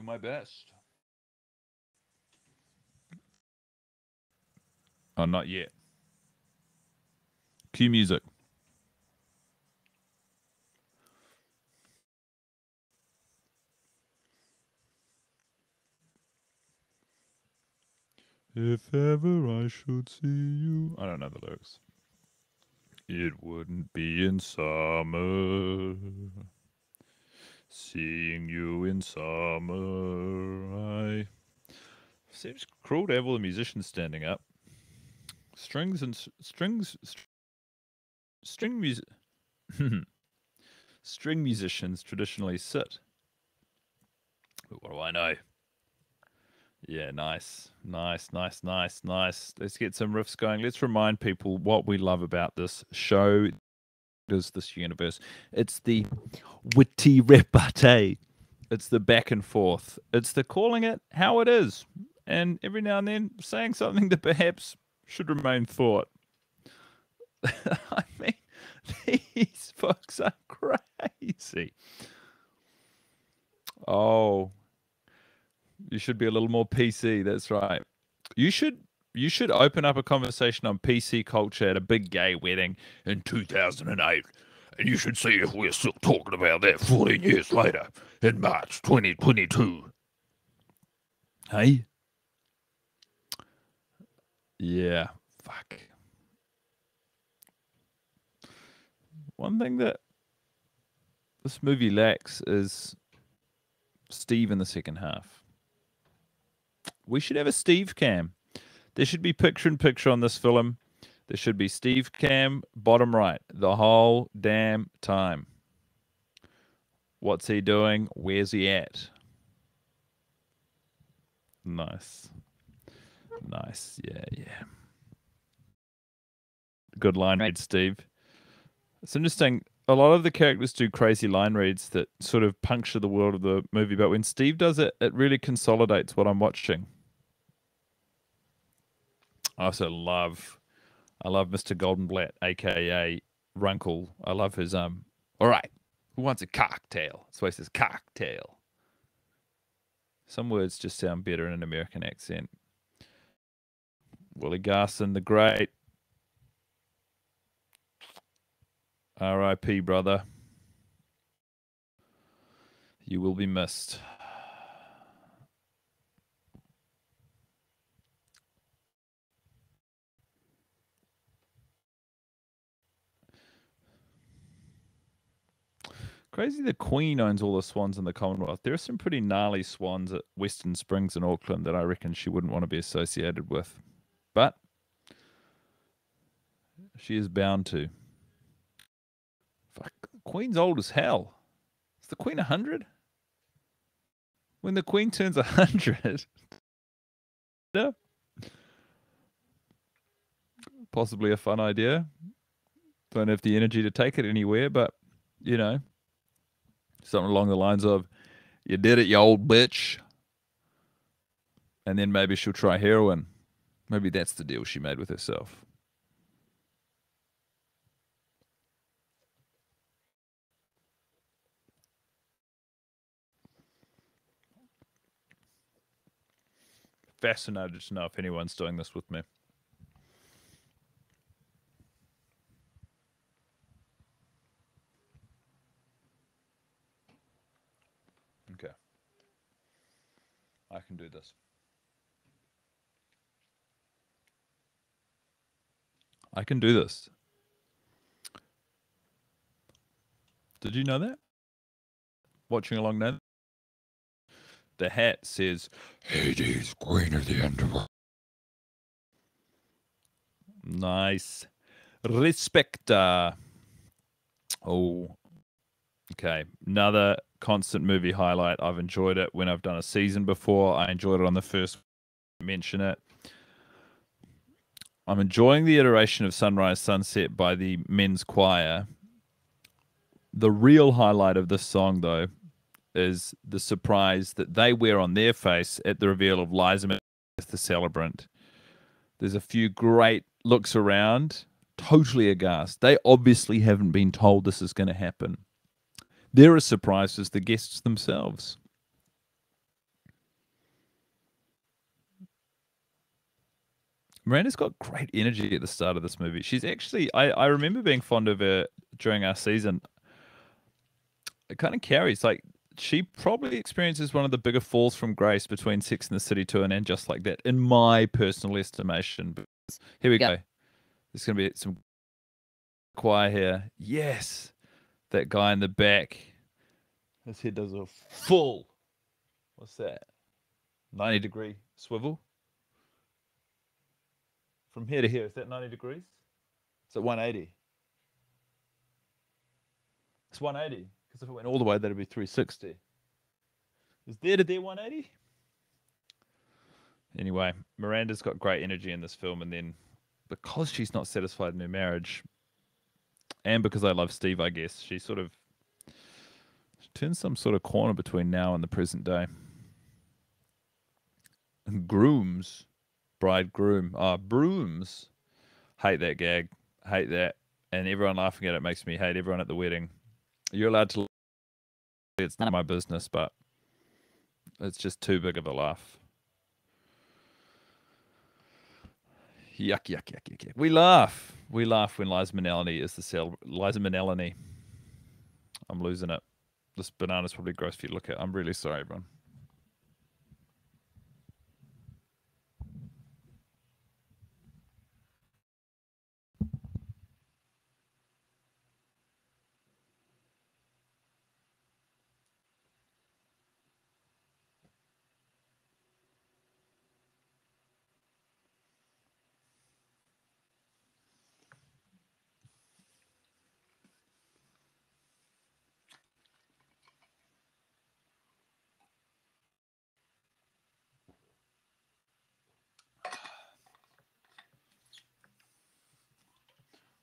Do my best. Oh, not yet. Cue music. If ever I should see you. I don't know the lyrics. It wouldn't be in summer. Seeing you in summer. I. Seems cruel to have all the musicians standing up. Strings and strings. St- string music. string musicians traditionally sit. But what do I know? Yeah, nice, nice, nice, nice, nice. Let's get some riffs going. Let's remind people what we love about this show. Is this universe? It's the witty repartee. It's the back and forth. It's the calling it how it is, and every now and then saying something that perhaps should remain thought. I mean, these folks are crazy. Oh, you should be a little more PC. That's right. You should you should open up a conversation on PC culture at a big gay wedding in 2008. And you should see if we're still talking about that 14 years later in March 2022. Hey? Yeah, fuck. One thing that this movie lacks is Steve in the second half. We should have a Steve cam. There should be picture in picture on this film. There should be Steve cam bottom right the whole damn time. What's he doing? Where's he at? Nice. Nice. Yeah, yeah. Good line read, Steve. It's interesting. A lot of the characters do crazy line reads that sort of puncture the world of the movie, but when Steve does it, it really consolidates what I'm watching. I also love, I love Mr. Goldenblatt, aka Runkle. I love his um. All right, who wants a cocktail? Why he says cocktail. Some words just sound better in an American accent. Willie Garson, the great. R.I.P. brother. You will be missed. Crazy the Queen owns all the swans in the Commonwealth. There are some pretty gnarly swans at Western Springs in Auckland that I reckon she wouldn't want to be associated with. But she is bound to. Fuck, Queen's old as hell. Is the Queen 100? When the Queen turns 100. yeah. Possibly a fun idea. Don't have the energy to take it anywhere, but, you know, something along the lines of, "You did it, you old bitch," and then maybe she'll try heroin. Maybe that's the deal she made with herself. Fascinated to know if anyone's doing this with me. I can do this. I can do this. Did you know that? Watching along now? The hat says, Hades, Queen of the Underworld. Nice. Respecta. Oh, okay. Another constant movie highlight. I've enjoyed it when I've done a season before. I enjoyed it on the first mention it. I'm enjoying the iteration of Sunrise Sunset by the men's choir. The real highlight of this song, though, is the surprise that they wear on their face at the reveal of Liza as the celebrant. There's a few great looks around, totally aghast. They obviously haven't been told this is going to happen. They're as surprised as the guests themselves. Miranda's got great energy at the start of this movie. She's actually, I, I remember being fond of her during our season. It kind of carries, like, she probably experiences one of the bigger falls from grace between Sex and the City 2 and, and Just Like That, in my personal estimation. But here we Yep. go. There's going to be some choir here. Yes. That guy in the back. His head does a full, what's that? 90 degree swivel. From here to here, is that 90 degrees? Is it 180? It's 180. Because if it went all the way, that'd be 360. Is there to there 180? Anyway, Miranda's got great energy in this film, and then because she's not satisfied in her marriage, and because I love Steve, I guess, she sort of turns some sort of corner between now and the present day. Grooms, bridegroom, ah, brooms. Hate that gag. Hate that. And everyone laughing at it makes me hate everyone at the wedding. You're allowed to. It's not my business, but it's just too big of a laugh. Yuck, yuck, yuck, yuck, yuck. We laugh. We laugh when Liza Minnelli is the cell. Liza Minnelli. I'm losing it. This banana's probably gross for you look at. I'm really sorry, everyone.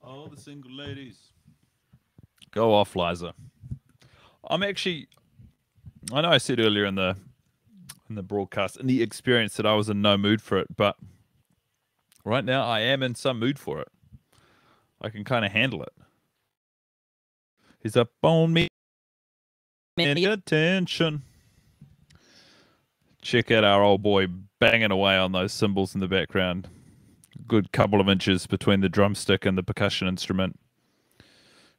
All the single ladies. Go off, Liza. I'm actually I know I said earlier in the in the broadcast in the experience that I was in no mood for it, but right now I am in some mood for it. I can kind of handle it. He's up on me. Any attention. Check out our old boy banging away on those cymbals in the background. Good couple of inches between the drumstick and the percussion instrument.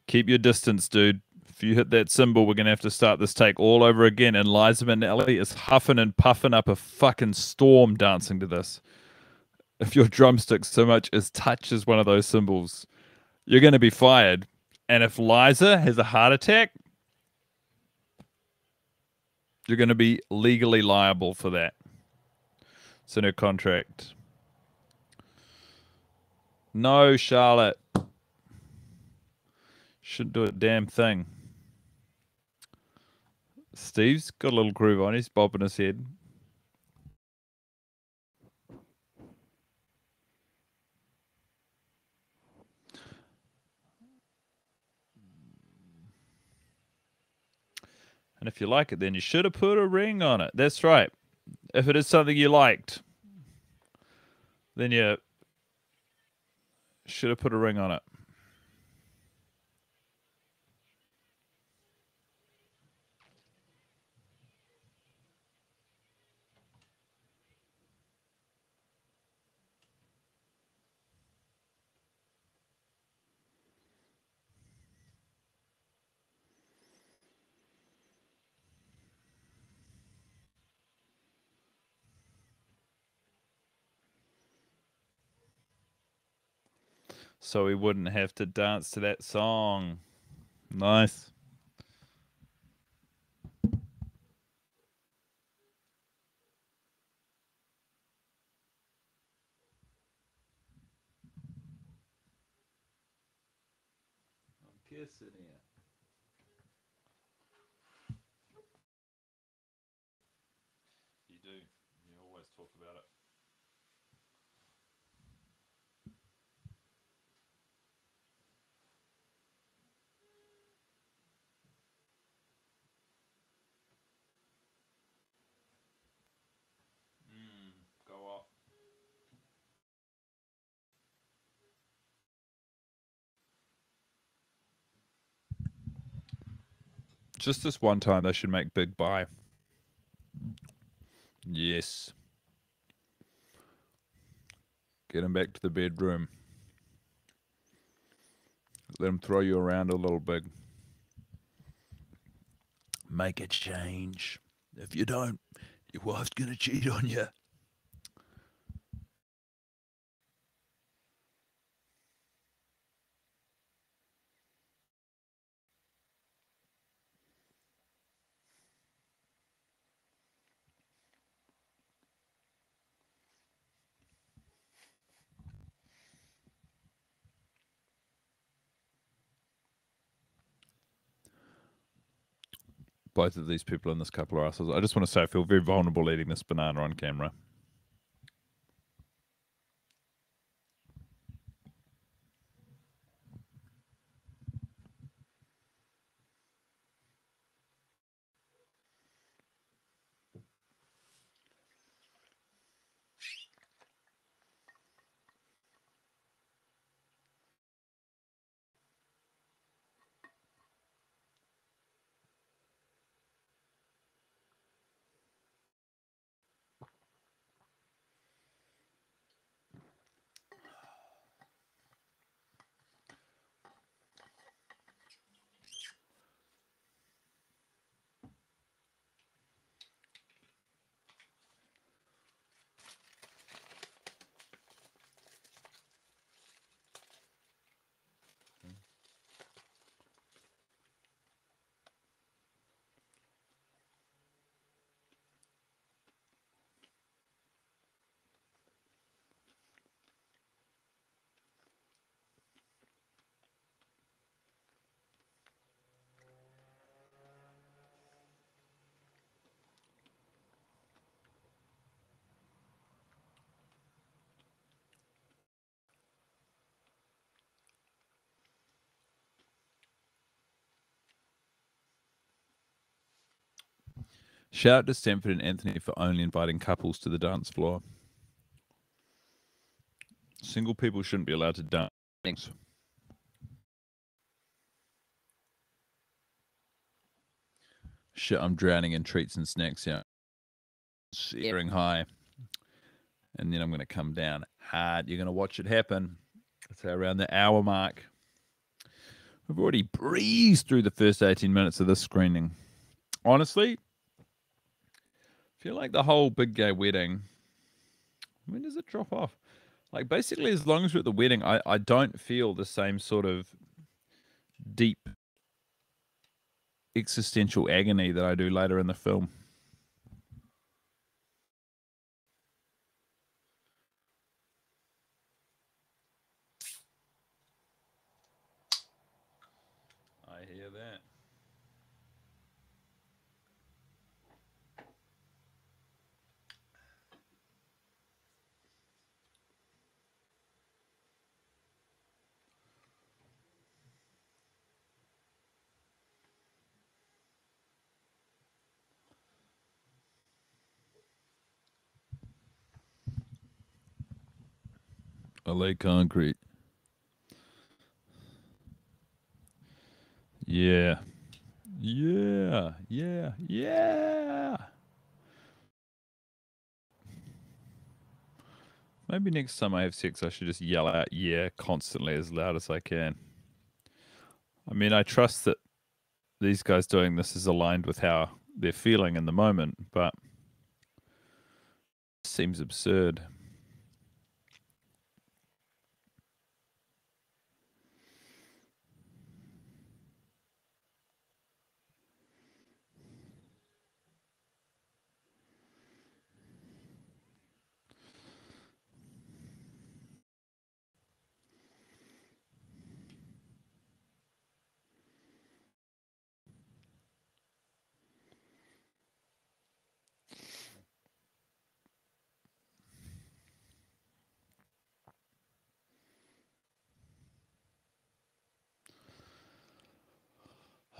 Keep your distance, dude. If you hit that cymbal, we're gonna have to start this take all over again. And Liza Minnelli is huffing and puffing up a fucking storm dancing to this. If your drumstick so much as touches one of those cymbals, you're gonna be fired. And if Liza has a heart attack, you're going to be legally liable for that. It's in her contract. No, Charlotte. Shouldn't do a damn thing. Steve's got a little groove on. He's bobbing his head. And if you like it, then you should have put a ring on it. That's right. If it is something you liked, then you should have put a ring on it. So we wouldn't have to dance to that song. Nice do. You always talk about it. Mm, go off. Just this one time, they should make Big Buy. Yes. Get him back to the bedroom. Let him throw you around a little bit. Make a change. If you don't, your wife's gonna cheat on you. Both of these people in this couple are assholes. I just want to say I feel very vulnerable eating this banana on camera. Shout out to Stanford and Anthony for only inviting couples to the dance floor. Single people shouldn't be allowed to dance. Thanks. Shit, I'm drowning in treats and snacks here. Searing high. And then I'm going to come down hard. You're going to watch it happen. So around the hour mark. We've already breezed through the first 18 minutes of this screening. Honestly, feel like the whole big gay wedding. When does it drop off? Like basically, as long as we're at the wedding, I, I don't feel the same sort of deep existential agony that I do later in the film. I lay concrete. Yeah. Yeah. Yeah. Yeah. Maybe next time I have sex, I should just yell out yeah constantly as loud as I can. I mean, I trust that these guys doing this is aligned with how they're feeling in the moment, but seems absurd.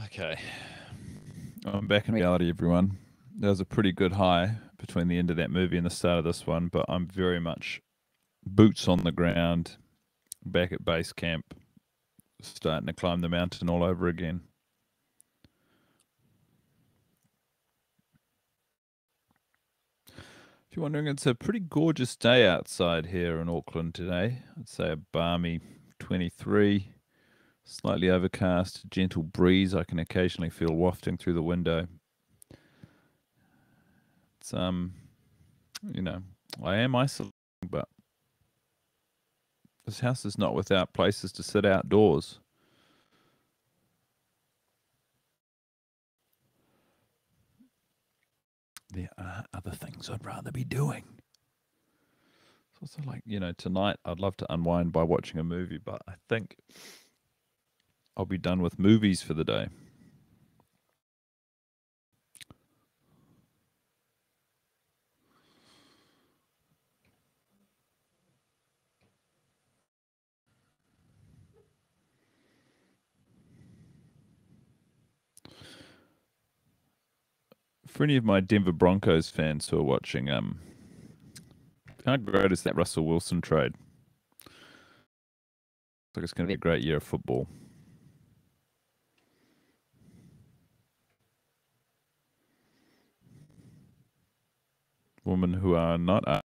Okay. I'm back in reality, everyone. That was a pretty good high between the end of that movie and the start of this one, but I'm very much boots on the ground, back at base camp, starting to climb the mountain all over again. If you're wondering, it's a pretty gorgeous day outside here in Auckland today. I'd say a balmy 23, slightly overcast, gentle breeze I can occasionally feel wafting through the window. It's um, you know, I am isolating, but this house is not without places to sit outdoors. There are other things I'd rather be doing. It's also like, you know, tonight I'd love to unwind by watching a movie, but I think I'll be done with movies for the day. For any of my Denver Broncos fans who are watching, um, how great is that Russell Wilson trade? Looks like it's going to be a great year of football. Women who are not our,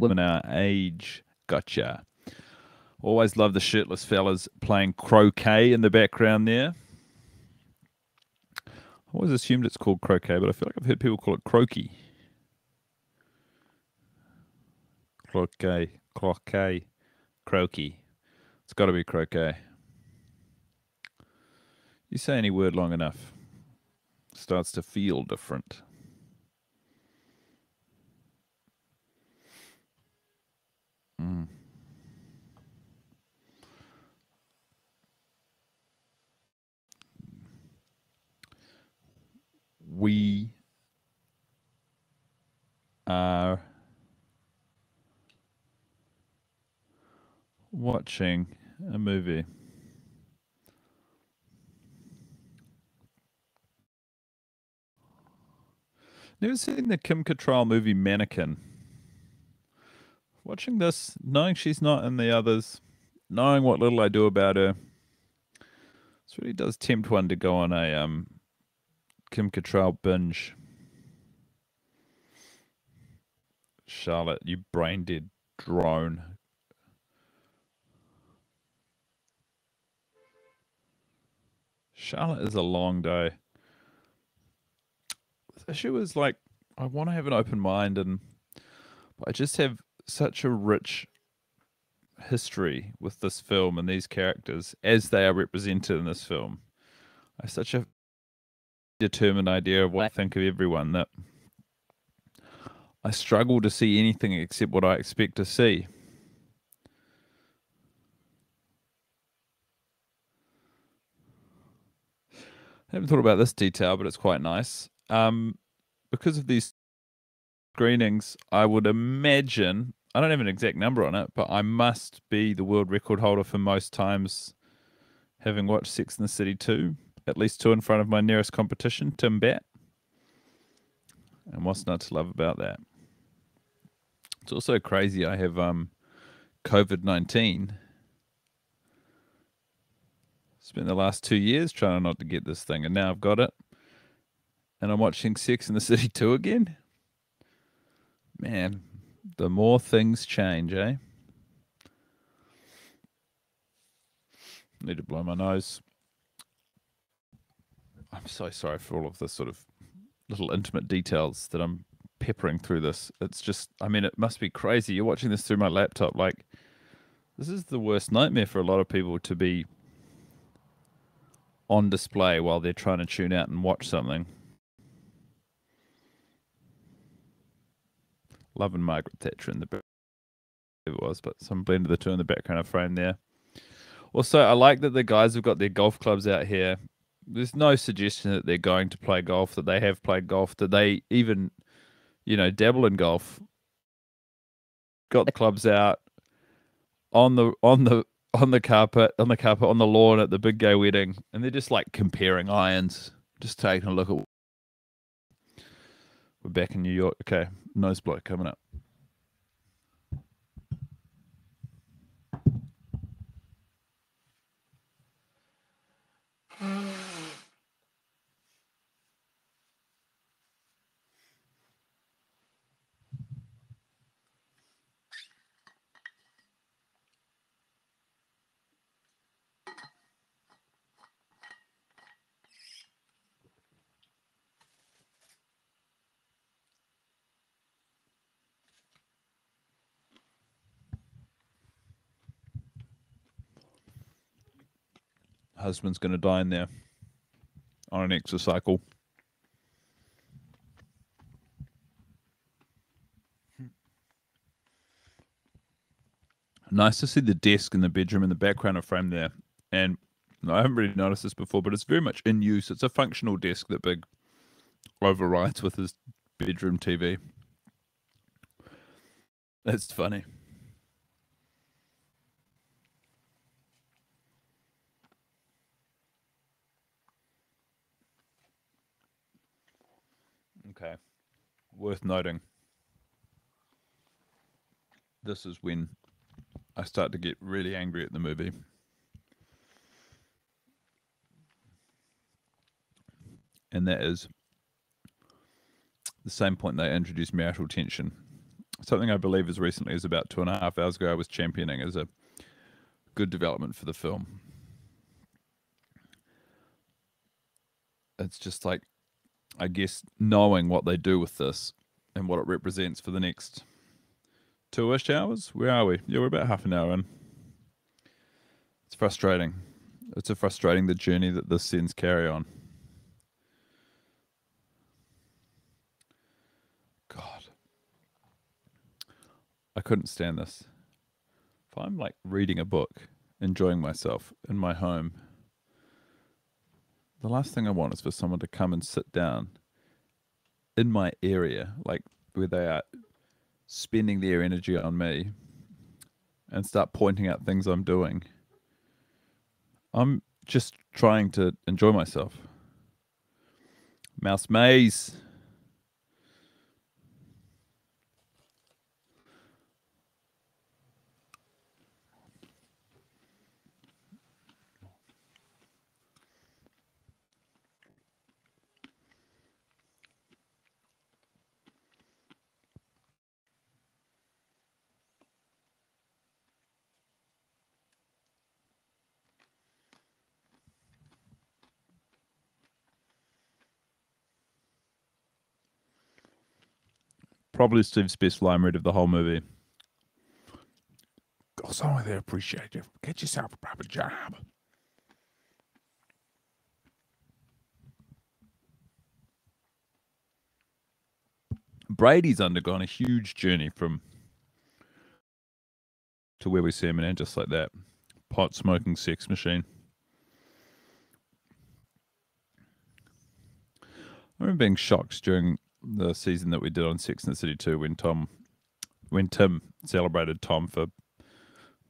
women our age, gotcha. Always love the shirtless fellas playing croquet in the background there. I always assumed it's called croquet, but I feel like I've heard people call it croquet. Croquet, croquet, croquet. It's got to be croquet. You say any word long enough, starts to feel different. Mm. We are watching a movie. Never seen the Kim Cattrall movie Mannequin. Watching this, knowing she's not in the others, knowing what little I do about her, this really does tempt one to go on a um, Kim Cattrall binge. Charlotte, you brain dead drone. Charlotte is a long day. The issue is like I want to have an open mind and I just have such a rich history with this film and these characters as they are represented in this film. I have such a determined idea of what I think of everyone that I struggle to see anything except what I expect to see. I haven't thought about this detail, but it's quite nice. Um, because of these screenings, I would imagine I don't have an exact number on it, but I must be the world record holder for most times having watched Sex in the City 2, at least two in front of my nearest competition, Tim Batt. And what's not to love about that? It's also crazy. I have um, COVID 19. Spent the last two years trying not to get this thing, and now I've got it. And I'm watching Sex in the City 2 again. Man, the more things change, eh? Need to blow my nose. I'm so sorry for all of the sort of little intimate details that I'm peppering through this. It's just, I mean, it must be crazy. You're watching this through my laptop. Like, this is the worst nightmare for a lot of people to be on display while they're trying to tune out and watch something. Loving Margaret Thatcher in the. It was, but some blend of the two in the background of frame there. Also, I like that the guys have got their golf clubs out here. There's no suggestion that they're going to play golf, that they have played golf, that they even, you know, dabble in golf. Got the clubs out on the on the on the carpet, on the carpet, on the lawn at the big gay wedding, and they're just like comparing irons, just taking a look at. We're back in New York. Okay, nose blow coming up. Mm. Husband's going to die in there on an exocycle. Nice to see the desk in the bedroom in the background of frame there. And I haven't really noticed this before, but it's very much in use. It's a functional desk that Big overrides with his bedroom TV. That's funny. Okay. Worth noting. This is when I start to get really angry at the movie. And that is the same point they introduced marital tension. Something I believe as recently as about two and a half hours ago I was championing as a good development for the film. It's just like I guess knowing what they do with this and what it represents for the next two-ish hours. Where are we? Yeah, we're about half an hour in. It's frustrating. It's a frustrating the journey that this sends carry on. God, I couldn't stand this. If I'm like reading a book, enjoying myself in my home the last thing I want is for someone to come and sit down in my area, like where they are spending their energy on me and start pointing out things I'm doing. I'm just trying to enjoy myself. Mouse maze. Probably Steve's best line read of the whole movie. Go somewhere they appreciate you. Get yourself a proper job. Brady's undergone a huge journey from to where we see him and just like that. Pot smoking sex machine. I remember being shocked during the season that we did on Sex and the City 2 when Tom when Tim celebrated Tom for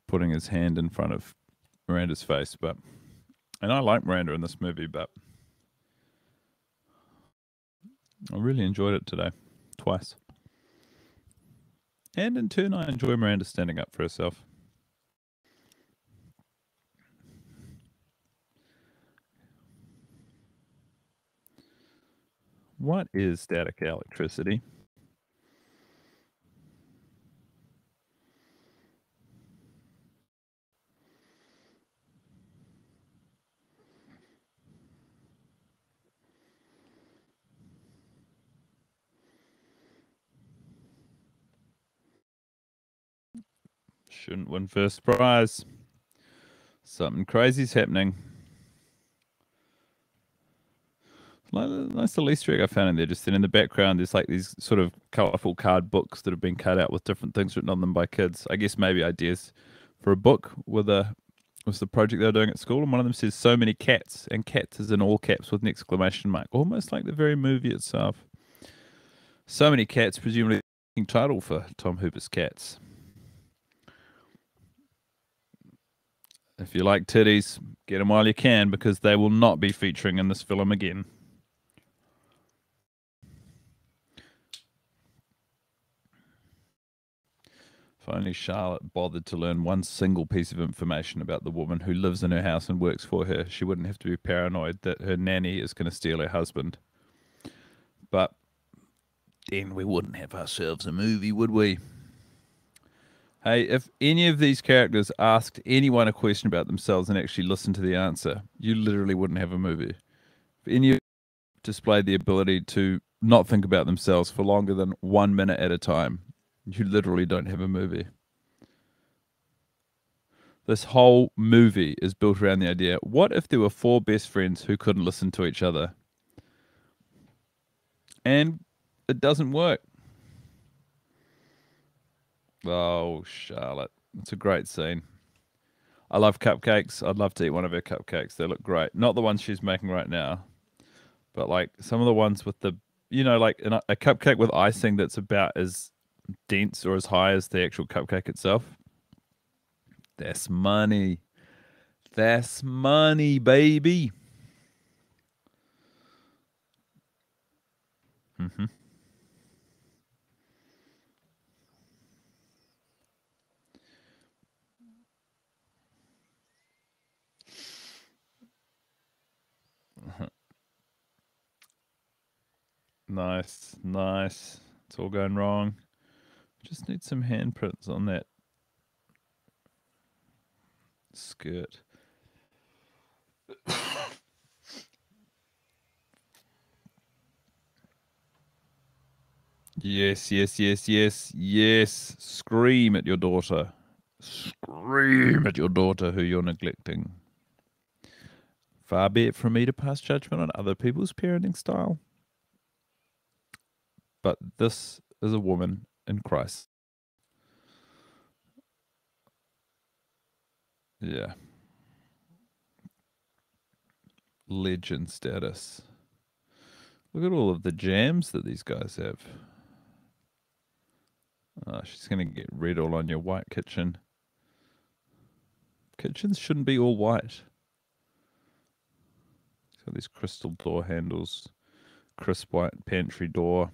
putting his hand in front of Miranda's face, but and I like Miranda in this movie, but I really enjoyed it today, twice. And in turn, I enjoy Miranda standing up for herself. What is static electricity? Shouldn't win first prize. Something crazy's happening. That's the Easter egg I found in there. Just then in the background, there's like these sort of colorful card books that have been cut out with different things written on them by kids. I guess maybe ideas for a book with a was the project they were doing at school, and one of them says "so many cats," and "cats" is in all caps with an exclamation mark, almost like the very movie itself. So many cats, presumably title for Tom Hooper's Cats. If you like titties, get them while you can because they will not be featuring in this film again. Only Charlotte bothered to learn one single piece of information about the woman who lives in her house and works for her, she wouldn't have to be paranoid that her nanny is going to steal her husband. But then we wouldn't have ourselves a movie, would we? Hey, if any of these characters asked anyone a question about themselves and actually listened to the answer, you literally wouldn't have a movie. If any of displayed the ability to not think about themselves for longer than one minute at a time, you literally don't have a movie. This whole movie is built around the idea what if there were four best friends who couldn't listen to each other? And it doesn't work. Oh, Charlotte. It's a great scene. I love cupcakes. I'd love to eat one of her cupcakes. They look great. Not the ones she's making right now, but like some of the ones with the, you know, like a cupcake with icing that's about as dense or as high as the actual cupcake itself. That's money. That's money, baby. Mm-hmm. Nice, nice. It's all going wrong. Just need some handprints on that skirt. yes, yes, yes, yes, yes. Scream at your daughter. Scream at your daughter who you're neglecting. Far be it from me to pass judgment on other people's parenting style. But this is a woman in Christ. Yeah. Legend status. Look at all of the jams that these guys have. Oh, she's going to get red all on your white kitchen. Kitchens shouldn't be all white. Got these crystal door handles, crisp white pantry door.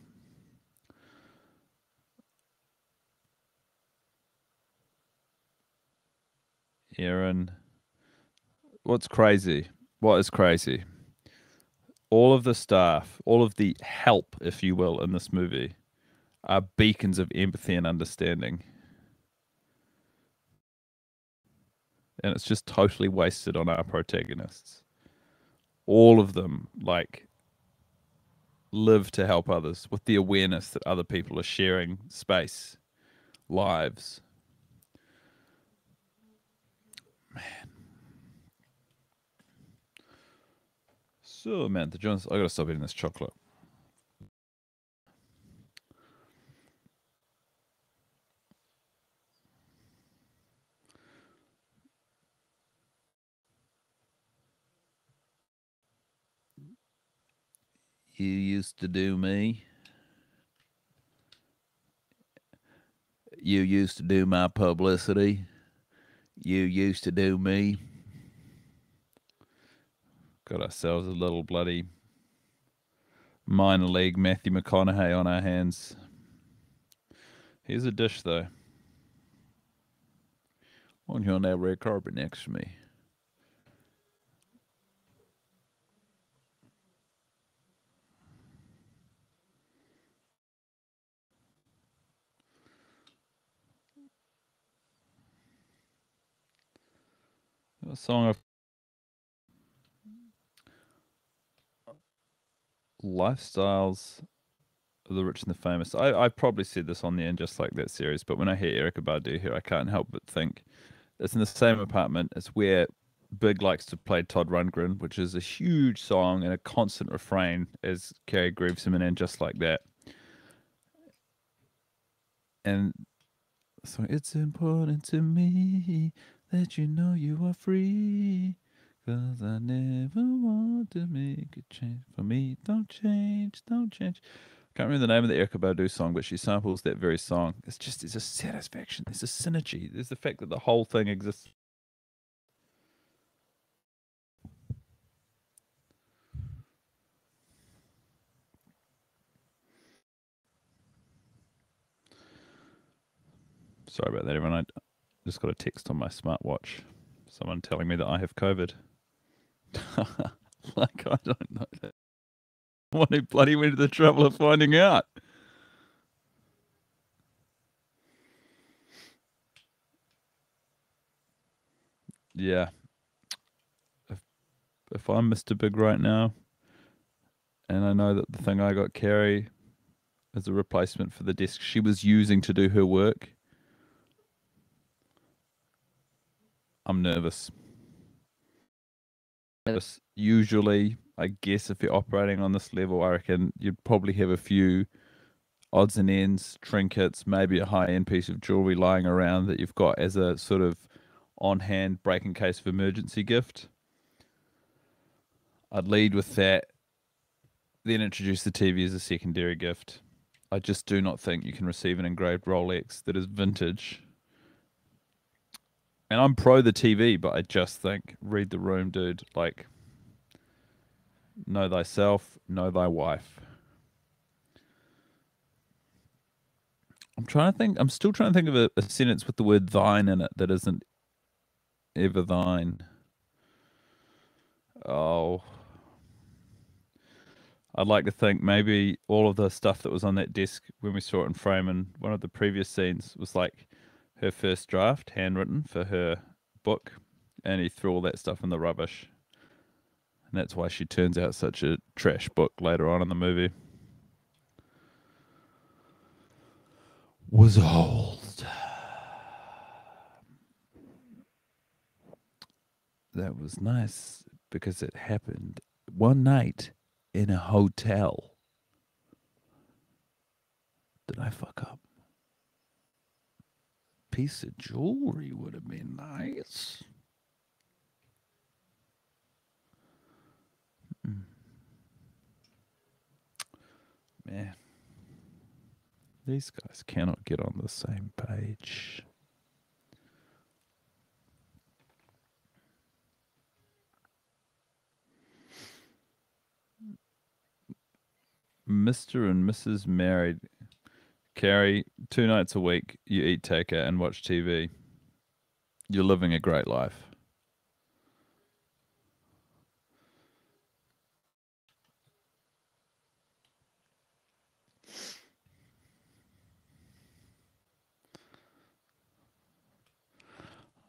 Erin. What's crazy? What is crazy? All of the staff, all of the help, if you will, in this movie are beacons of empathy and understanding. And it's just totally wasted on our protagonists. All of them, like, live to help others with the awareness that other people are sharing space, lives, So, Samantha Jones, I gotta stop eating this chocolate. You used to do me. You used to do my publicity. You used to do me. Got ourselves a little bloody minor league Matthew McConaughey on our hands. Here's a dish, though. On that red carpet next to me. A song of lifestyles of the rich and the famous. I, I probably said this on the end just like that series, but when I hear Erykah Badu here, I can't help but think it's in the same apartment. It's where Big likes to play Todd Rundgren, which is a huge song and a constant refrain as Carrie grieves him in and just like that. And so it's important to me that you know you are free. Cause I never want to make a change. For me, don't change, don't change. Can't remember the name of the Erykah Badu song, but she samples that very song. It's just—it's a satisfaction, there's a synergy, there's the fact that the whole thing exists. Sorry about that, everyone. I just got a text on my smartwatch. Someone telling me that I have COVID. like I don't know that. What who bloody went to the trouble of finding out? Yeah. If if I'm Mr. Big right now, and I know that the thing I got Carrie as a replacement for the desk she was using to do her work. I'm nervous. Usually, I guess if you're operating on this level, I reckon you'd probably have a few odds and ends, trinkets, maybe a high end piece of jewelry lying around that you've got as a sort of on hand break in case of emergency gift. I'd lead with that, then introduce the TV as a secondary gift. I just do not think you can receive an engraved Rolex that is vintage. And I'm pro the TV, but I just think read the room, dude. Like, know thyself, know thy wife. I'm trying to think. I'm still trying to think of a, a sentence with the word thine in it that isn't ever thine. Oh, I'd like to think maybe all of the stuff that was on that desk when we saw it in frame in one of the previous scenes was like her first draft, handwritten for her book, and he threw all that stuff in the rubbish. And that's why she turns out such a trash book later on in the movie. Was old. That was nice because it happened one night in a hotel. Did I fuck up? Piece of jewelry would have been nice. Mm. Man, these guys cannot get on the same page. Mr. and Mrs. Married. Carrie, two nights a week, you eat taker and watch TV. You're living a great life.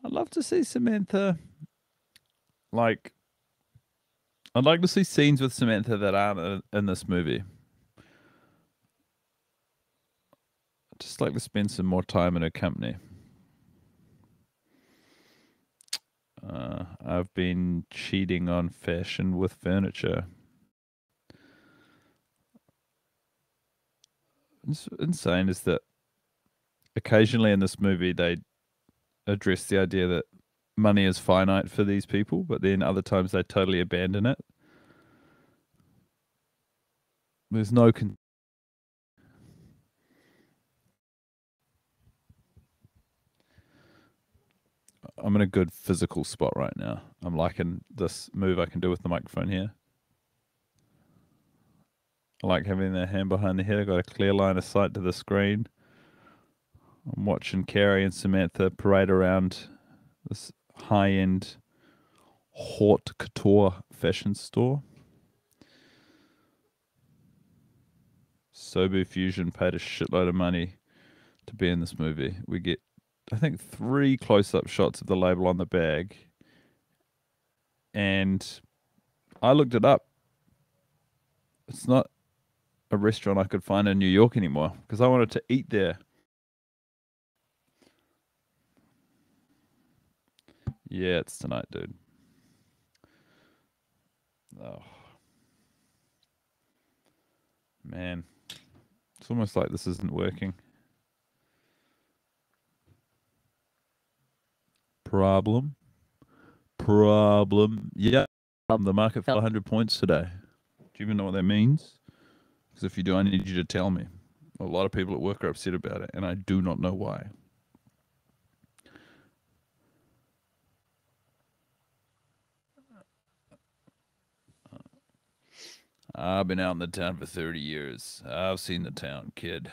I'd love to see Samantha like I'd like to see scenes with Samantha that aren't in- in this movie. I'd just like to spend some more time in her company. Uh, I've been cheating on fashion with furniture. What's insane is that occasionally in this movie they address the idea that money is finite for these people, but then other times they totally abandon it. There's no con- I'm in a good physical spot right now. I'm liking this move I can do with the microphone here. I like having the hand behind the head. I got a clear line of sight to the screen. I'm watching Carrie and Samantha parade around this high end haute couture fashion store. Sobu Fusion paid a shitload of money to be in this movie. We get, I think, three close up shots of the label on the bag. And I looked it up. It's not a restaurant I could find in New York anymore because I wanted to eat there. Yeah, it's tonight, dude. Oh. Man. It's almost like this isn't working. Problem. Problem. Yeah. The market fell 100 points today. Do you even know what that means? Because if you do, I need you to tell me. A lot of people at work are upset about it, and I do not know why. I've been out in the town for 30 years. I've seen the town, kid.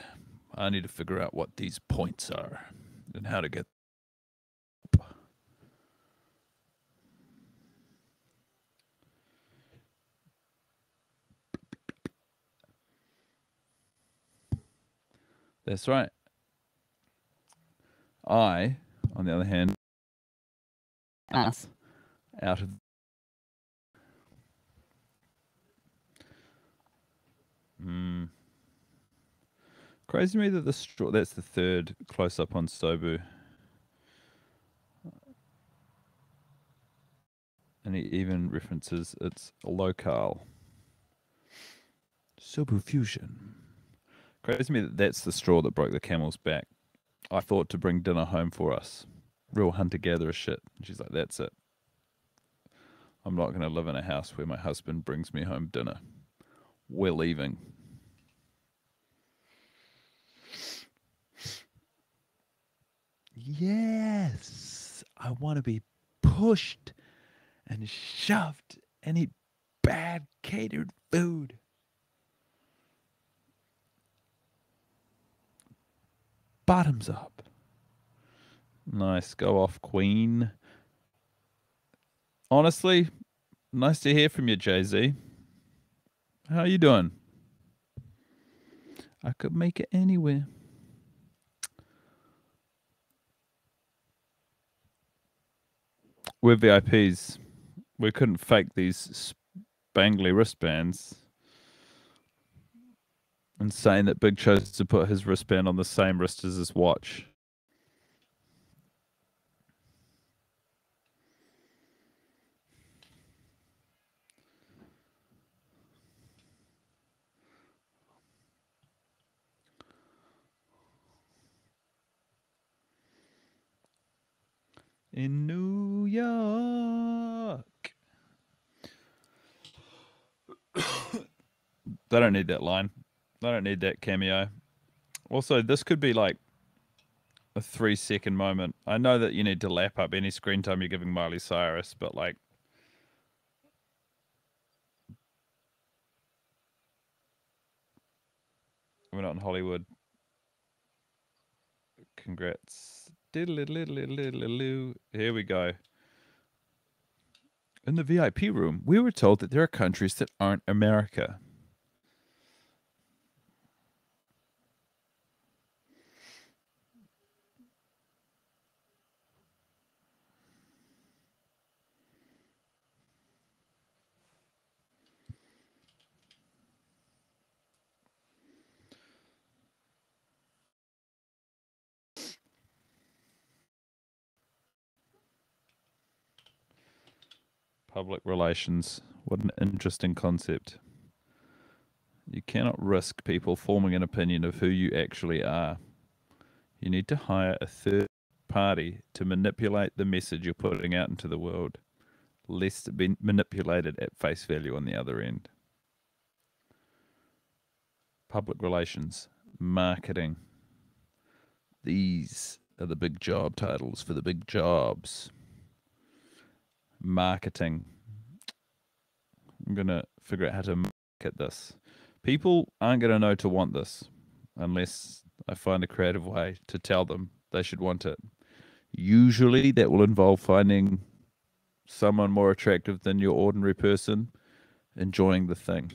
I need to figure out what these points are. and how to get. That's right. I, on the other hand, Us. out of Hmm. Crazy to me that the straw that's the third close up on Stobu. And he even references its locale. Sobu fusion. Crazy to me that that's the straw that broke the camel's back. I thought to bring dinner home for us. Real hunter gatherer shit. And she's like, that's it. I'm not going to live in a house where my husband brings me home dinner. We're leaving. Yes, I want to be pushed and shoved and eat bad catered food. Bottoms up. Nice. Go off, Queen. Honestly, nice to hear from you, Jay Z. How are you doing? I could make it anywhere. We're VIPs. We couldn't fake these spangly wristbands. And saying that Big chose to put his wristband on the same wrist as his watch. in New York. they don't need that line. They don't need that cameo. Also, this could be like a three second moment. I know that you need to lap up any screen time you're giving Miley Cyrus, but like. We're not in Hollywood. Congrats. Here we go. In the VIP room, we were told that there are countries that aren't America. Public relations. What an interesting concept. You cannot risk people forming an opinion of who you actually are. You need to hire a third party to manipulate the message you're putting out into the world, lest it be manipulated at face value on the other end. Public relations, marketing. These are the big job titles for the big jobs marketing. I'm going to figure out how to market this. People aren't going to know to want this unless I find a creative way to tell them they should want it. Usually that will involve finding someone more attractive than your ordinary person enjoying the thing.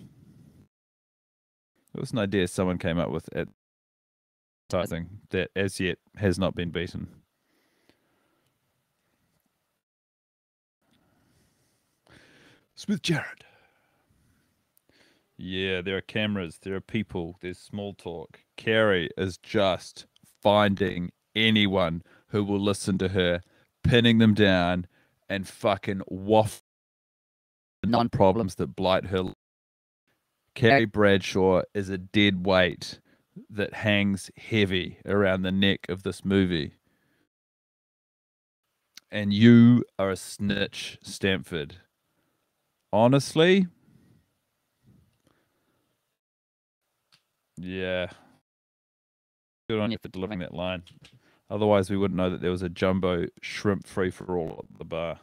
It was an idea someone came up with at that as yet has not been beaten. Smith Jerrod. Yeah, there are cameras, there are people, there's small talk. Carrie is just finding anyone who will listen to her, pinning them down, and fucking waff non problems that blight her. Carrie Bradshaw is a dead weight that hangs heavy around the neck of this movie. And you are a snitch, Stanford honestly, yeah. Good on you for delivering that line. Otherwise, we wouldn't know that there was a jumbo shrimp free for all at the bar.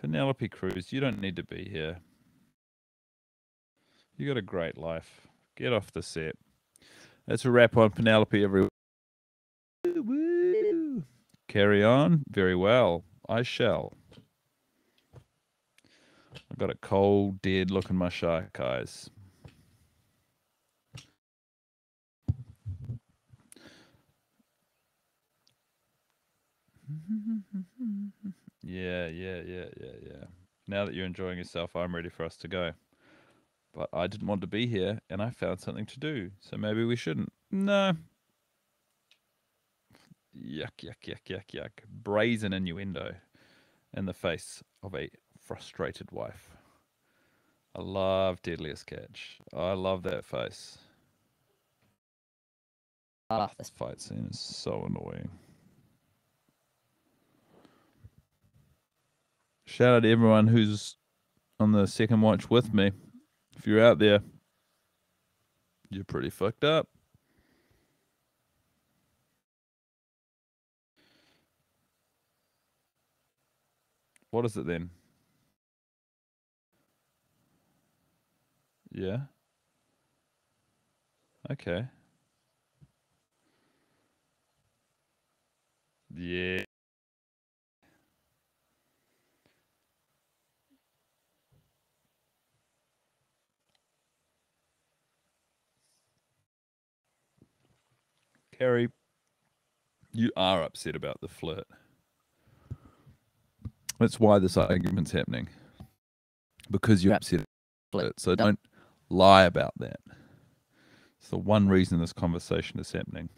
Penelope Cruz, you don't need to be here. You got a great life. Get off the set. That's a wrap on Penelope, everyone. Carry on. Very well. I shall. I've got a cold, dead look in my shark eyes. Yeah, yeah, yeah, yeah, yeah. Now that you're enjoying yourself, I'm ready for us to go. But I didn't want to be here and I found something to do, so maybe we shouldn't. No. Yuck, yuck, yuck, yuck, yuck. Brazen innuendo in the face of a frustrated wife. I love Deadliest Catch. I love that face. Ah, This fight scene is so annoying. Shout out to everyone who's on the second watch with me. If you're out there, you're pretty fucked up. What is it then? Yeah. Okay. Yeah. Carrie, you are upset about the flirt. That's why this argument's happening. Because you're upset about Flirt. it. So don't lie about that. It's the one reason this conversation is happening.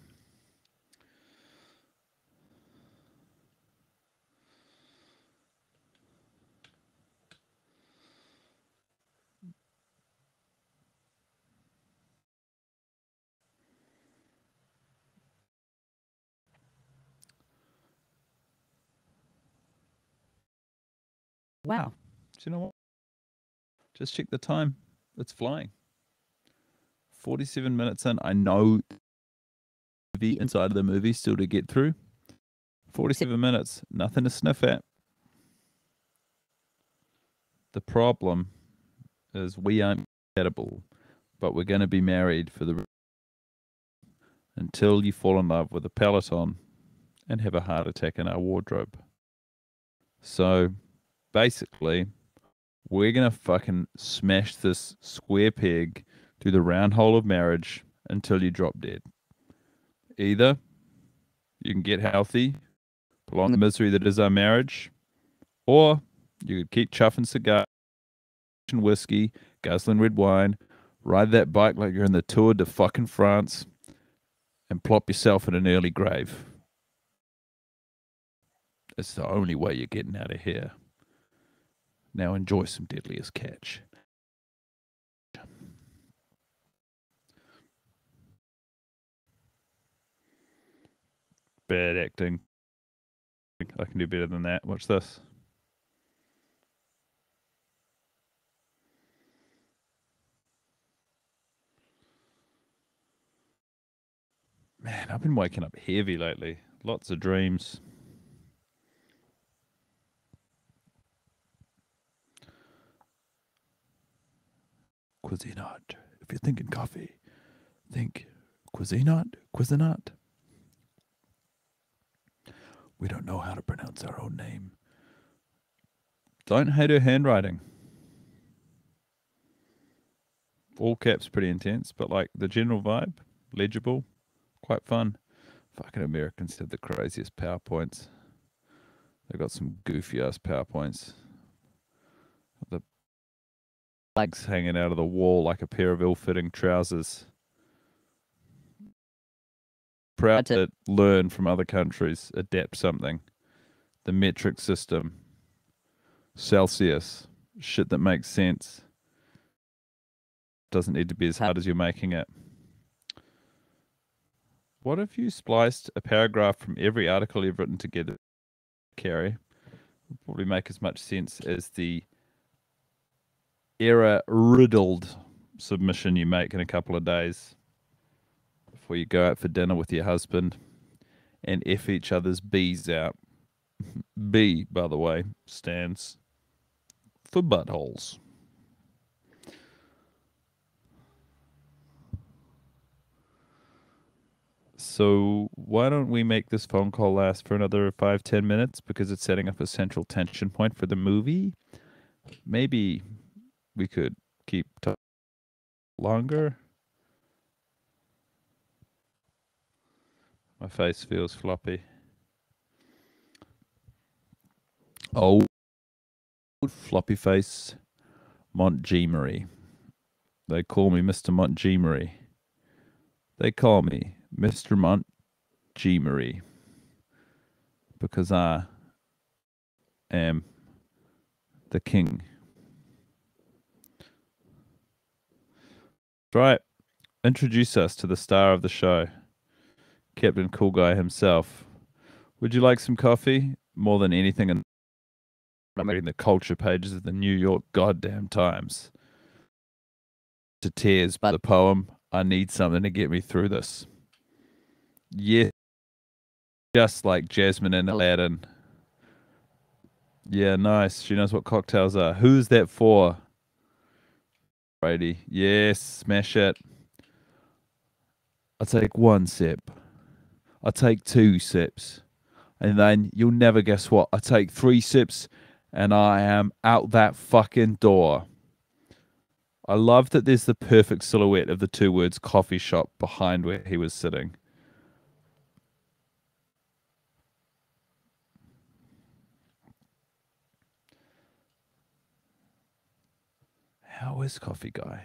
Wow. Do you know what? Just check the time. It's flying. 47 minutes in. I know the inside of the movie still to get through. 47 minutes. Nothing to sniff at. The problem is we aren't compatible, but we're going to be married for the until you fall in love with a Peloton and have a heart attack in our wardrobe. So basically, we're gonna fucking smash this square peg through the round hole of marriage until you drop dead. Either you can get healthy, prolong the misery that is our marriage, or you could keep chuffing cigars and whiskey, guzzling red wine, ride that bike like you're in the Tour de fucking France, and plop yourself in an early grave. It's the only way you're getting out of here. Now enjoy some deadliest catch. Bad acting. I can do better than that. Watch this. Man, I've been waking up heavy lately. Lots of dreams. Cuisinart. If you're thinking coffee, think Cuisinart, Cuisinart. We don't know how to pronounce our own name. Don't hate her handwriting. All caps pretty intense, but like the general vibe, legible, quite fun. Fucking Americans have the craziest PowerPoints. They've got some goofy ass PowerPoints. Legs hanging out of the wall like a pair of ill-fitting trousers. Proud to learn from other countries, adapt something. The metric system, Celsius, shit that makes sense. Doesn't need to be as hard as you're making it. What if you spliced a paragraph from every article you've written together, Carrie? Probably make as much sense as the error riddled submission you make in a couple of days before you go out for dinner with your husband and F each other's B's out. B, by the way, stands for buttholes. So why don't we make this phone call last for another five ten minutes because it's setting up a central tension point for the movie. Maybe we could keep talking longer. My face feels floppy. Old floppy face Montgomery. They call me Mr. Montgomery. They call me Mr. Montgomery because I am the king. Right. Introduce us to the star of the show, Captain Cool Guy himself. Would you like some coffee? More than anything, and I'm reading the culture pages of the New York goddamn Times. To tears, but the poem, I need something to get me through this. Yeah. Just like Jasmine and Aladdin. Yeah, nice. She knows what cocktails are. Who's that for? Brady. Yes, smash it. I take one sip. I take two sips. And then you'll never guess what. I take three sips and I am out that fucking door. I love that there's the perfect silhouette of the two words coffee shop behind where he was sitting. How is Coffee Guy?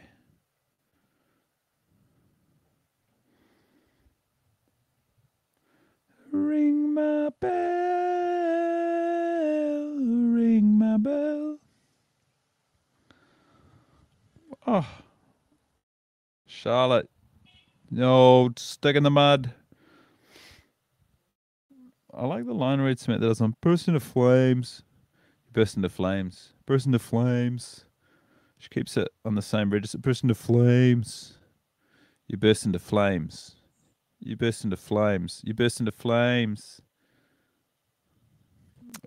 Ring my bell, ring my bell. Oh, Charlotte, no, stick in the mud. I like the line read Smith that is on burst into flames. Burst into flames. Burst into flames. She keeps it on the same register. Burst into flames. You burst into flames. You burst into flames. You burst into flames.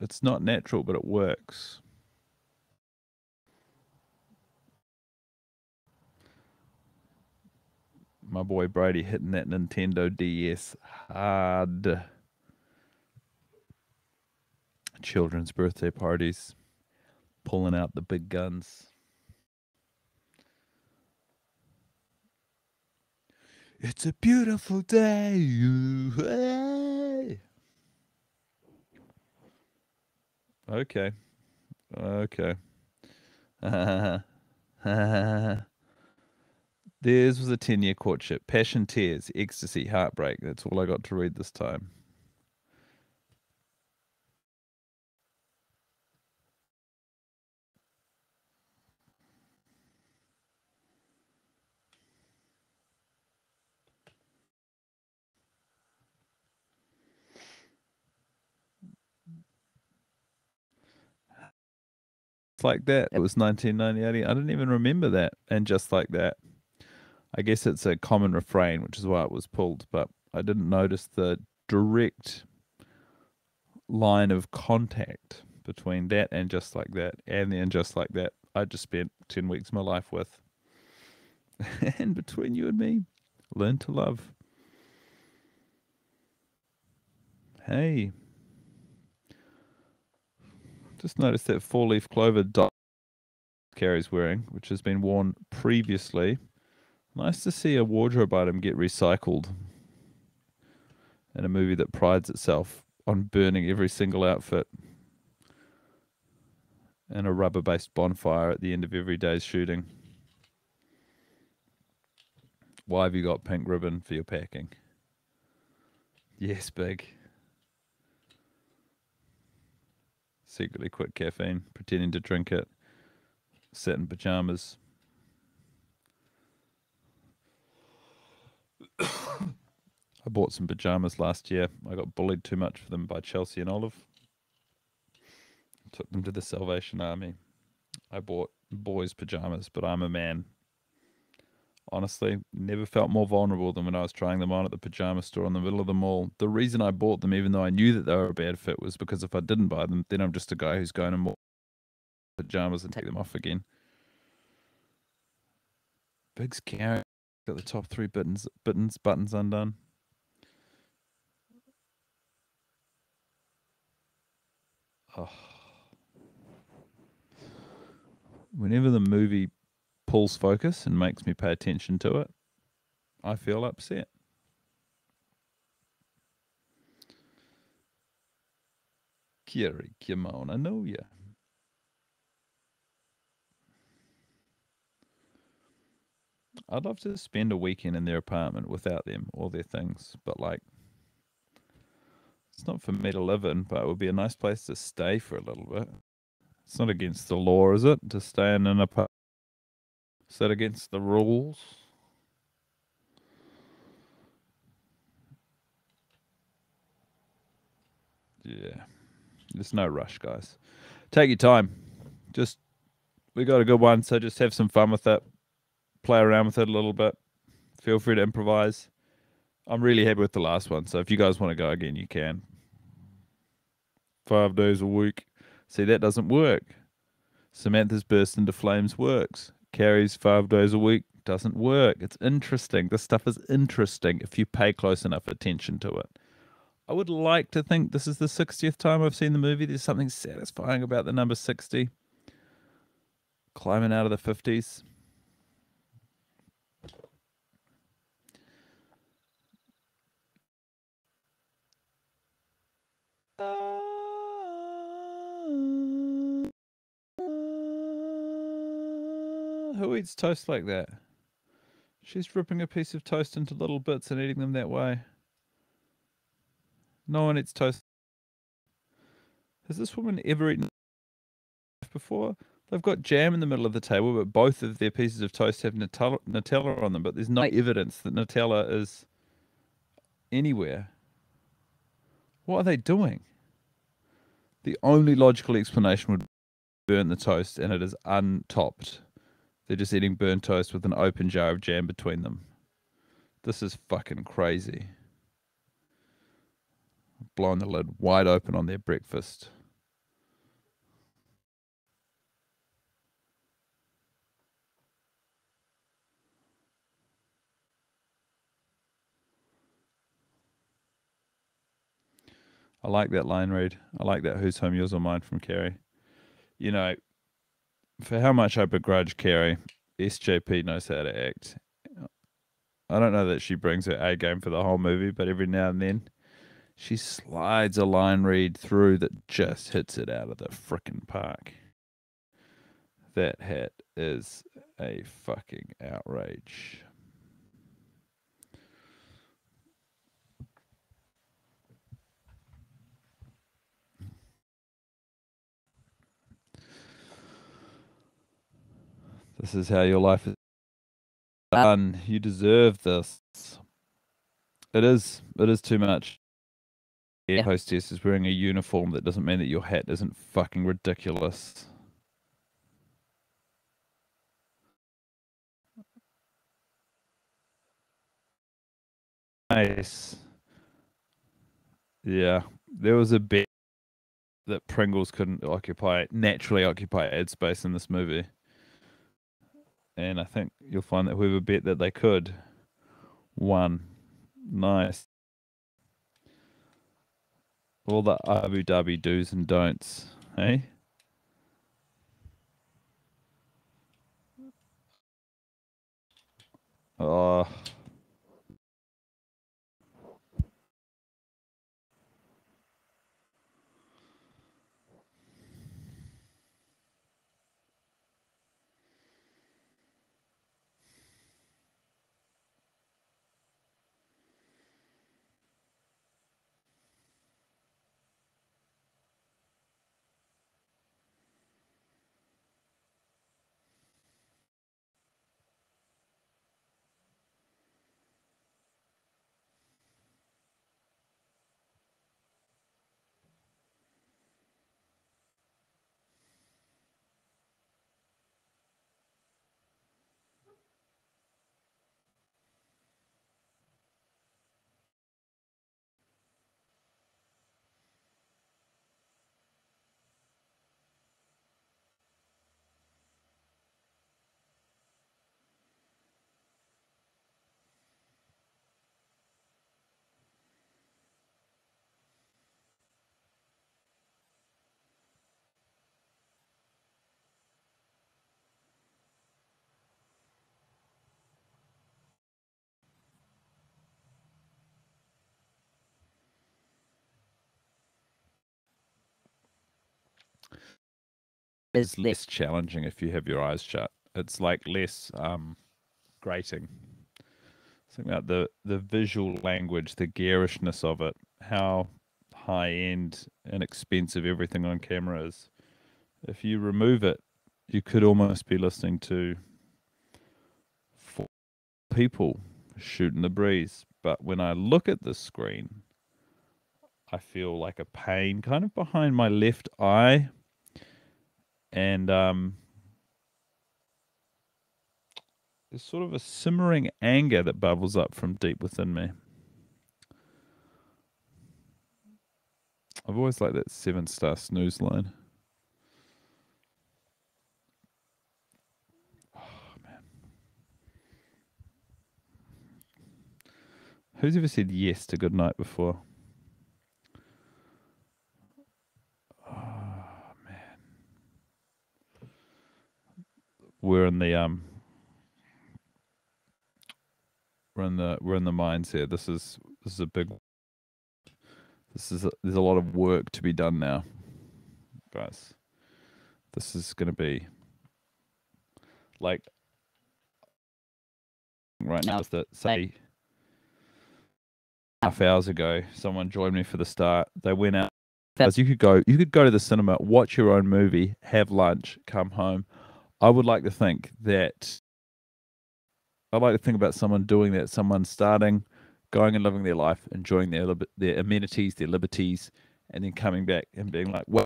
It's not natural, but it works. My boy Brady hitting that Nintendo DS hard. Children's birthday parties, pulling out the big guns. It's a beautiful day. hey. Okay. Okay. Theirs was a 10 year courtship. Passion, tears, ecstasy, heartbreak. That's all I got to read this time. Like that. It was 1998. I didn't even remember that. And just like that. I guess it's a common refrain, which is why it was pulled, but I didn't notice the direct line of contact between that and just like that and then just like that. I just spent 10 weeks of my life with. and between you and me, learn to love. Hey. Just noticed that four leaf clover dot Carrie's wearing, which has been worn previously. Nice to see a wardrobe item get recycled in a movie that prides itself on burning every single outfit and a rubber based bonfire at the end of every day's shooting. Why have you got pink ribbon for your packing? Yes, big. Secretly quit caffeine, pretending to drink it, sat in pajamas. I bought some pajamas last year. I got bullied too much for them by Chelsea and Olive. Took them to the Salvation Army. I bought boys' pajamas, but I'm a man. Honestly, never felt more vulnerable than when I was trying them on at the pajama store in the middle of the mall. The reason I bought them, even though I knew that they were a bad fit, was because if I didn't buy them, then I'm just a guy who's going to more pajamas and take them off again. Bigs scary. Got the top three buttons, buttons, buttons undone. Oh. Whenever the movie pulls focus and makes me pay attention to it, I feel upset. Kiri Kimona, I know ya. I'd love to spend a weekend in their apartment without them, or their things, but like, it's not for me to live in, but it would be a nice place to stay for a little bit. It's not against the law, is it, to stay in an apartment? Is that against the rules? Yeah. There's no rush, guys. Take your time. Just we got a good one, so just have some fun with it. Play around with it a little bit. Feel free to improvise. I'm really happy with the last one, so if you guys want to go again, you can. Five days a week. See, that doesn't work. Samantha's burst into flames works. Carrie's five days a week doesn't work. It's interesting. This stuff is interesting if you pay close enough attention to it. I would like to think this is the 60th time I've seen the movie. There's something satisfying about the number 60. Climbing out of the 50s. Who eats toast like that? She's ripping a piece of toast into little bits and eating them that way. No one eats toast. Has this woman ever eaten before? They've got jam in the middle of the table, but both of their pieces of toast have Nutella, Nutella on them. But there's no evidence that Nutella is anywhere. What are they doing? The only logical explanation would burn the toast and it is untopped. They're just eating burnt toast with an open jar of jam between them. This is fucking crazy. Blowing the lid wide open on their breakfast. I like that line read. I like that whose home yours or mine from Carrie. You know, for how much I begrudge Carrie, SJP knows how to act. I don't know that she brings her A game for the whole movie, but every now and then she slides a line read through that just hits it out of the frickin' park. That hat is a fucking outrage. This is how your life is uh, done. You deserve this. It is. It is too much. Air Yeah. hostess is wearing a uniform that doesn't mean that your hat isn't fucking ridiculous. Nice. Yeah, there was a bit that Pringles couldn't occupy naturally occupy ad space in this movie, and I think you'll find that whoever bet that they could won. Nice. All the Abu Dhabi do's and don'ts, hey? Oh. Is less challenging if you have your eyes shut. It's like less um, grating. Think about the the visual language, the garishness of it, how high end and expensive everything on camera is. If you remove it, you could almost be listening to four people shooting the breeze. But when I look at the screen, I feel like a pain kind of behind my left eye. And um, there's sort of a simmering anger that bubbles up from deep within me. I've always liked that seven star snooze line. Oh. Who's ever said yes to good night before? We're in the um we're in the we're in the mines here. This is this is a big this is a, there's a lot of work to be done now, guys. This is going to be like right now. That say half hours ago, someone joined me for the start. They went out. As you could go, you could go to the cinema, watch your own movie, have lunch, come home. I would like to think that I like to think about someone doing that. Someone starting going and living their life, enjoying their their amenities, their liberties, and then coming back and being like, well,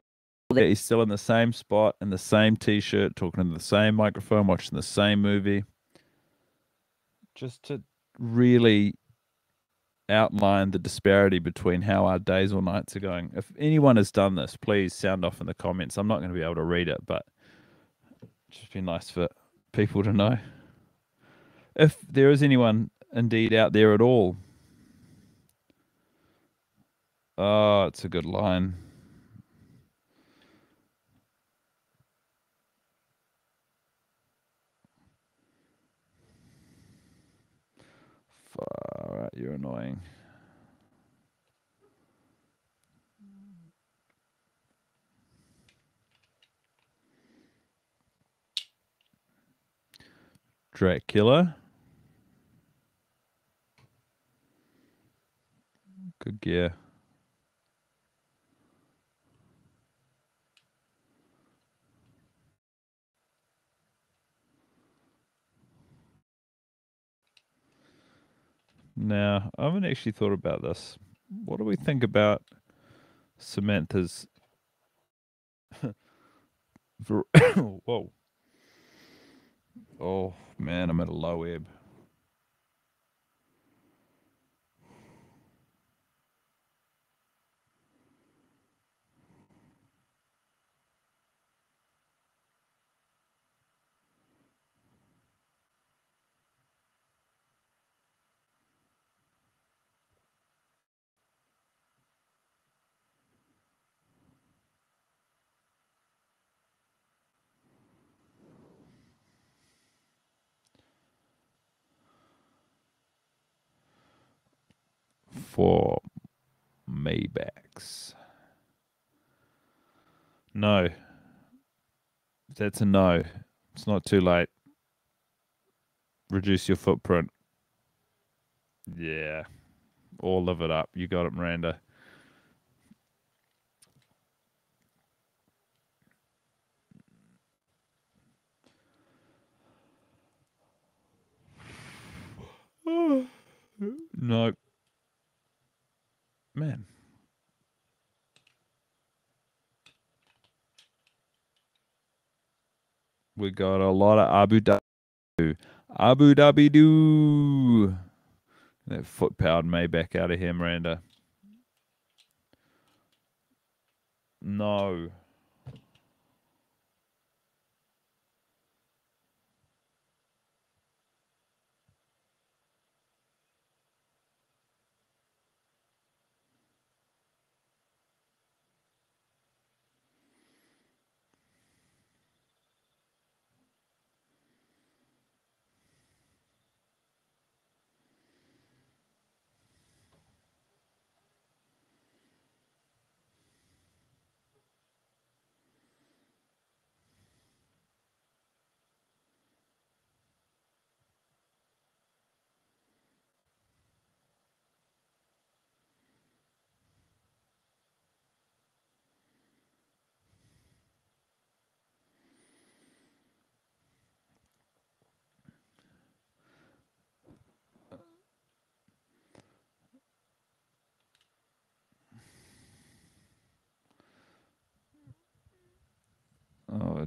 he's still in the same spot, in the same t-shirt, talking in the same microphone, watching the same movie. Just to really outline the disparity between how our days or nights are going. If anyone has done this, please sound off in the comments. I'm not going to be able to read it, but just be nice for people to know. If there is anyone indeed out there at all Oh, it's a good line. Far out, you're annoying. Dracula. Good gear. Now, I haven't actually thought about this. What do we think about Samantha's? Whoa. Oh, man, I'm at a low ebb. For Maybachs. No. That's a no. It's not too late. Reduce your footprint. Yeah. Or live it up. You got it, Miranda. nope man. We got a lot of Abu Dhabi. Abu Dhabi do. That foot powered Maybach out of here, Miranda. No.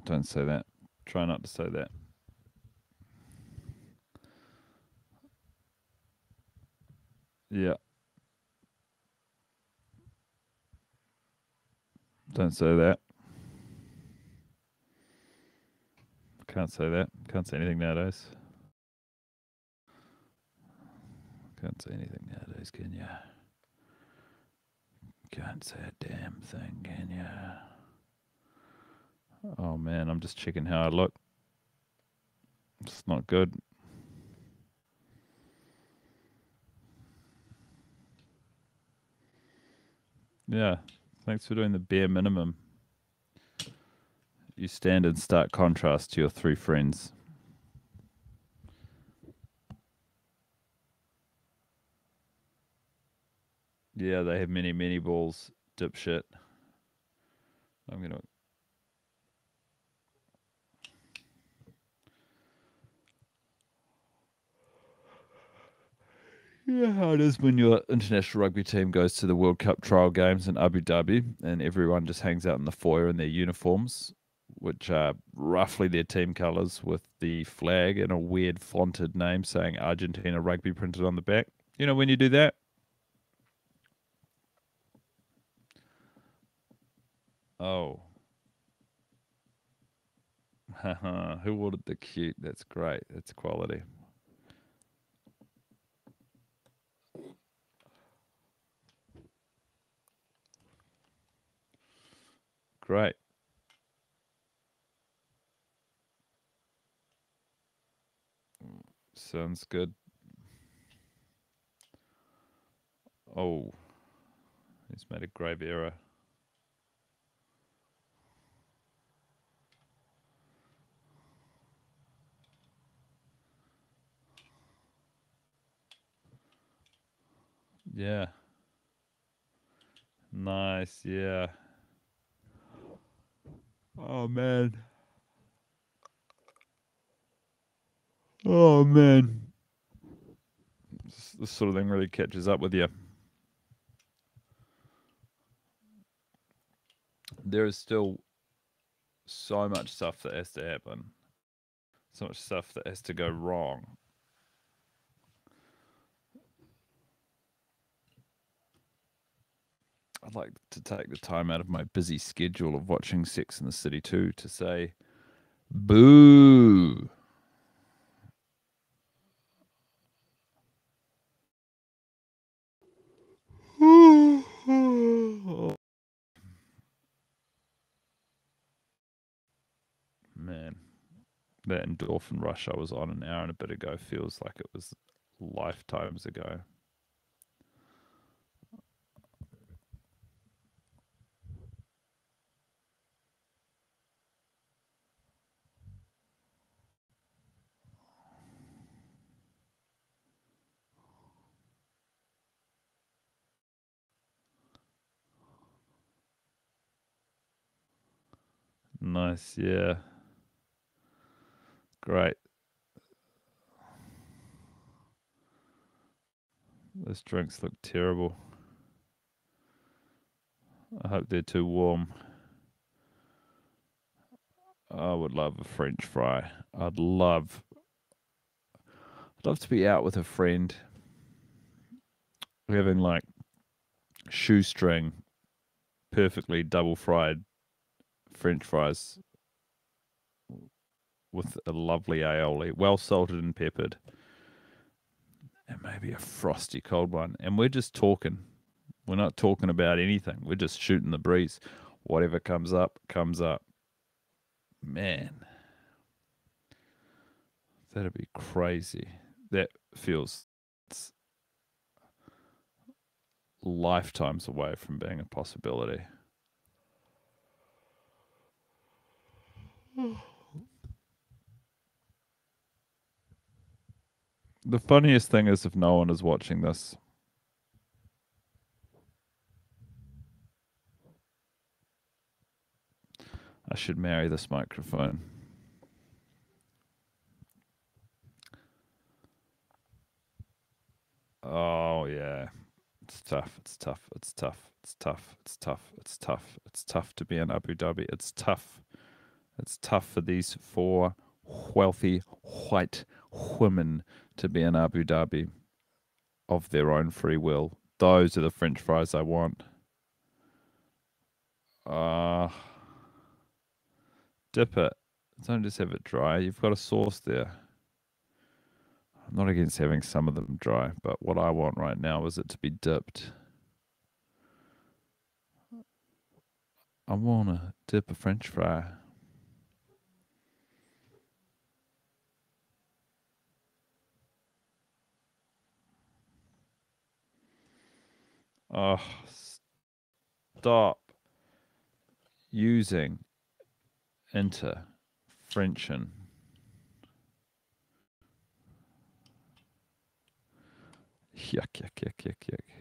Don't say that. Try not to say that. Yeah. Don't say that. Can't say that. Can't say anything nowadays. Can't say anything nowadays, can ya? Can't say a damn thing, can ya? Oh man, I'm just checking how I look. It's not good. Yeah, thanks for doing the bare minimum. You stand in stark contrast to your three friends. Yeah, they have many, many balls, dipshit. I'm gonna. Yeah, how it is when your international rugby team goes to the World Cup trial games in Abu Dhabi and everyone just hangs out in the foyer in their uniforms, which are roughly their team colours with the flag and a weird fonted name saying Argentina rugby printed on the back. You know when you do that? Oh. Who ordered the cute? That's great. That's quality. Great. Sounds good. Oh, he's made a grave error. Yeah. Nice, yeah. Oh man. Oh man. This, sort of thing really catches up with you. There is still so much stuff that has to happen. So much stuff that has to go wrong. I'd like to take the time out of my busy schedule of watching Sex in the City 2 to say, boo. Man, that endorphin rush I was on an hour and a bit ago feels like it was lifetimes ago. Nice, yeah. Great. Those drinks look terrible. I hope they're too warm. I would love a French fry. I'd love I'd love to be out with a friend having like shoestring perfectly double fried French fries with a lovely aioli, well salted and peppered, and maybe a frosty cold one. And we're just talking. We're not talking about anything. We're just shooting the breeze. Whatever comes up, comes up. Man, that'd be crazy. That feels lifetimes away from being a possibility. The funniest thing is if no one is watching this. I should marry this microphone. Oh yeah. It's tough. It's tough. It's tough. It's tough. It's tough. It's tough. It's tough to be in Abu Dhabi. It's tough. It's tough for these four wealthy white women to be in Abu Dhabi of their own free will. Those are the French fries I want. Ah. dip it. Don't just have it dry. You've got a sauce there. I'm not against having some of them dry, but what I want right now is it to be dipped. I want to dip a french fry. Oh, stop using into Frenchin. Yuck, yuck, yuck, yuck, yuck.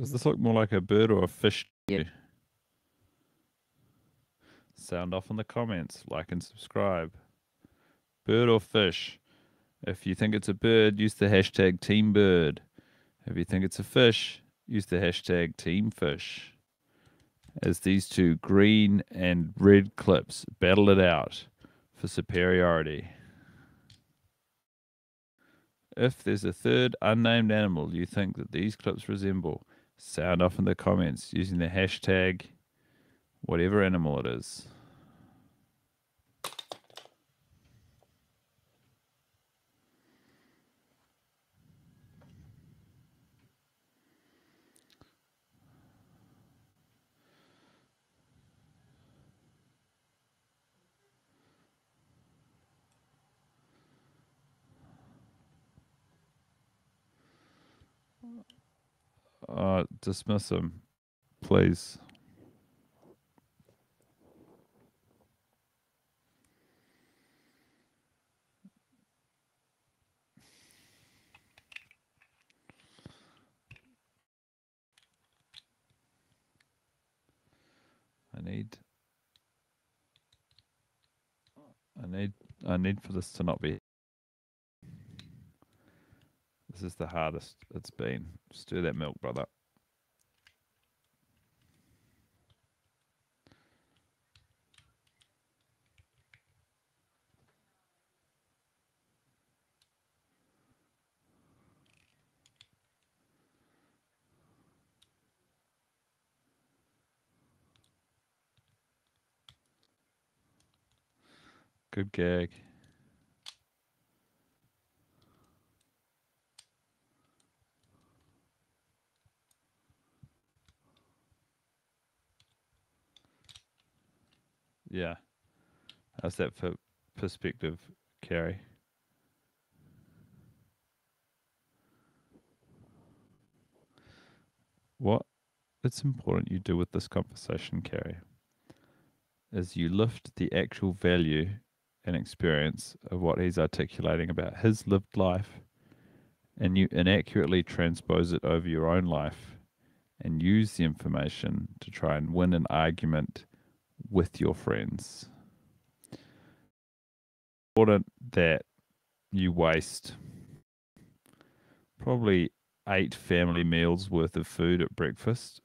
Does this look more like a bird or a fish? Yeah. Sound off in the comments, like and subscribe. Bird or fish? If you think it's a bird, use the hashtag Team Bird. If you think it's a fish, use the hashtag Team Fish. As these two green and red clips battle it out for superiority. If there's a third unnamed animal you think that these clips resemble, sound off in the comments using the hashtag whatever animal it is. Uh, dismiss him, please. I need. I need. I need for this to not be. This is the hardest it's been. Stir that milk, brother. Good gag. Yeah. How's that for perspective, Carrie? What it's important you do with this conversation, Carrie, is you lift the actual value and experience of what he's articulating about his lived life and you inaccurately transpose it over your own life and use the information to try and win an argument with your friends. Important that you waste probably eight family meals worth of food at breakfast.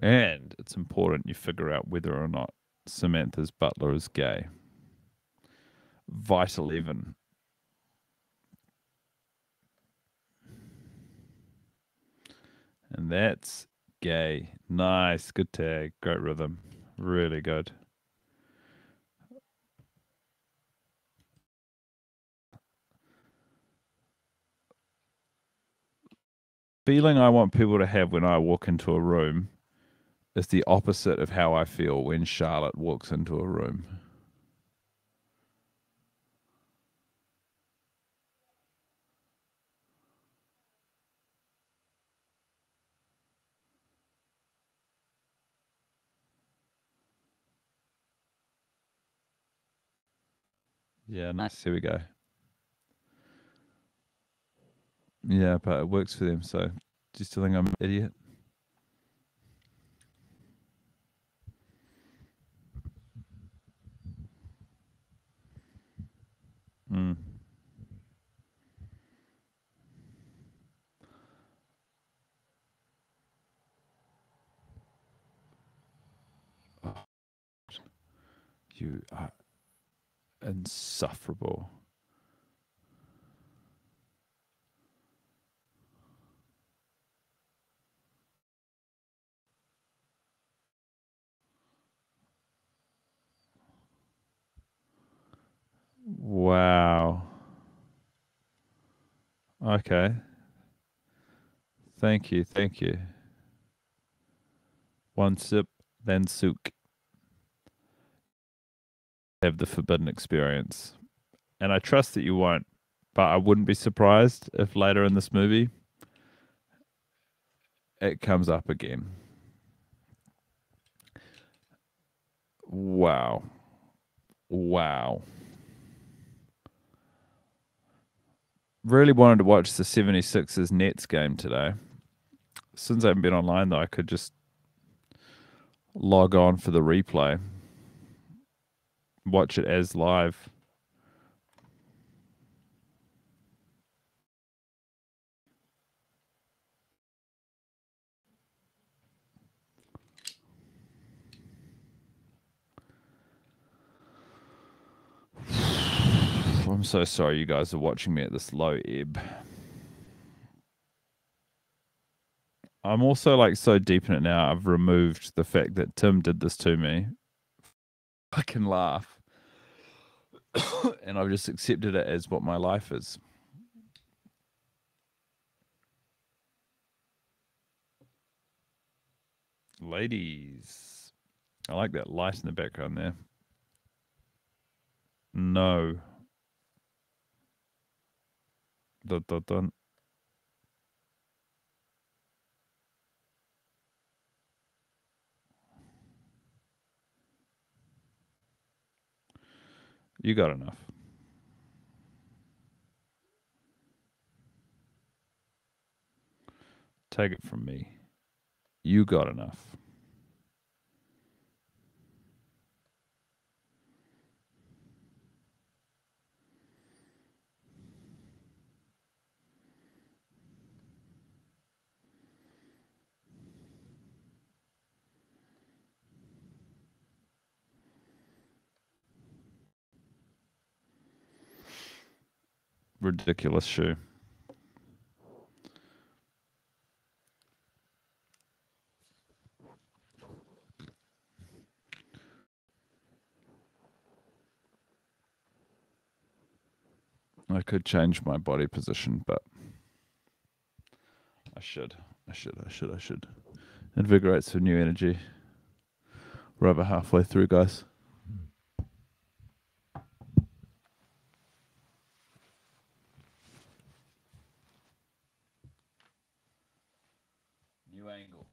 And it's important you figure out whether or not Samantha's butler is gay. Vital even. And that's gay. Nice. Good tag. Great rhythm. Really good. Feeling I want people to have when I walk into a room is the opposite of how I feel when Charlotte walks into a room. Yeah, nice. Here we go. Yeah, but it works for them. So you still think I'm an idiot? Mm. You are insufferable. Wow. Okay. Thank you. Thank you. One sip, then souk. Have the forbidden experience. And I trust that you won't, but I wouldn't be surprised if later in this movie it comes up again. Wow. Wow. Really wanted to watch the 76ers Nets game today. Since I haven't been online, though, I could just log on for the replay, watch it as live. I'm so sorry you guys are watching me at this low ebb. I'm also like so deep in it now. I've removed the fact that Tim did this to me. I can laugh. and I've just accepted it as what my life is. Ladies. I like that light in the background there. No. Dun, dun, dun. You got enough. Take it from me. You got enough. Ridiculous shoe. I could change my body position, but I should. I should. I should. I should. Invigorate some new energy. We're over halfway through, guys. New angle.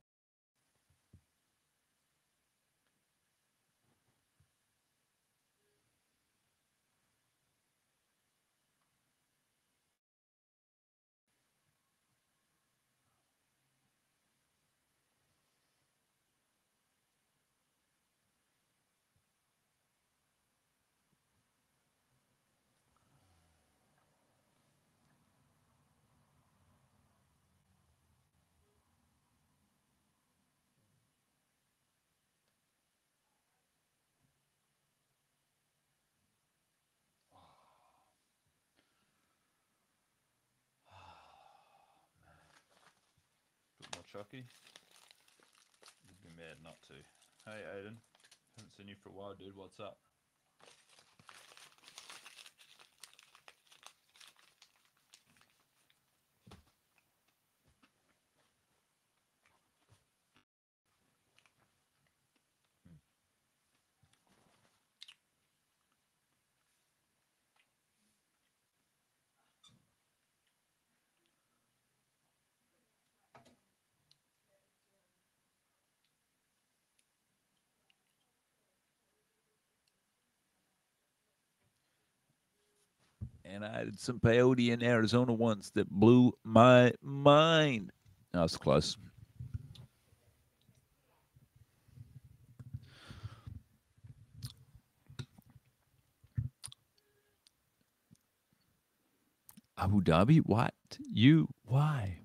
Chalky. You'd be mad not to. Hey, Aidan. Haven't seen you for a while, dude. What's up? And I had some peyote in Arizona once that blew my mind. That was close. Abu Dhabi? What? You? Why?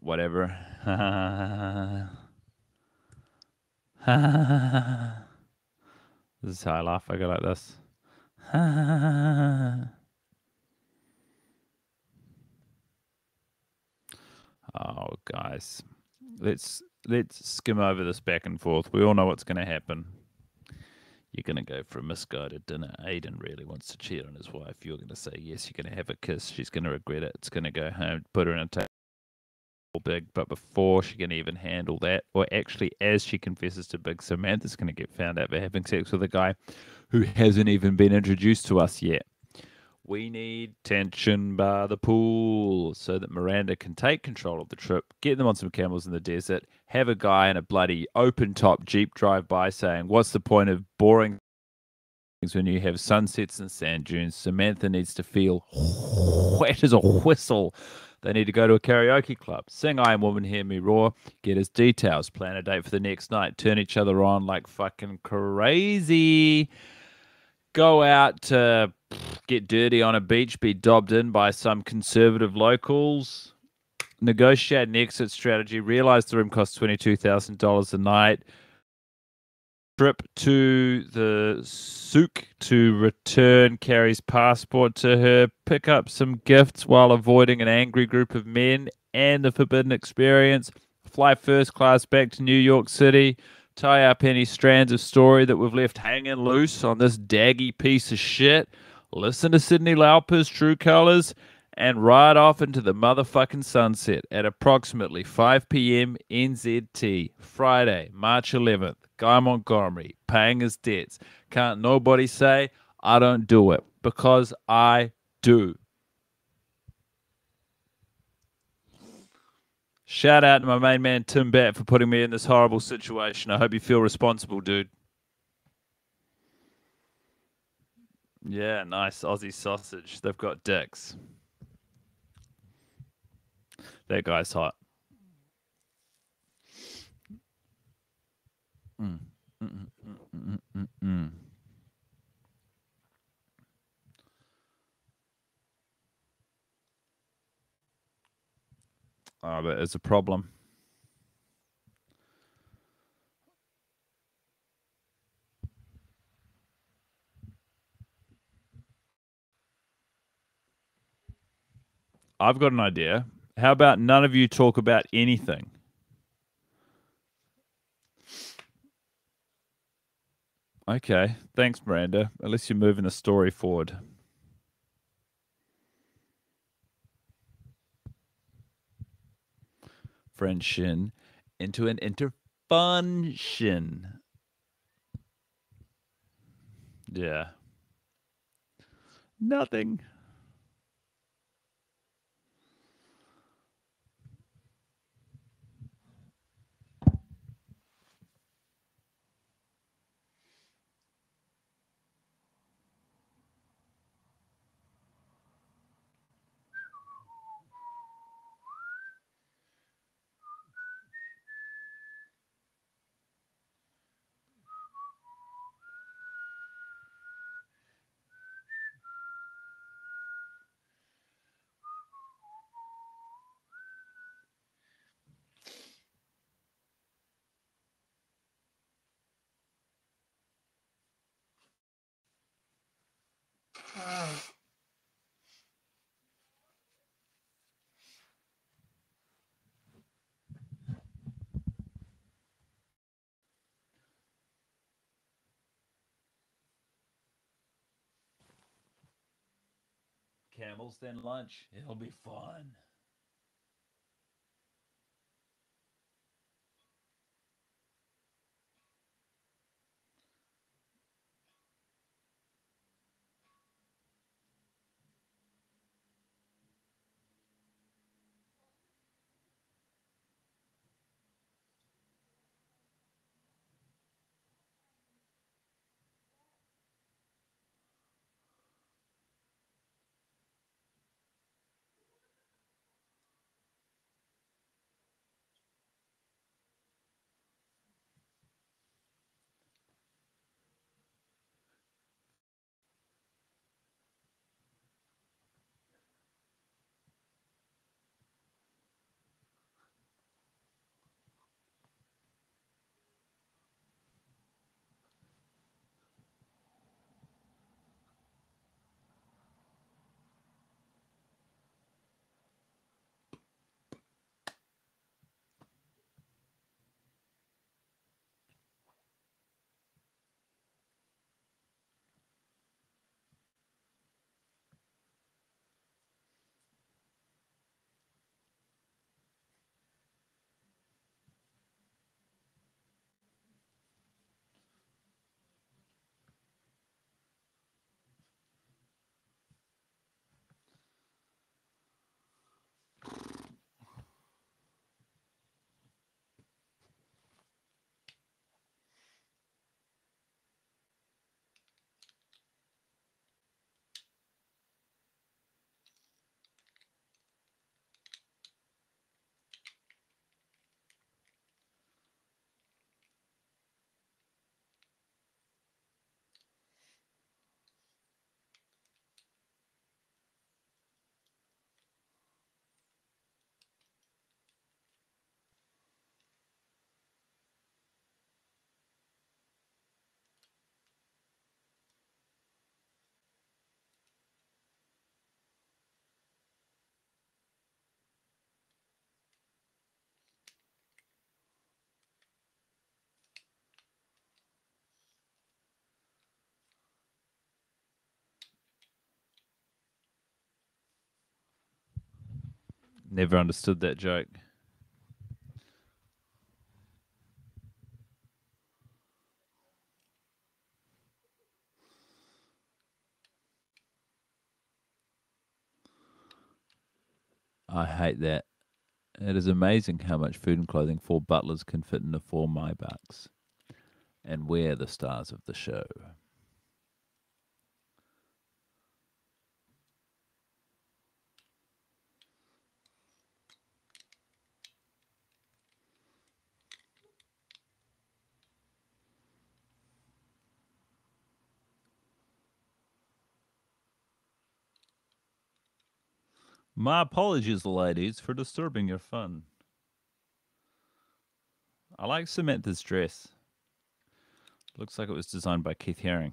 whatever. this is how I laugh. I go like this. oh, guys, let's let's skim over this back and forth. We all know what's going to happen. You're going to go for a misguided dinner. Aidan really wants to cheat on his wife. You're going to say yes. You're going to have a kiss. She's going to regret it. It's going to go home, put her in a table big, but before she can even handle that, or actually as she confesses to Big, Samantha's going to get found out for having sex with a guy who hasn't even been introduced to us yet. We need tension by the pool so that Miranda can take control of the trip, get them on some camels in the desert, have a guy in a bloody open top Jeep drive by saying, What's the point of boring things when you have sunsets and sand dunes? Samantha needs to feel wet as a whistle they need to go to a karaoke club, sing I Am Woman, Hear Me Roar, get his details, plan a date for the next night, turn each other on like fucking crazy. Go out to get dirty on a beach, be dobbed in by some conservative locals, negotiate an exit strategy, realize the room costs $22,000 a night, trip to the souk to return Carrie's passport to her, pick up some gifts while avoiding an angry group of men and the forbidden experience, fly first class back to New York City, tie up any strands of story that we've left hanging loose on this daggy piece of shit, listen to Cyndi Lauper's True Colors, and ride off into the motherfucking sunset at approximately 5 p.m. NZT, Friday, March 11th. Guy Montgomery paying his debts. Can't nobody say I don't do it because I do. Shout out to my main man Tim Batt for putting me in this horrible situation. I hope you feel responsible, dude. Yeah, nice Aussie sausage. They've got dicks. That guy's hot. Mm. Mm, mm. Oh, but it's a problem. I've got an idea. How about none of you talk about anything? Okay. Thanks, Miranda. At least you're moving the story forward. Friendship into an interfunction. Yeah. Nothing. Camels, then lunch. It'll be fun. Never understood that joke. I hate that. It is amazing how much food and clothing four butlers can fit into four Maybachs. And we're the stars of the show. My apologies, ladies, for disturbing your fun. I like Samantha's dress. Looks like it was designed by Keith Haring.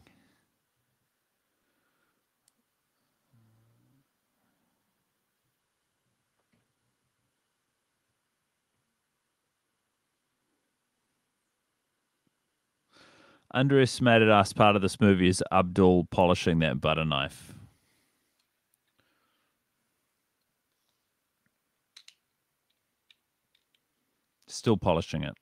Underestimated us part of this movie is Abdul polishing that butter knife. Still polishing it.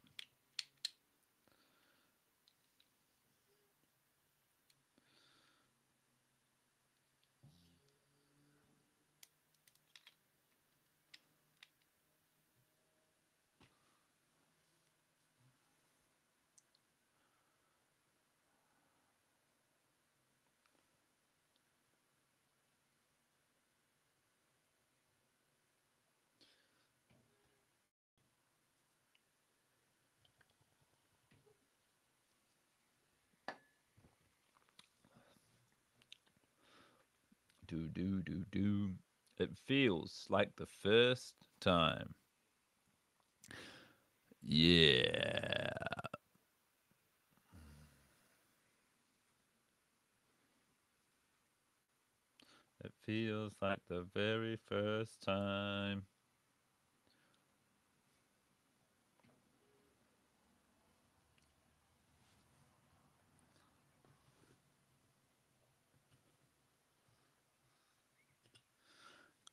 Do do do do. It feels like the first time. Yeah. It feels like the very first time.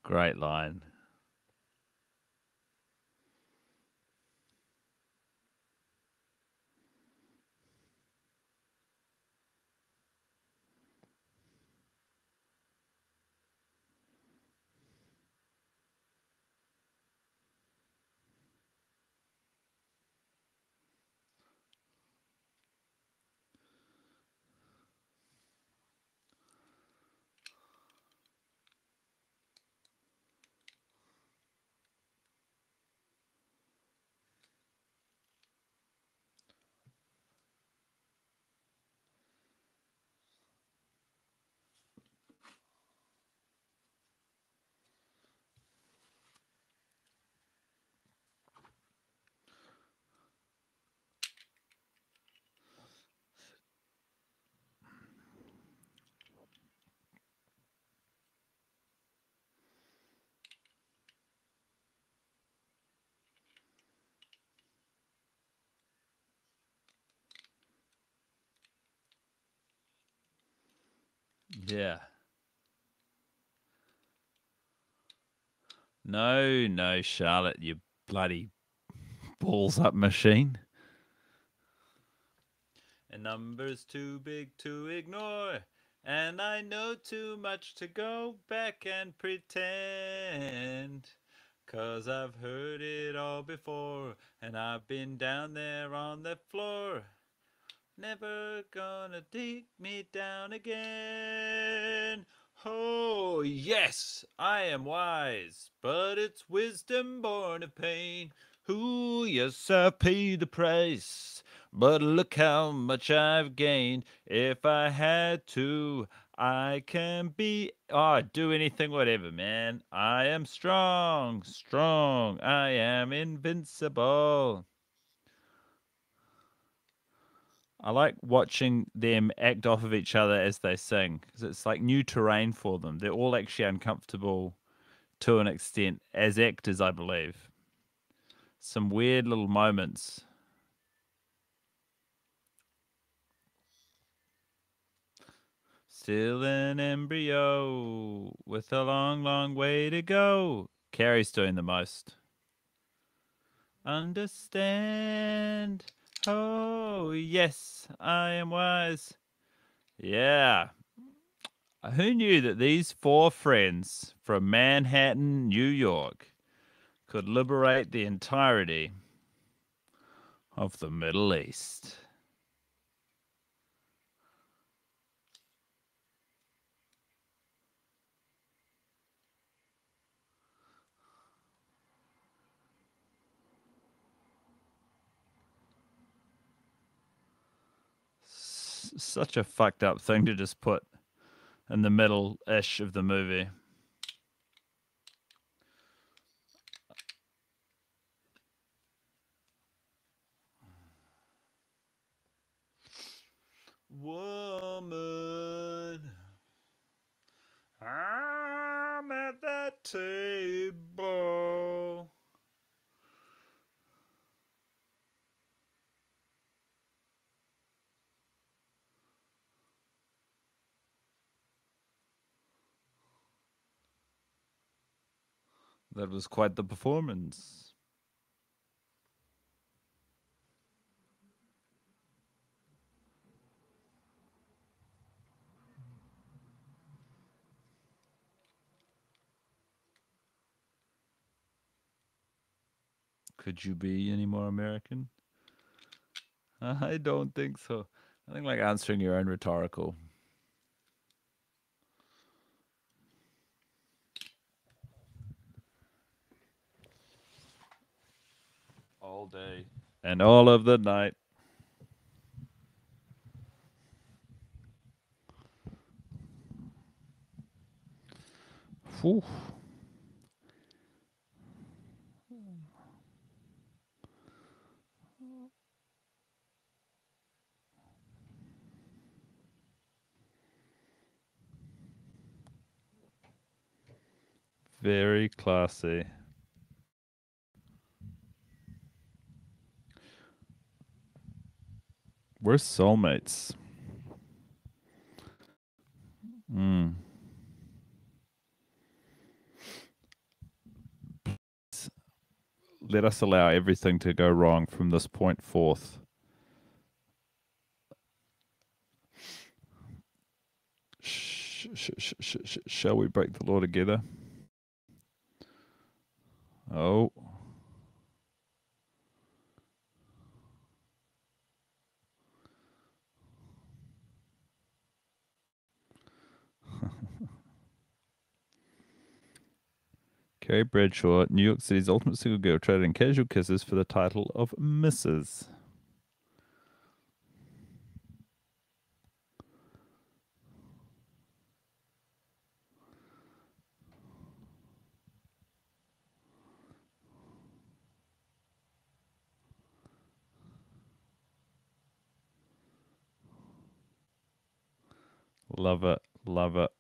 Great line. Yeah. No, no, Charlotte, you bloody balls up machine. A number's too big to ignore, and I know too much to go back and pretend. Cause I've heard it all before, and I've been down there on the floor. Never gonna take me down again. Oh, yes, I am wise, but it's wisdom born of pain. Ooh, yes, I pay the price, but look how much I've gained. If I had to, I can be. Oh, do anything, whatever, man. I am strong, strong. I am invincible. I like watching them act off of each other as they sing because it's like new terrain for them. They're all actually uncomfortable to an extent as actors, I believe. Some weird little moments. Still an embryo with a long, long way to go. Carrie's doing the most. Understand. Oh, yes, I am wise. Yeah. Who knew that these four friends from Manhattan, New York, could liberate the entirety of the Middle East? Such a fucked up thing to just put in the middle ish of the movie. Woman, I'm at that table. That was quite the performance. Could you be any more American? I don't think so. I think like answering your own rhetorical. All day and all of the night. Whew. Very classy. We're soulmates. Mm. Let us allow everything to go wrong from this point forth. Shall we break the law together? Oh. Carrie Bradshaw, New York City's ultimate single girl, traded in casual kisses for the title of Mrs. Love it. Love it.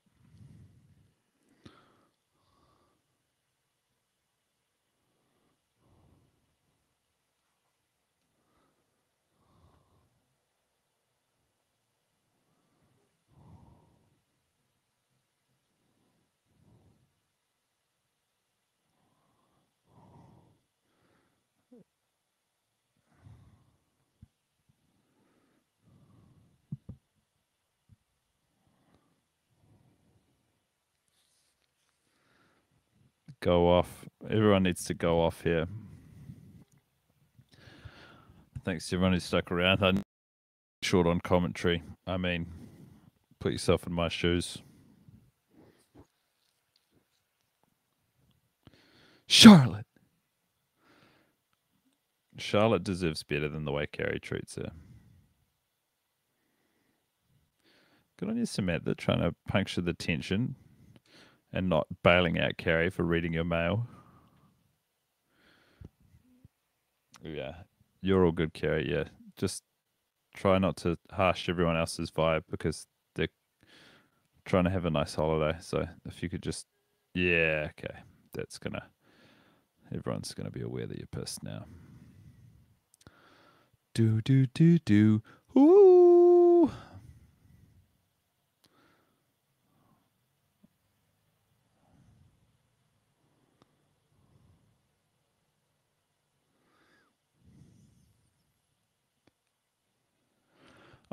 Go off. Everyone needs to go off here. Thanks to everyone who stuck around. I'm short on commentary. I mean, put yourself in my shoes. Charlotte. Charlotte deserves better than the way Carrie treats her. Good on you, Samantha, trying to puncture the tension and not bailing out Carrie for reading your mail. Yeah, you're all good, Carrie. Yeah, just try not to harsh everyone else's vibe because they're trying to have a nice holiday. So if you could just, yeah, okay, that's gonna. Everyone's gonna be aware that you're pissed now. Do do do do. Ooh.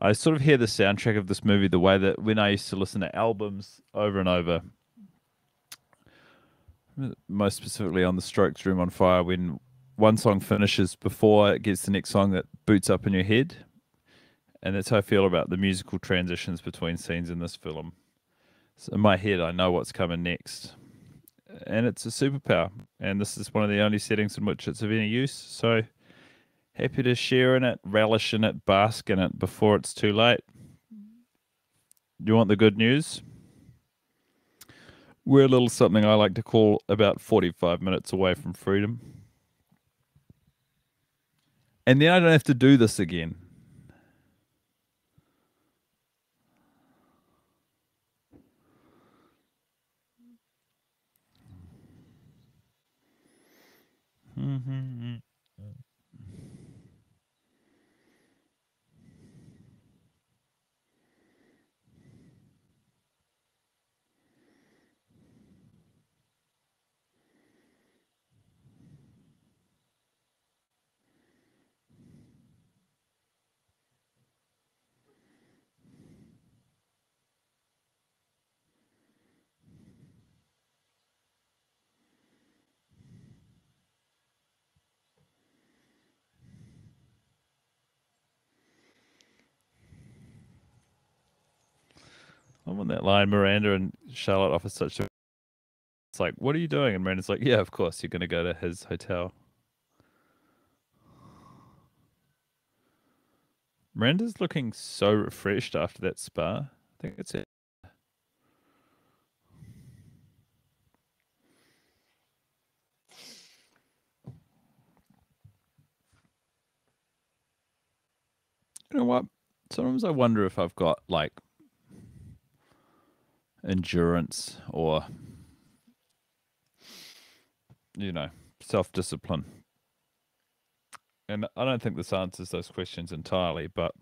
I sort of hear the soundtrack of this movie the way that when I used to listen to albums over and over, most specifically on the Strokes Room on Fire, when one song finishes before it gets the next song that boots up in your head. And that's how I feel about the musical transitions between scenes in this film. So in my head, I know what's coming next. And it's a superpower. And this is one of the only settings in which it's of any use. So happy to share in it, relish in it, bask in it before it's too late. Do you want the good news? We're a little something I like to call about 45 minutes away from freedom. And then I don't have to do this again. Mm-hmm. I want that line. Miranda and Charlotte offer such a. It's like, what are you doing? And Miranda's like, yeah, of course, you're going to go to his hotel. Miranda's looking so refreshed after that spa. I think it's it. You know what? Sometimes I wonder if I've got like endurance or you know self-discipline and i don't think this answers those questions entirely but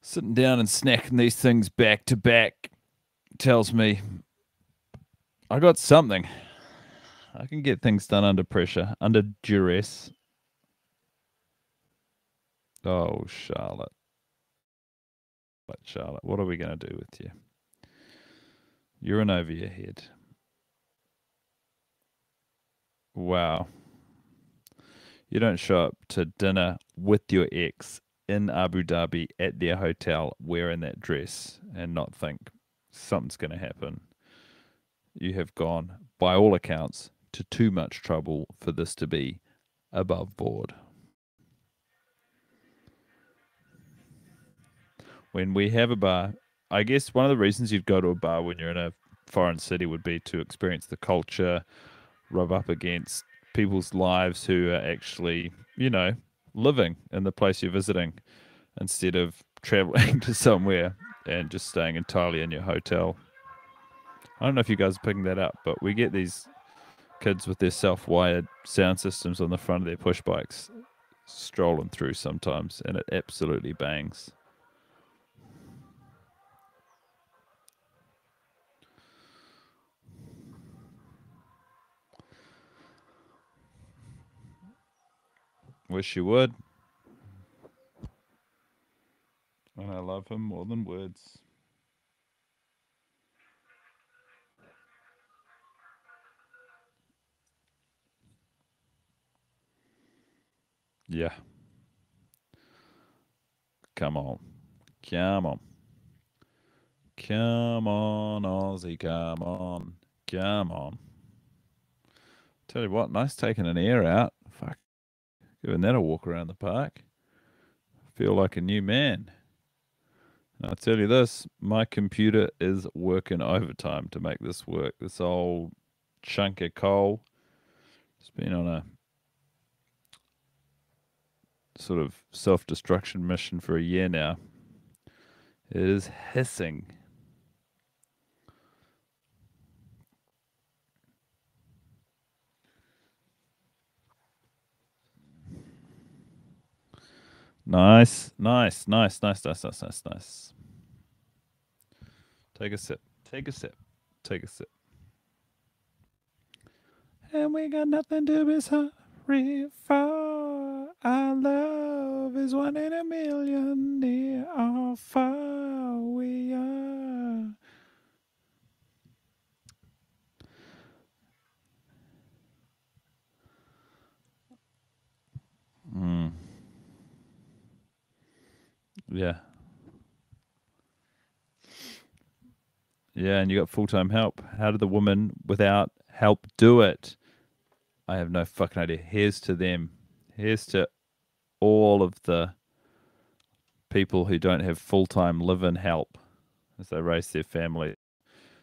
sitting down and snacking these things back to back tells me i got something I can get things done under pressure, under duress. Oh, Charlotte. But Charlotte, what are we going to do with you? You're in over your head. Wow. You don't show up to dinner with your ex in Abu Dhabi at their hotel wearing that dress and not think something's going to happen. You have gone, by all accounts, to too much trouble for this to be above board. When we have a bar, I guess one of the reasons you'd go to a bar when you're in a foreign city would be to experience the culture, rub up against people's lives who are actually, you know, living in the place you're visiting instead of traveling to somewhere and just staying entirely in your hotel. I don't know if you guys are picking that up, but we get these kids with their self wired sound systems on the front of their push bikes strolling through sometimes, and it absolutely bangs. Wish you would. And I love him more than words. Yeah. Come on. Come on. Come on, Aussie. Come on. Come on. Tell you what, nice taking an air out. Giving that a walk around the park. Feel like a new man. And I'll tell you this my computer is working overtime to make this work. This old chunk of coal. It's been on a sort of self destruction mission for a year now. It is hissing. Nice, nice, nice, nice, nice, nice, nice, nice. Take a sip. Take a sip. Take a sip. And we got nothing to be sorry for. Our love is one in a million, near or far we are. Yeah. Yeah, and you got full time help. How did the woman without help do it? I have no fucking idea. Here's to them. Here's to all of the people who don't have full time live help as they raise their family.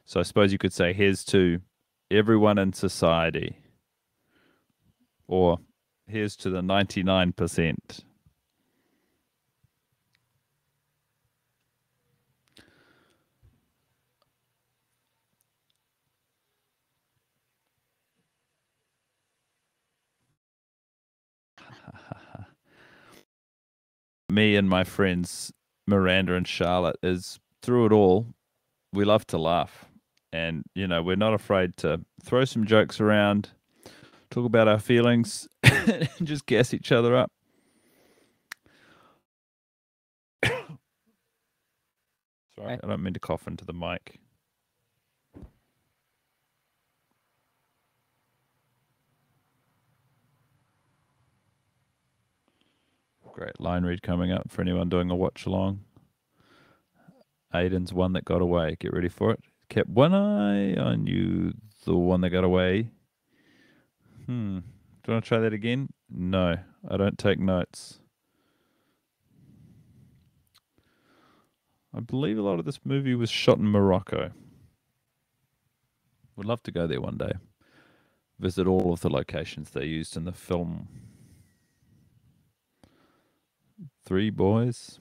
So I suppose you could say here's to everyone in society. Or here's to the 99%. Me and my friends Miranda and Charlotte is through it all, we love to laugh. And, you know, we're not afraid to throw some jokes around, talk about our feelings, and just gas each other up. Sorry, I don't mean to cough into the mic. Great line read coming up for anyone doing a watch along. Aidan's one that got away. Get ready for it. Kept one eye on you, the one that got away. Hmm. Do you want to try that again? No, I don't take notes. I believe a lot of this movie was shot in Morocco. Would love to go there one day. Visit all of the locations they used in the film. Three boys.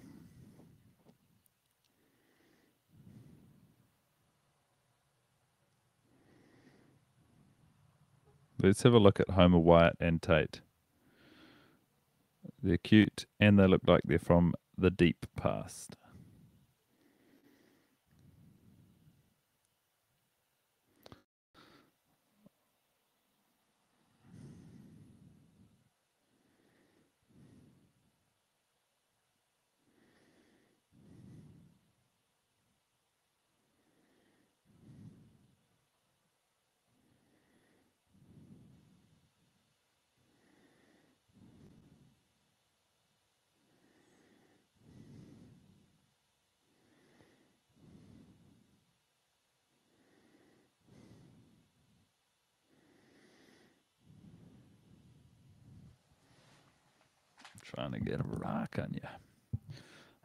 Let's have a look at Homer Wyatt and Tate. They're cute and they look like they're from the deep past. Trying to get a rock on you.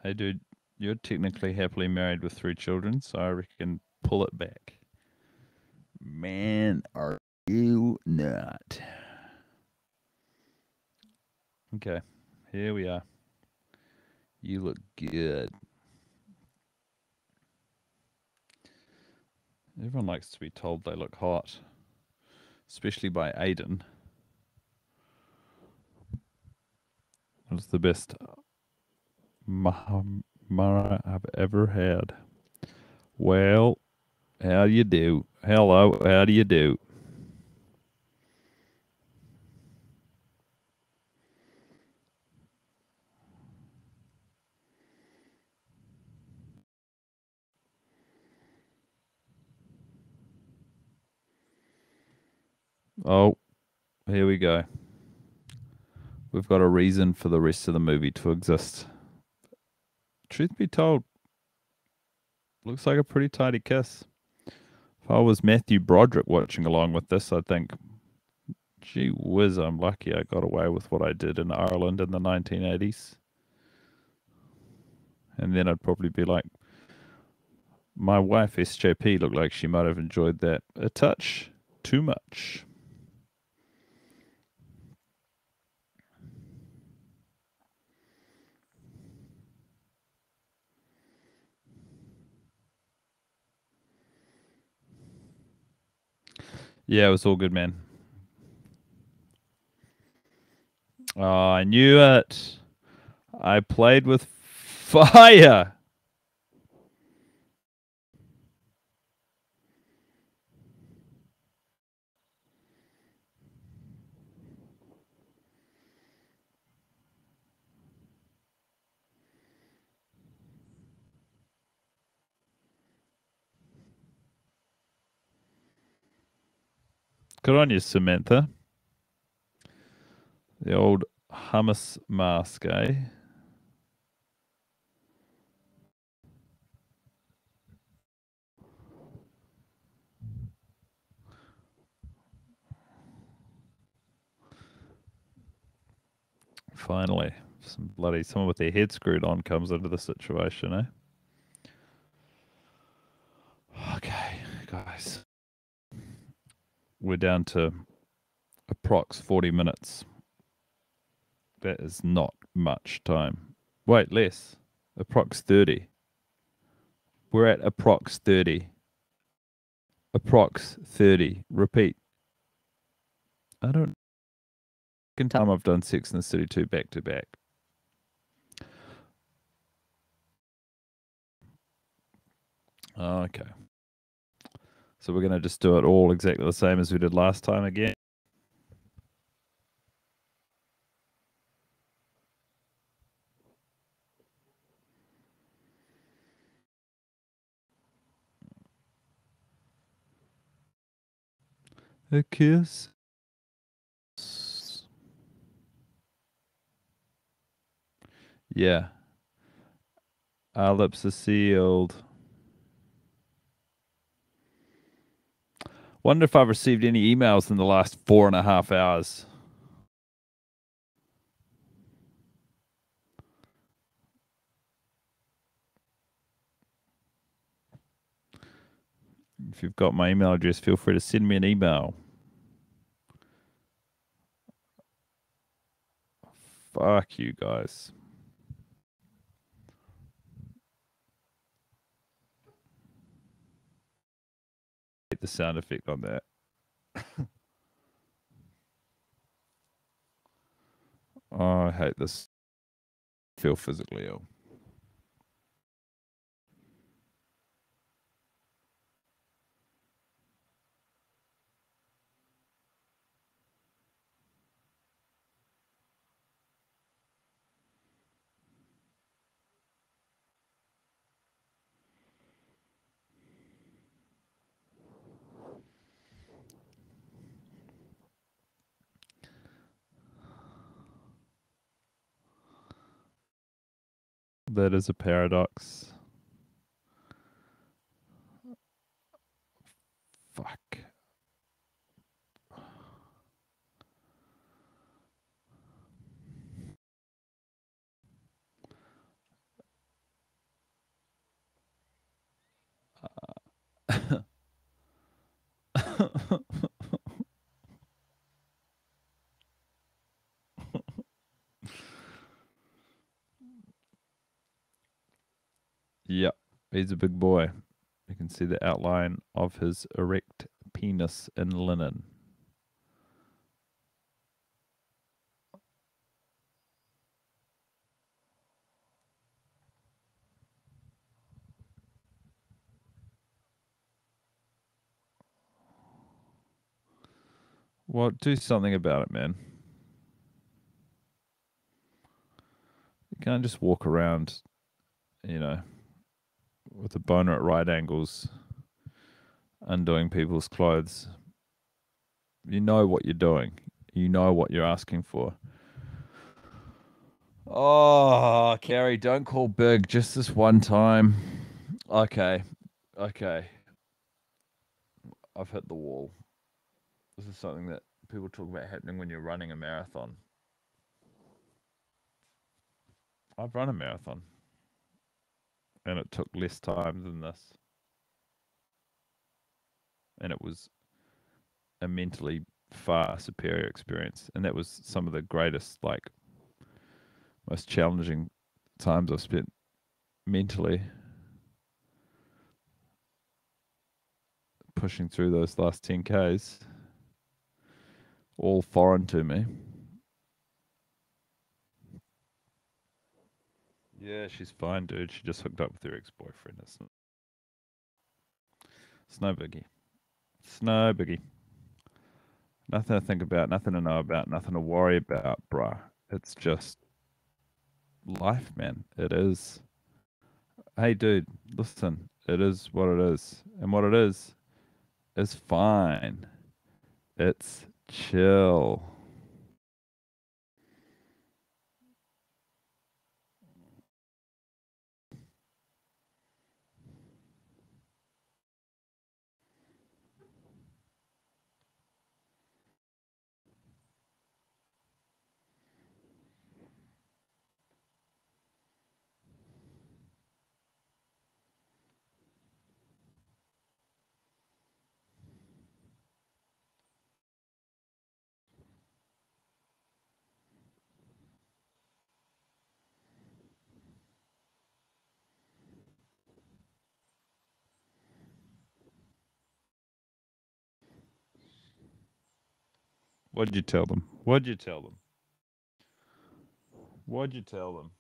Hey, dude, you're technically happily married with three children, so I reckon pull it back. Man, are you not? Okay, here we are. You look good. Everyone likes to be told they look hot, especially by Aidan. That's the best Mara I've ever had. Well, how do you do? Hello, how do you do? Oh, here we go. We've got a reason for the rest of the movie to exist. Truth be told, looks like a pretty tidy kiss. If I was Matthew Broderick watching along with this, I'd think, gee whiz, I'm lucky I got away with what I did in Ireland in the 1980s. And then I'd probably be like, my wife SJP looked like she might have enjoyed that a touch too much. Yeah, it was all good, man. Oh, I knew it. I played with fire. Good on you, Samantha. The old hummus mask, eh? Finally, some bloody someone with their head screwed on comes into the situation, eh? Okay, guys. We're down to approx 40 minutes. That is not much time. Wait, less. Approx 30. We're at approx 30. Approx 30. Repeat. I don't. Second time I've done Sex and the City 2 back to back. Okay. So we're going to just do it all exactly the same as we did last time again. A kiss. Yeah. Our lips are sealed. Wonder if I've received any emails in the last four and a half hours. If you've got my email address, feel free to send me an email. Fuck you guys. The sound effect on that. oh, I hate this. feel physically ill. that is a paradox. Fuck. Uh. Yep, he's a big boy. You can see the outline of his erect penis in linen. Well, do something about it, man. You can't just walk around, you know, with a boner at right angles, undoing people's clothes. You know what you're doing. You know what you're asking for. Oh, Carrie, don't call big. Just this one time. Okay. Okay. I've hit the wall. This is something that people talk about happening when you're running a marathon. I've run a marathon and it took less time than this. And it was a mentally far superior experience. And that was some of the greatest, like, most challenging times I've spent mentally pushing through those last 10Ks, all foreign to me. Yeah, she's fine, dude. She just hooked up with her ex-boyfriend. It's, n- it's no biggie. It's no biggie. Nothing to think about, nothing to know about, nothing to worry about, bruh. It's just life, man. It is. Hey, dude, listen. It is what it is. And what it is, is fine. It's chill. What'd you tell them? What'd you tell them? What'd you tell them?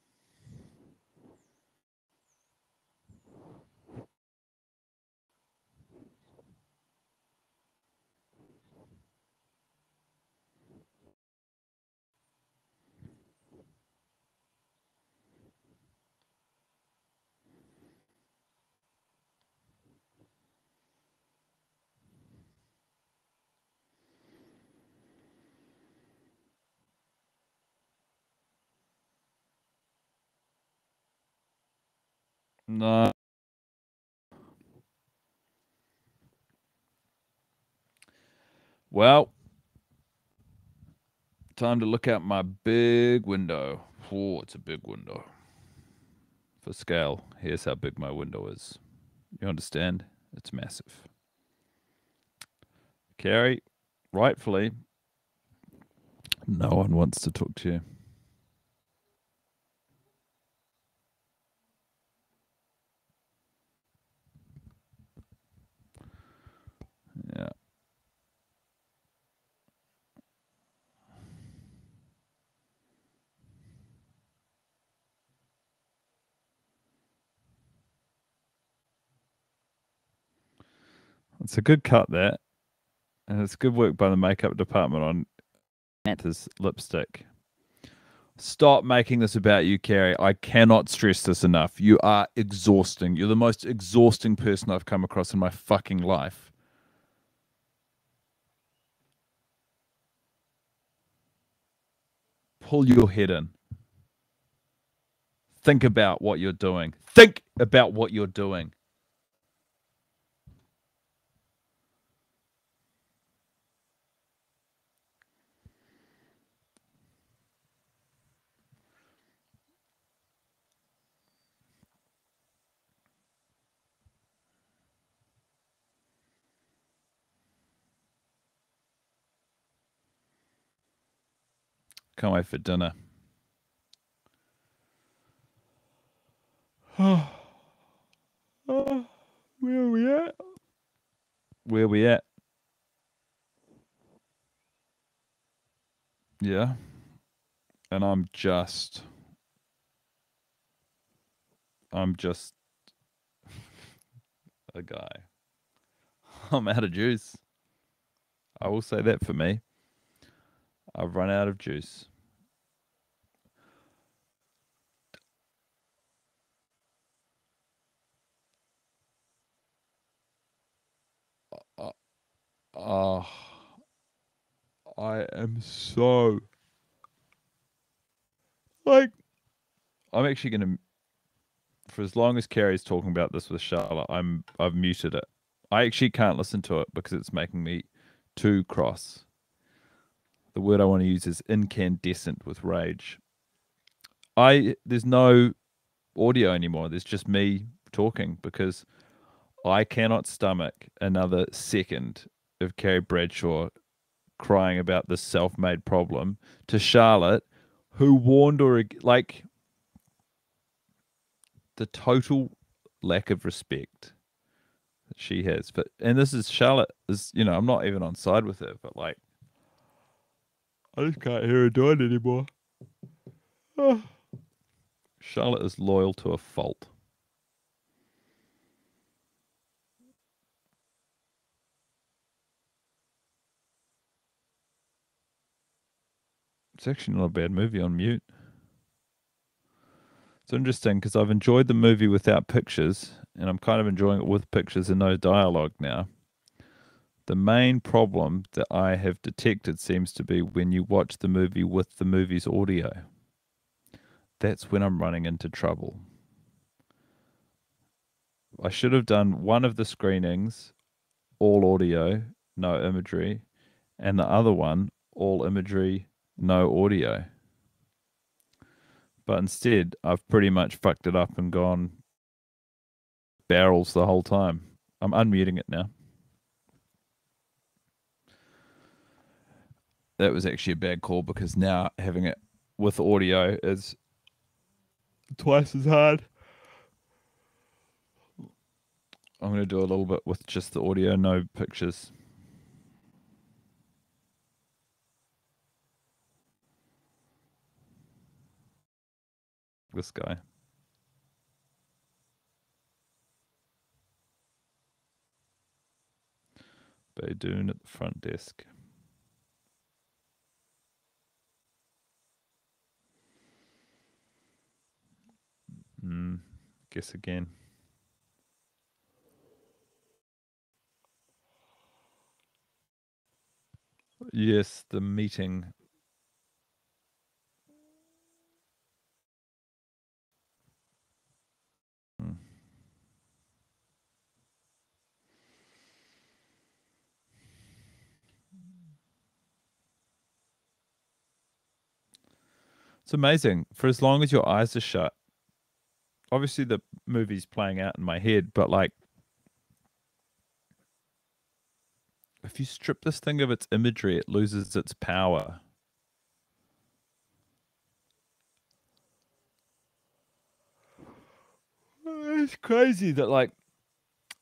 No. Well, time to look out my big window. Oh, it's a big window. For scale, here's how big my window is. You understand? It's massive. Carrie, rightfully, no one wants to talk to you. It's a good cut there. And it's good work by the makeup department on his lipstick. Stop making this about you, Carrie. I cannot stress this enough. You are exhausting. You're the most exhausting person I've come across in my fucking life. Pull your head in. Think about what you're doing. Think about what you're doing. Can't wait for dinner. Oh, where are we at? Where are we at? Yeah. And I'm just I'm just a guy. I'm out of juice. I will say that for me. I've run out of juice. Uh, I am so like I'm actually gonna for as long as Carrie's talking about this with Charlotte, I'm I've muted it. I actually can't listen to it because it's making me too cross. The word I want to use is incandescent with rage. I there's no audio anymore. There's just me talking because I cannot stomach another second of Carrie Bradshaw crying about this self-made problem to Charlotte, who warned her like the total lack of respect that she has. But and this is Charlotte is you know I'm not even on side with her, but like I just can't hear her do it anymore. Ah. Charlotte is loyal to a fault. It's actually not a bad movie on mute. It's interesting because I've enjoyed the movie without pictures, and I'm kind of enjoying it with pictures and no dialogue now. The main problem that I have detected seems to be when you watch the movie with the movie's audio. That's when I'm running into trouble. I should have done one of the screenings, all audio, no imagery, and the other one, all imagery, no audio. But instead, I've pretty much fucked it up and gone barrels the whole time. I'm unmuting it now. That was actually a bad call because now having it with audio is twice as hard. I'm going to do a little bit with just the audio, no pictures. This guy. Baydoon at the front desk. Hmm. Guess again. Yes, the meeting. It's amazing. For as long as your eyes are shut, obviously the movie's playing out in my head, but like if you strip this thing of its imagery, it loses its power. It's crazy that like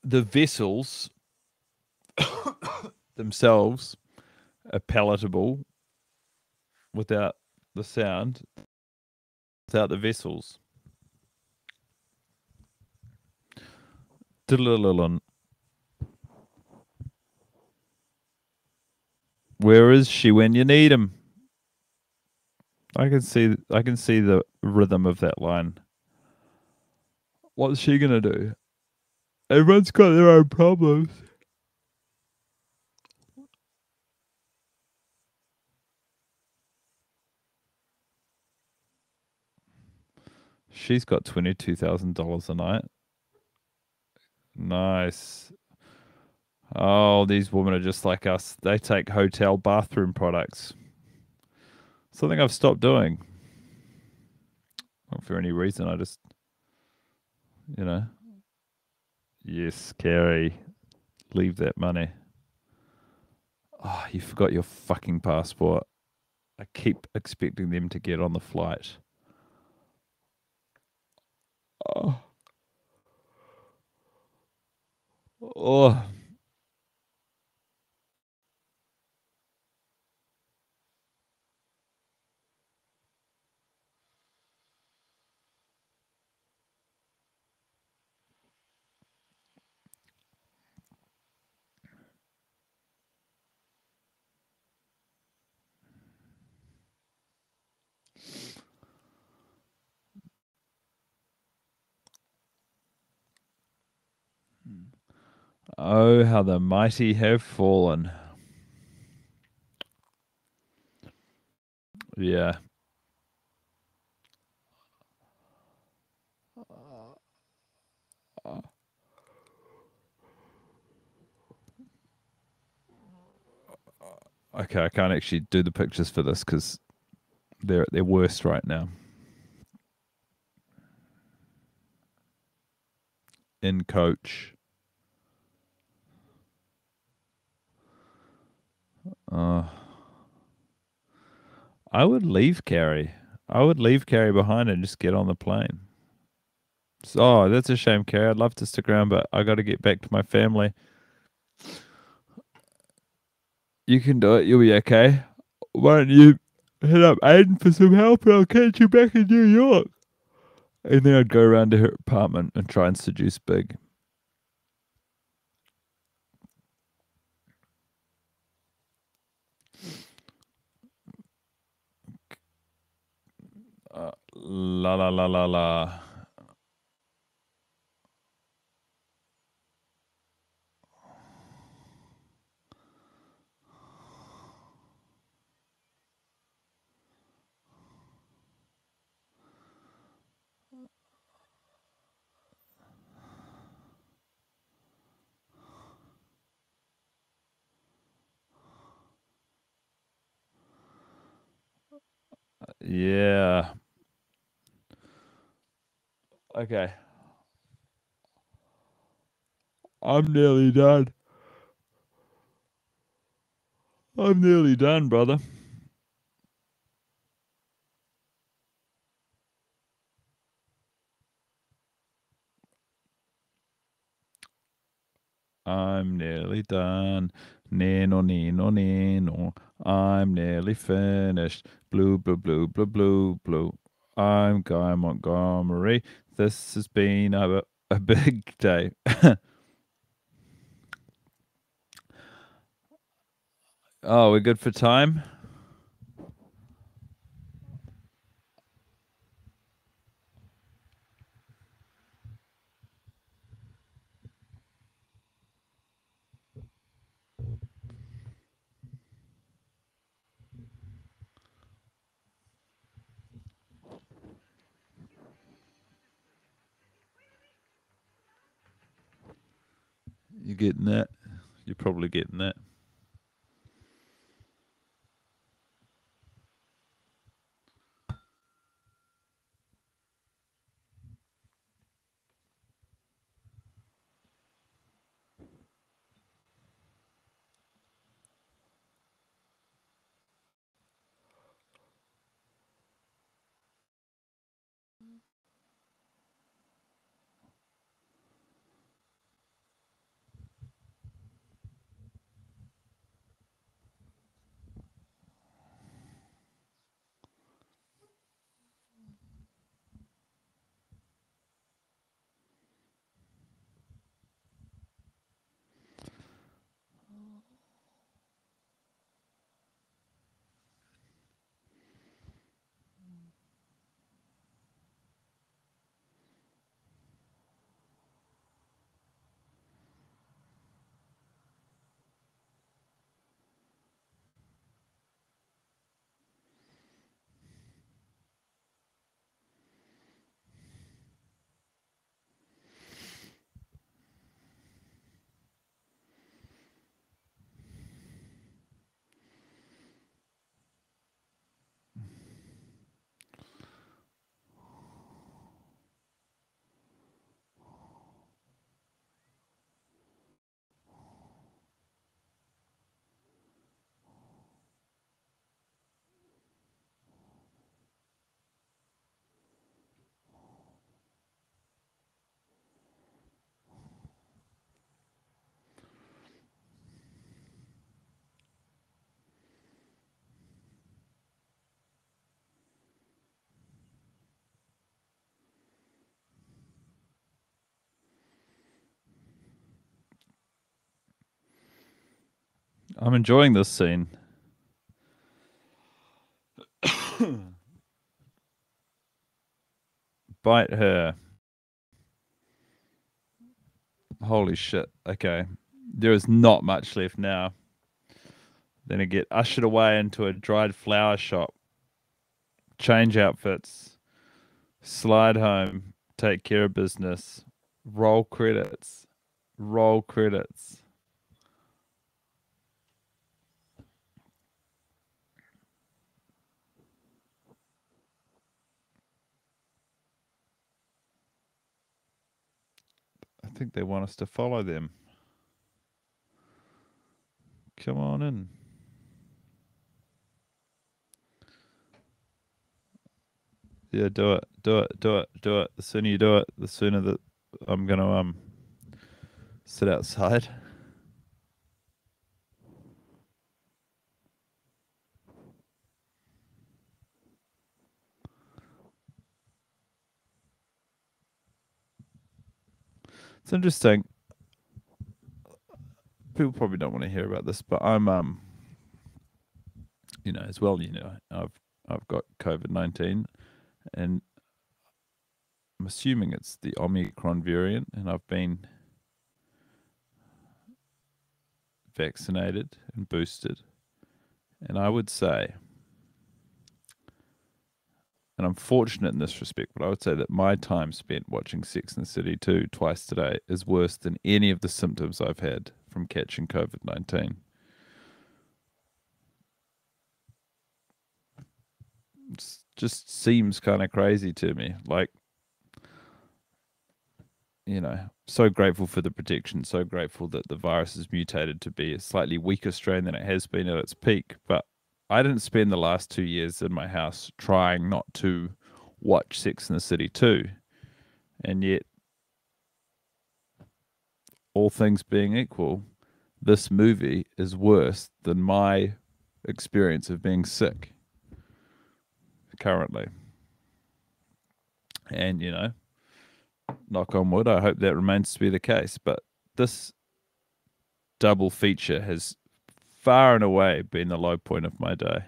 the vessels themselves are palatable without the sound, without the vessels. Where is she when you need him? I can see I can see the rhythm of that line. What's she gonna do? Everyone's got their own problems. She's got twenty two thousand dollars a night. Nice. Oh, these women are just like us. They take hotel bathroom products. Something I've stopped doing. Not for any reason. I just, you know. Yes, Carrie. Leave that money. Oh, you forgot your fucking passport. I keep expecting them to get on the flight. Oh. Oh. Oh, how the mighty have fallen. Yeah. Okay, I can't actually do the pictures for this because they're at their worst right now. In coach. Uh, I would leave Carrie. I would leave Carrie behind and just get on the plane. So, oh, that's a shame, Carrie. I'd love to stick around, but I got to get back to my family. You can do it. You'll be okay. Why don't you hit up Aidan for some help and I'll catch you back in New York? And then I'd go around to her apartment and try and seduce Big. La la la la la. Yeah. Okay. I'm nearly done. I'm nearly done, brother. I'm nearly done. Nano, nano, nano. I'm nearly finished. Blue, blue, blue, blue, blue, blue. I'm Guy Montgomery. This has been a, a big day. oh, we're good for time? You getting that? You're probably getting that. I'm enjoying this scene. Bite her. Holy shit. Okay. There is not much left now. Then I get ushered away into a dried flower shop. Change outfits. Slide home. Take care of business. Roll credits. Roll credits. I think they want us to follow them. Come on in. Yeah, do it, do it, do it, do it. The sooner you do it, the sooner that I'm gonna um sit outside. It's interesting. People probably don't want to hear about this, but I'm um you know, as well, you know, I've I've got COVID nineteen and I'm assuming it's the Omicron variant and I've been vaccinated and boosted. And I would say and I'm fortunate in this respect, but I would say that my time spent watching Sex and the City 2 twice today is worse than any of the symptoms I've had from catching COVID 19. Just seems kind of crazy to me. Like, you know, so grateful for the protection, so grateful that the virus has mutated to be a slightly weaker strain than it has been at its peak. But I didn't spend the last two years in my house trying not to watch Sex in the City 2. And yet, all things being equal, this movie is worse than my experience of being sick currently. And, you know, knock on wood, I hope that remains to be the case. But this double feature has far and away been the low point of my day.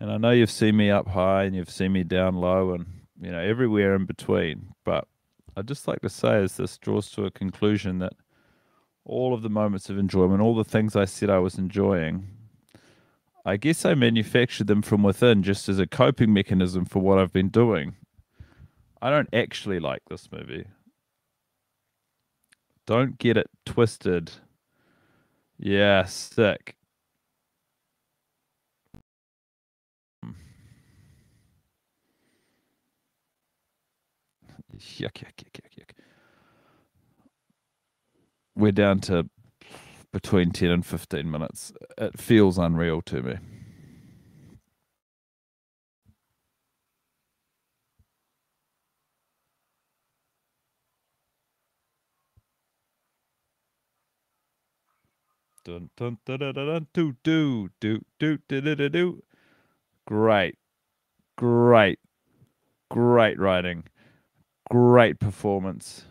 And I know you've seen me up high and you've seen me down low and, you know, everywhere in between. But I'd just like to say as this draws to a conclusion that all of the moments of enjoyment, all the things I said I was enjoying, I guess I manufactured them from within just as a coping mechanism for what I've been doing. I don't actually like this movie. Don't get it twisted. Yeah, sick. Yuck, yuck, yuck, yuck, yuck. We're down to between 10 and 15 minutes. It feels unreal to me. dun dun dun dun dun do do do do do do do. Great, great, great writing, great performance,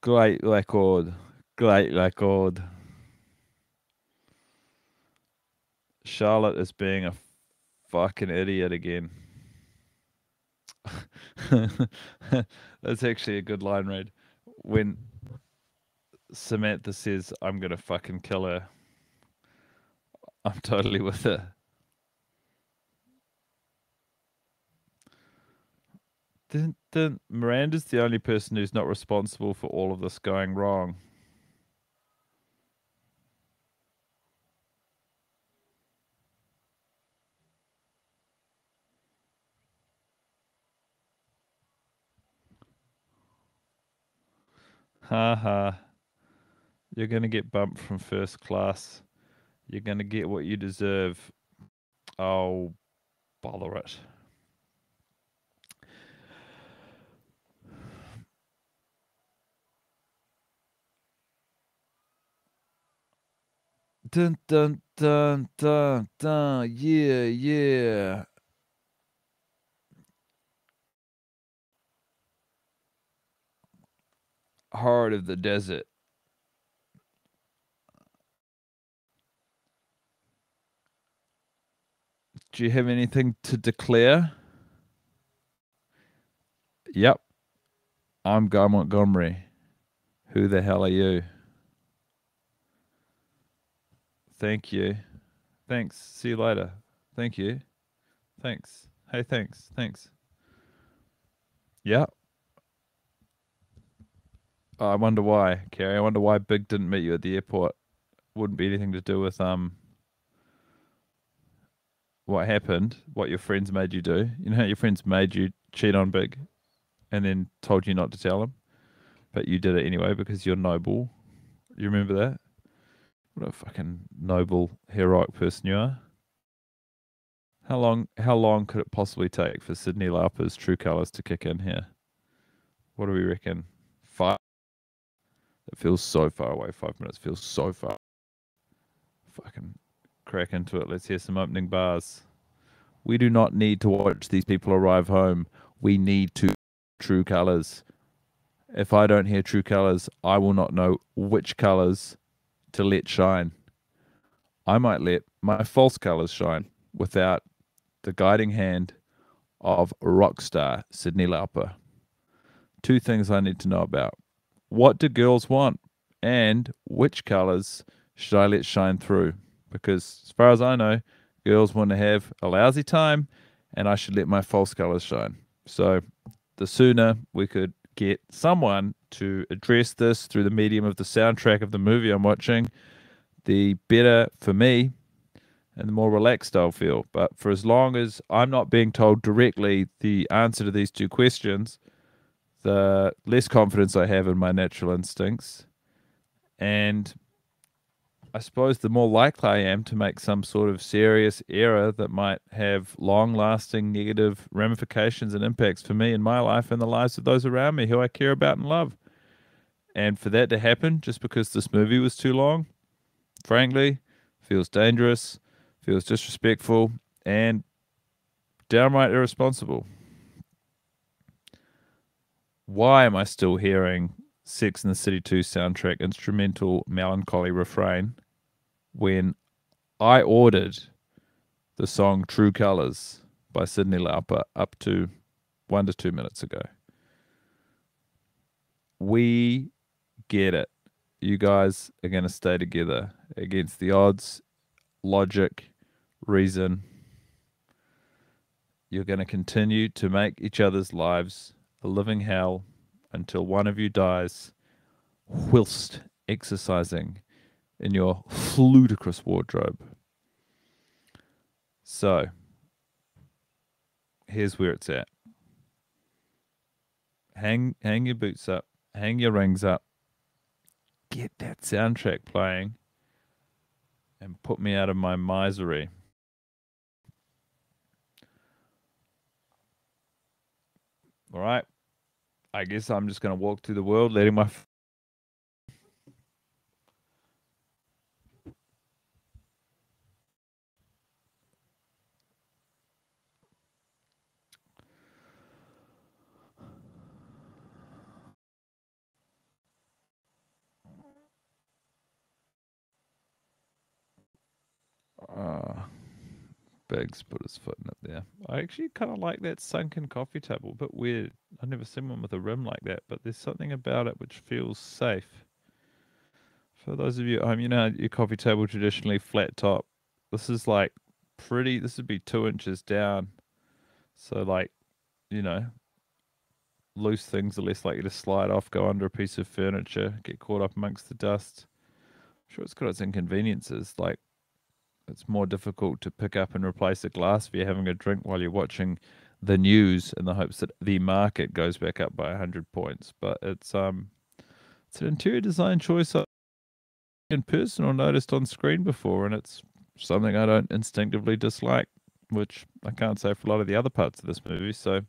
great record, great record. Charlotte is being a fucking idiot again. That's actually a good line read. When Samantha says, I'm going to fucking kill her, I'm totally with her. Dun, dun. Miranda's the only person who's not responsible for all of this going wrong. Ha ha. You're going to get bumped from first class. You're going to get what you deserve. Oh, bother it. Dun dun dun dun dun. Yeah, yeah. Heart of the desert. Do you have anything to declare? Yep. I'm Guy Montgomery. Who the hell are you? Thank you. Thanks. See you later. Thank you. Thanks. Hey, thanks. Thanks. Yeah. I wonder why, Carrie. I wonder why Big didn't meet you at the airport. Wouldn't be anything to do with um what happened, what your friends made you do. You know how your friends made you cheat on Big and then told you not to tell him? But you did it anyway because you're noble. You remember that? What a fucking noble, heroic person you are. How long how long could it possibly take for Cyndi Lauper's true colours to kick in here? What do we reckon? Five it feels so far away. Five minutes feels so far. Fucking crack into it. Let's hear some opening bars. We do not need to watch these people arrive home. We need to true colors. If I don't hear true colors, I will not know which colors to let shine. I might let my false colors shine without the guiding hand of rock star Cyndi Lauper. Two things I need to know about. What do girls want? And which colors should I let shine through? Because as far as I know, girls want to have a lousy time and I should let my false colors shine. So the sooner we could get someone to address this through the medium of the soundtrack of the movie I'm watching, the better for me and the more relaxed I'll feel. But for as long as I'm not being told directly the answer to these two questions, the less confidence I have in my natural instincts. And I suppose the more likely I am to make some sort of serious error that might have long lasting negative ramifications and impacts for me in my life and the lives of those around me who I care about and love. And for that to happen just because this movie was too long, frankly, feels dangerous, feels disrespectful, and downright irresponsible. Why am I still hearing Sex and the City 2 soundtrack instrumental melancholy refrain when I ordered the song True Colors by Cyndi Lauper up to one to two minutes ago. We get it. You guys are going to stay together against the odds, logic, reason. You're going to continue to make each other's lives a living hell until one of you dies whilst exercising in your ludicrous wardrobe. So, here's where it's at. Hang hang your boots up, hang your rings up, get that soundtrack playing, and put me out of my misery. All right. I guess I'm just going to walk through the world letting my Uh, Big's put his foot in it there. I actually kind of like that sunken coffee table. A bit weird. I've never seen one with a rim like that, but there's something about it which feels safe. For those of you at home, you know your coffee table traditionally flat top. This is like pretty. This would be two inches down. So like, you know, loose things are less likely to slide off, go under a piece of furniture, get caught up amongst the dust. I'm sure it's got its inconveniences, like it's more difficult to pick up and replace a glass if you're having a drink while you're watching the news in the hopes that the market goes back up by 100 points. But it's um it's an interior design choice I in person or noticed on screen before and it's something I don't instinctively dislike which I can't say for a lot of the other parts of this movie. So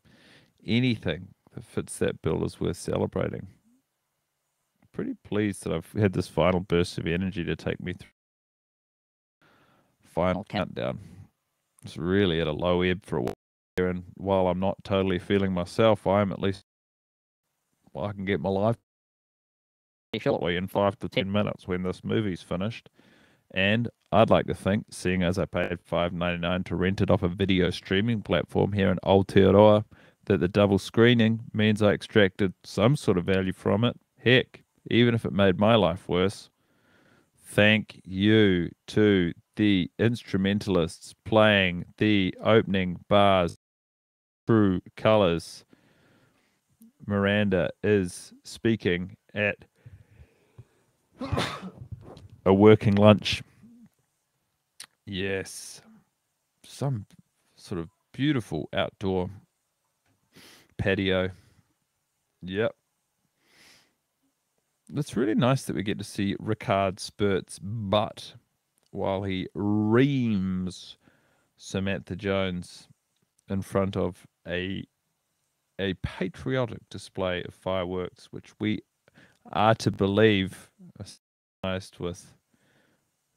anything that fits that bill is worth celebrating. Pretty pleased that I've had this final burst of energy to take me through final countdown. It's really at a low ebb for a while. And while I'm not totally feeling myself, I'm at least well, I can get my life shortly in five to ten minutes when this movie's finished. And I'd like to think, seeing as I paid five ninety nine to rent it off a video streaming platform here in Aotearoa, that the double screening means I extracted some sort of value from it. Heck, even if it made my life worse. Thank you to the instrumentalists playing the opening bars True Colors. Miranda is speaking at a working lunch. Yes. Some sort of beautiful outdoor patio. Yep. It's really nice that we get to see Rikard Spirt's butt while he reams Samantha Jones in front of a a patriotic display of fireworks, which we are to believe are with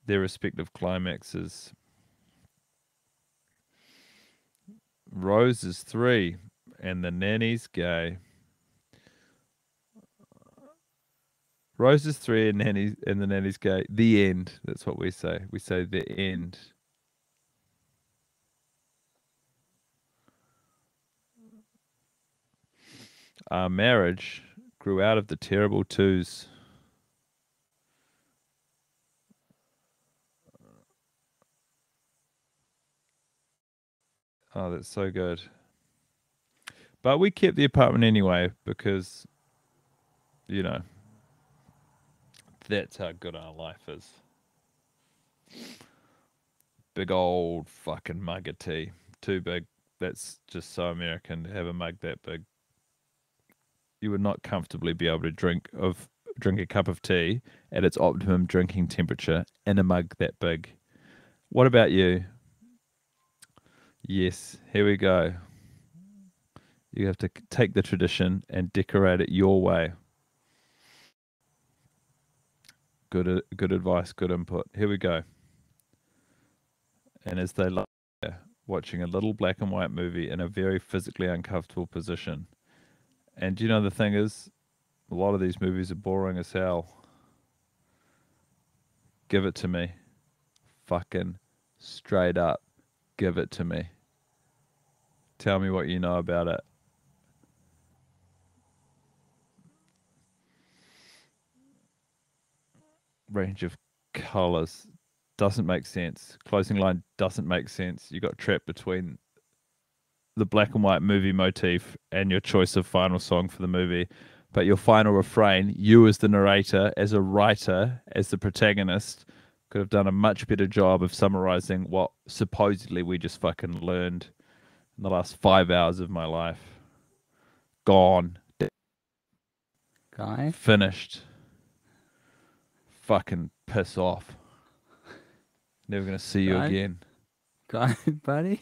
their respective climaxes. Rose is three, and the nanny's gay. Rose is three, and nanny and the nanny's gay. The end. That's what we say. We say the end. Our marriage grew out of the terrible twos. Oh, that's so good. But we kept the apartment anyway because, you know, that's how good our life is. Big old fucking mug of tea. Too big. That's just so American to have a mug that big. You would not comfortably be able to drink of drink a cup of tea at its optimum drinking temperature in a mug that big. What about you? Yes, here we go. You have to take the tradition and decorate it your way. Good, uh, good advice, good input. Here we go. And as they lie there, watching a little black and white movie in a very physically uncomfortable position. And you know the thing is, a lot of these movies are boring as hell. Give it to me. Fucking straight up. Give it to me. Tell me what you know about it. Range of colors doesn't make sense. Closing line doesn't make sense. You got trapped between the black and white movie motif and your choice of final song for the movie. But your final refrain, you as the narrator, as a writer, as the protagonist, could have done a much better job of summarizing what supposedly we just fucking learned in the last five hours of my life. Gone. Guy, Finished. Fucking piss off. Never gonna see you again. guy, buddy.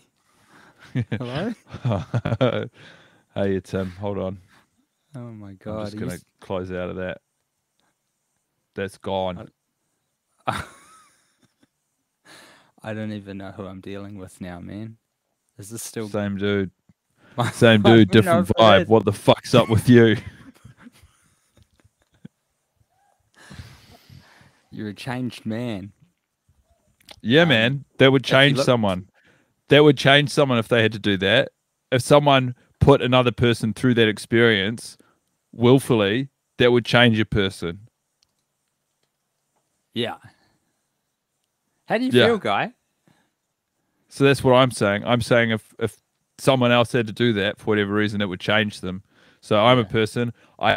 Hello. hey, it's Tim. Hold on. Oh my god! I'm just gonna s- close out of that. That's gone. I don't even know who I'm dealing with now, man. Is this still Same dude. my Same dude. Different vibe. What the fuck's up with you? You're a changed man. Yeah, Um, man. That would change look- someone. That would change someone if they had to do that. If someone put another person through that experience willfully, that would change a person. Yeah. How do you Yeah. feel, guy? So that's what I'm saying. I'm saying if if someone else had to do that for whatever reason, it would change them. So I'm a person. I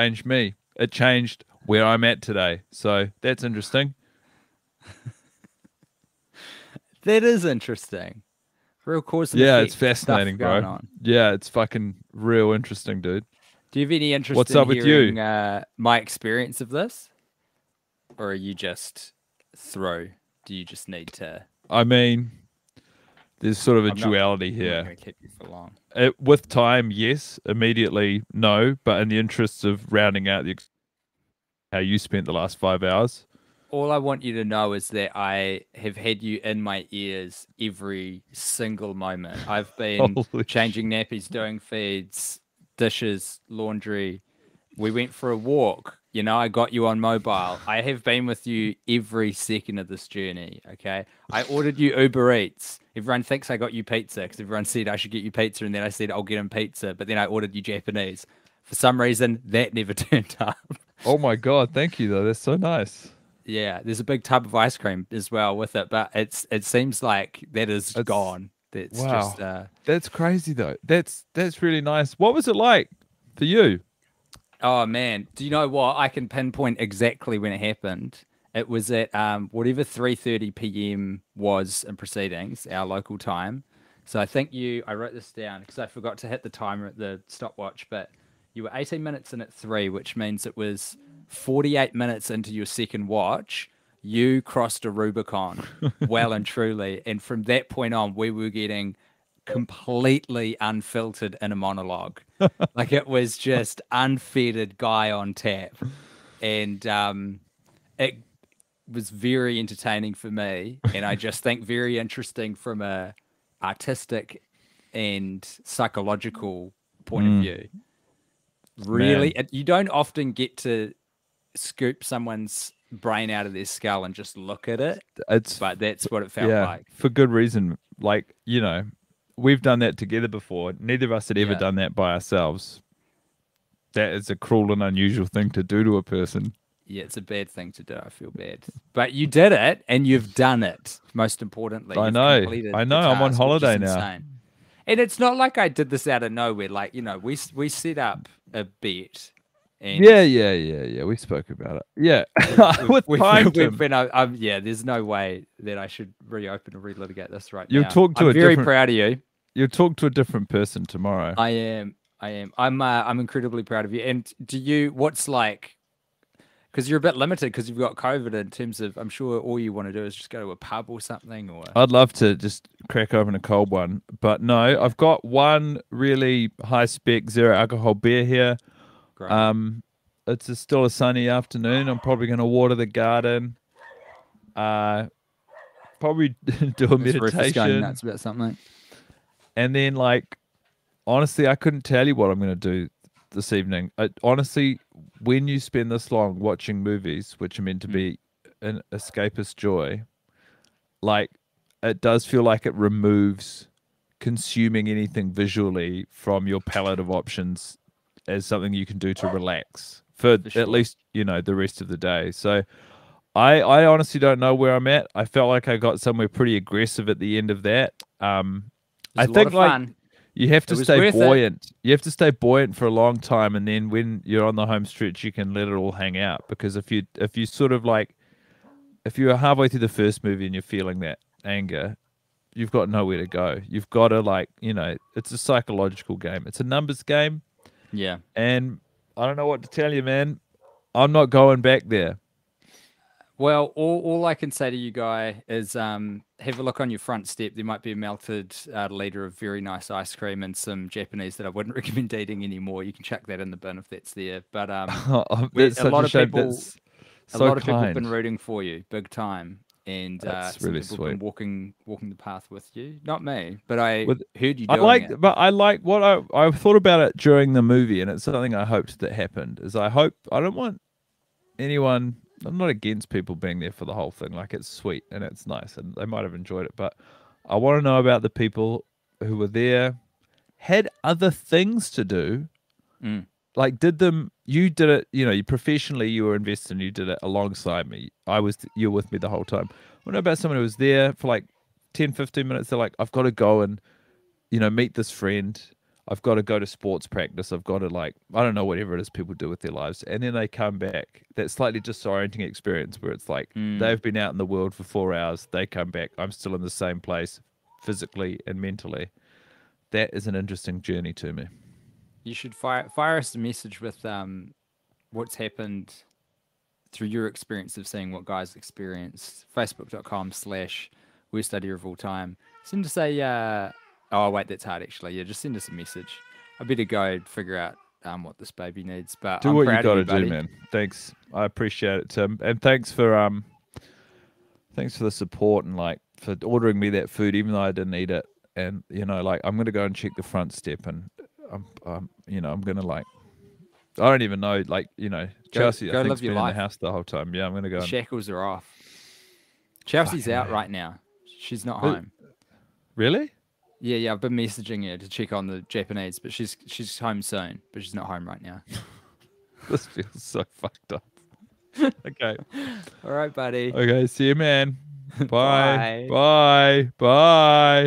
changed me. It changed where I'm at today. So that's interesting. That is interesting. Real cause and Yeah, it's fascinating, bro. Yeah, it's fucking real interesting, dude. Do you have any interest What's in up with you? uh, my experience of this? Or are you just throw? Do you just need to I mean, there's sort of a I'm duality not here. gonna keep you for long. It, with time, yes. Immediately, no. But in the interests of rounding out the ex- how you spent the last five hours, All I want you to know is that I have had you in my ears every single moment. I've been changing nappies, doing feeds, dishes, laundry. We went for a walk You know, I got you on mobile. I have been with you every second of this journey. Okay. I ordered you Uber Eats. Everyone thinks I got you pizza because everyone said I should get you pizza. And then I said, I'll get him pizza. But then I ordered you Japanese. For some reason, that never turned up. Oh my god, thank you though. That's so nice. Yeah. There's a big tub of ice cream as well with it. But it's it seems like that is It's- gone. That's wow. just, uh, That's crazy though. That's that's really nice. What was it like for you? Oh man, do you know what? I can pinpoint exactly when it happened. It was at um, whatever 3:30 p.m. was in proceedings, our local time. So I think you, I wrote this down because I forgot to hit the timer at the stopwatch, but you were 18 minutes in at three, which means it was 48 minutes into your second watch. You crossed a Rubicon, well and truly, and from that point on, we were getting completely unfiltered in a monologue. like it was just unfettered guy on tap, and um, it was very entertaining for me, and I just think very interesting from a artistic and psychological point Mm. of view. Really, Man. you don't often get to scoop someone's brain out of their skull and just look at it, It's but that's what it felt yeah, like. for good reason. Like you know, we've done that together before. Neither of us had ever Yeah. done that by ourselves. That is a cruel and unusual thing to do to a person. Yeah, it's a bad thing to do. I feel bad, but you did it, and you've done it. Most importantly, I know, I know, I'm on task, which is holiday now. insane. And it's not like I did this out of nowhere. Like you know, we we set up a bet. And Yeah, yeah, yeah, yeah. We spoke about it. Yeah, with we've, been. Um, yeah, there's no way that I should reopen or relitigate this right You'll now. talk to I'm a very different- proud of you. You'll talk to a different person tomorrow. I am. I am. I'm. Uh, I'm incredibly proud of you. And do you? What's like? Because you're a bit limited because you've got COVID. In terms of, I'm sure all you want to do is just go to a pub or something. Or I'd love to just crack open a cold one, but no, I've got one really high spec zero alcohol beer here. Great. Um, it's a, still a sunny afternoon. I'm probably going to water the garden. Uh, probably do a is going meditation, nuts about something. and then like, honestly, I couldn't tell you what I'm going to do this evening. I, honestly, when you spend this long watching movies, which are meant to Mm. be an escapist joy, like it does feel like it removes consuming anything visually from your palette of options as something you can do to relax for, For sure. at least you know the rest of the day. So I I honestly don't know where I'm at. I felt like I got somewhere pretty aggressive at the end of that. Um I think like fun. You have to stay worth it. buoyant. You have to stay buoyant for a long time, and then when you're on the home stretch, you can let it all hang out. Because if you if you sort of like if you're halfway through the first movie and you're feeling that anger, you've got nowhere to go. You've got to like you know it's a psychological game. It's a numbers game, Yeah. and I don't know what to tell you, man. I'm not going back there. Well, all, all I can say to you, Guy, is um, have a look on your front step. There might be a melted uh, liter of very nice ice cream and some Japanese that I wouldn't recommend eating anymore. You can chuck that in the bin if that's there. But um, we- That's a lot a of people- That's a so lot of people have been rooting for you, big time, and uh, That's really people have been sweet. walking walking the path with you. Not me, but I With- heard you I like, it. but I like what I I thought about it during the movie, and it's something I hoped that happened. Is I hope I don't want anyone. I'm not against people being there for the whole thing. Like it's sweet and it's nice, and they might have enjoyed it. But I want to know about the people who were there, had other things to do. Mm. Like, did them? You did it. You know, you professionally, you were invested, and you did it alongside me. I was. You were with me the whole time. I want to know about someone who was there for like 10, 15 minutes. They're like, I've got to go and you know, meet this friend. I've got to go to sports practice. I've got to like, I don't know, whatever it is people do with their lives. And then they come back. That slightly disorienting experience where it's like Mm. they've been out in the world for four hours. They come back. I'm still in the same place physically and mentally. That is an interesting journey to me. You should fire fire us a message with um, what's happened through your experience of seeing what guys experienced. Facebook.com slash worst idea of all time. Send us a uh, oh wait, that's hard actually. Yeah, just send us a message. I better go figure out um, what this baby needs. But Do I'm what you got to do, man. Thanks. I appreciate it, Tim. And thanks for um, thanks for the support and like for ordering me that food, even though I didn't eat it. And you know, like I'm gonna go and check the front step, and I'm, um, you know, I'm gonna like I don't even know. Like you know, Chelsea. go I live think's been in the house the whole time. Yeah, I'm gonna go. And- shackles are off. Chelsea's Fucking out hell. right now. She's not Who- home. Really? Yeah, yeah. I've been messaging her to check on the Japanese, but she's she's home soon. But she's not home right now. This feels so fucked up. okay. All right, buddy. Okay. See you, man. Bye. Bye. Bye. Bye.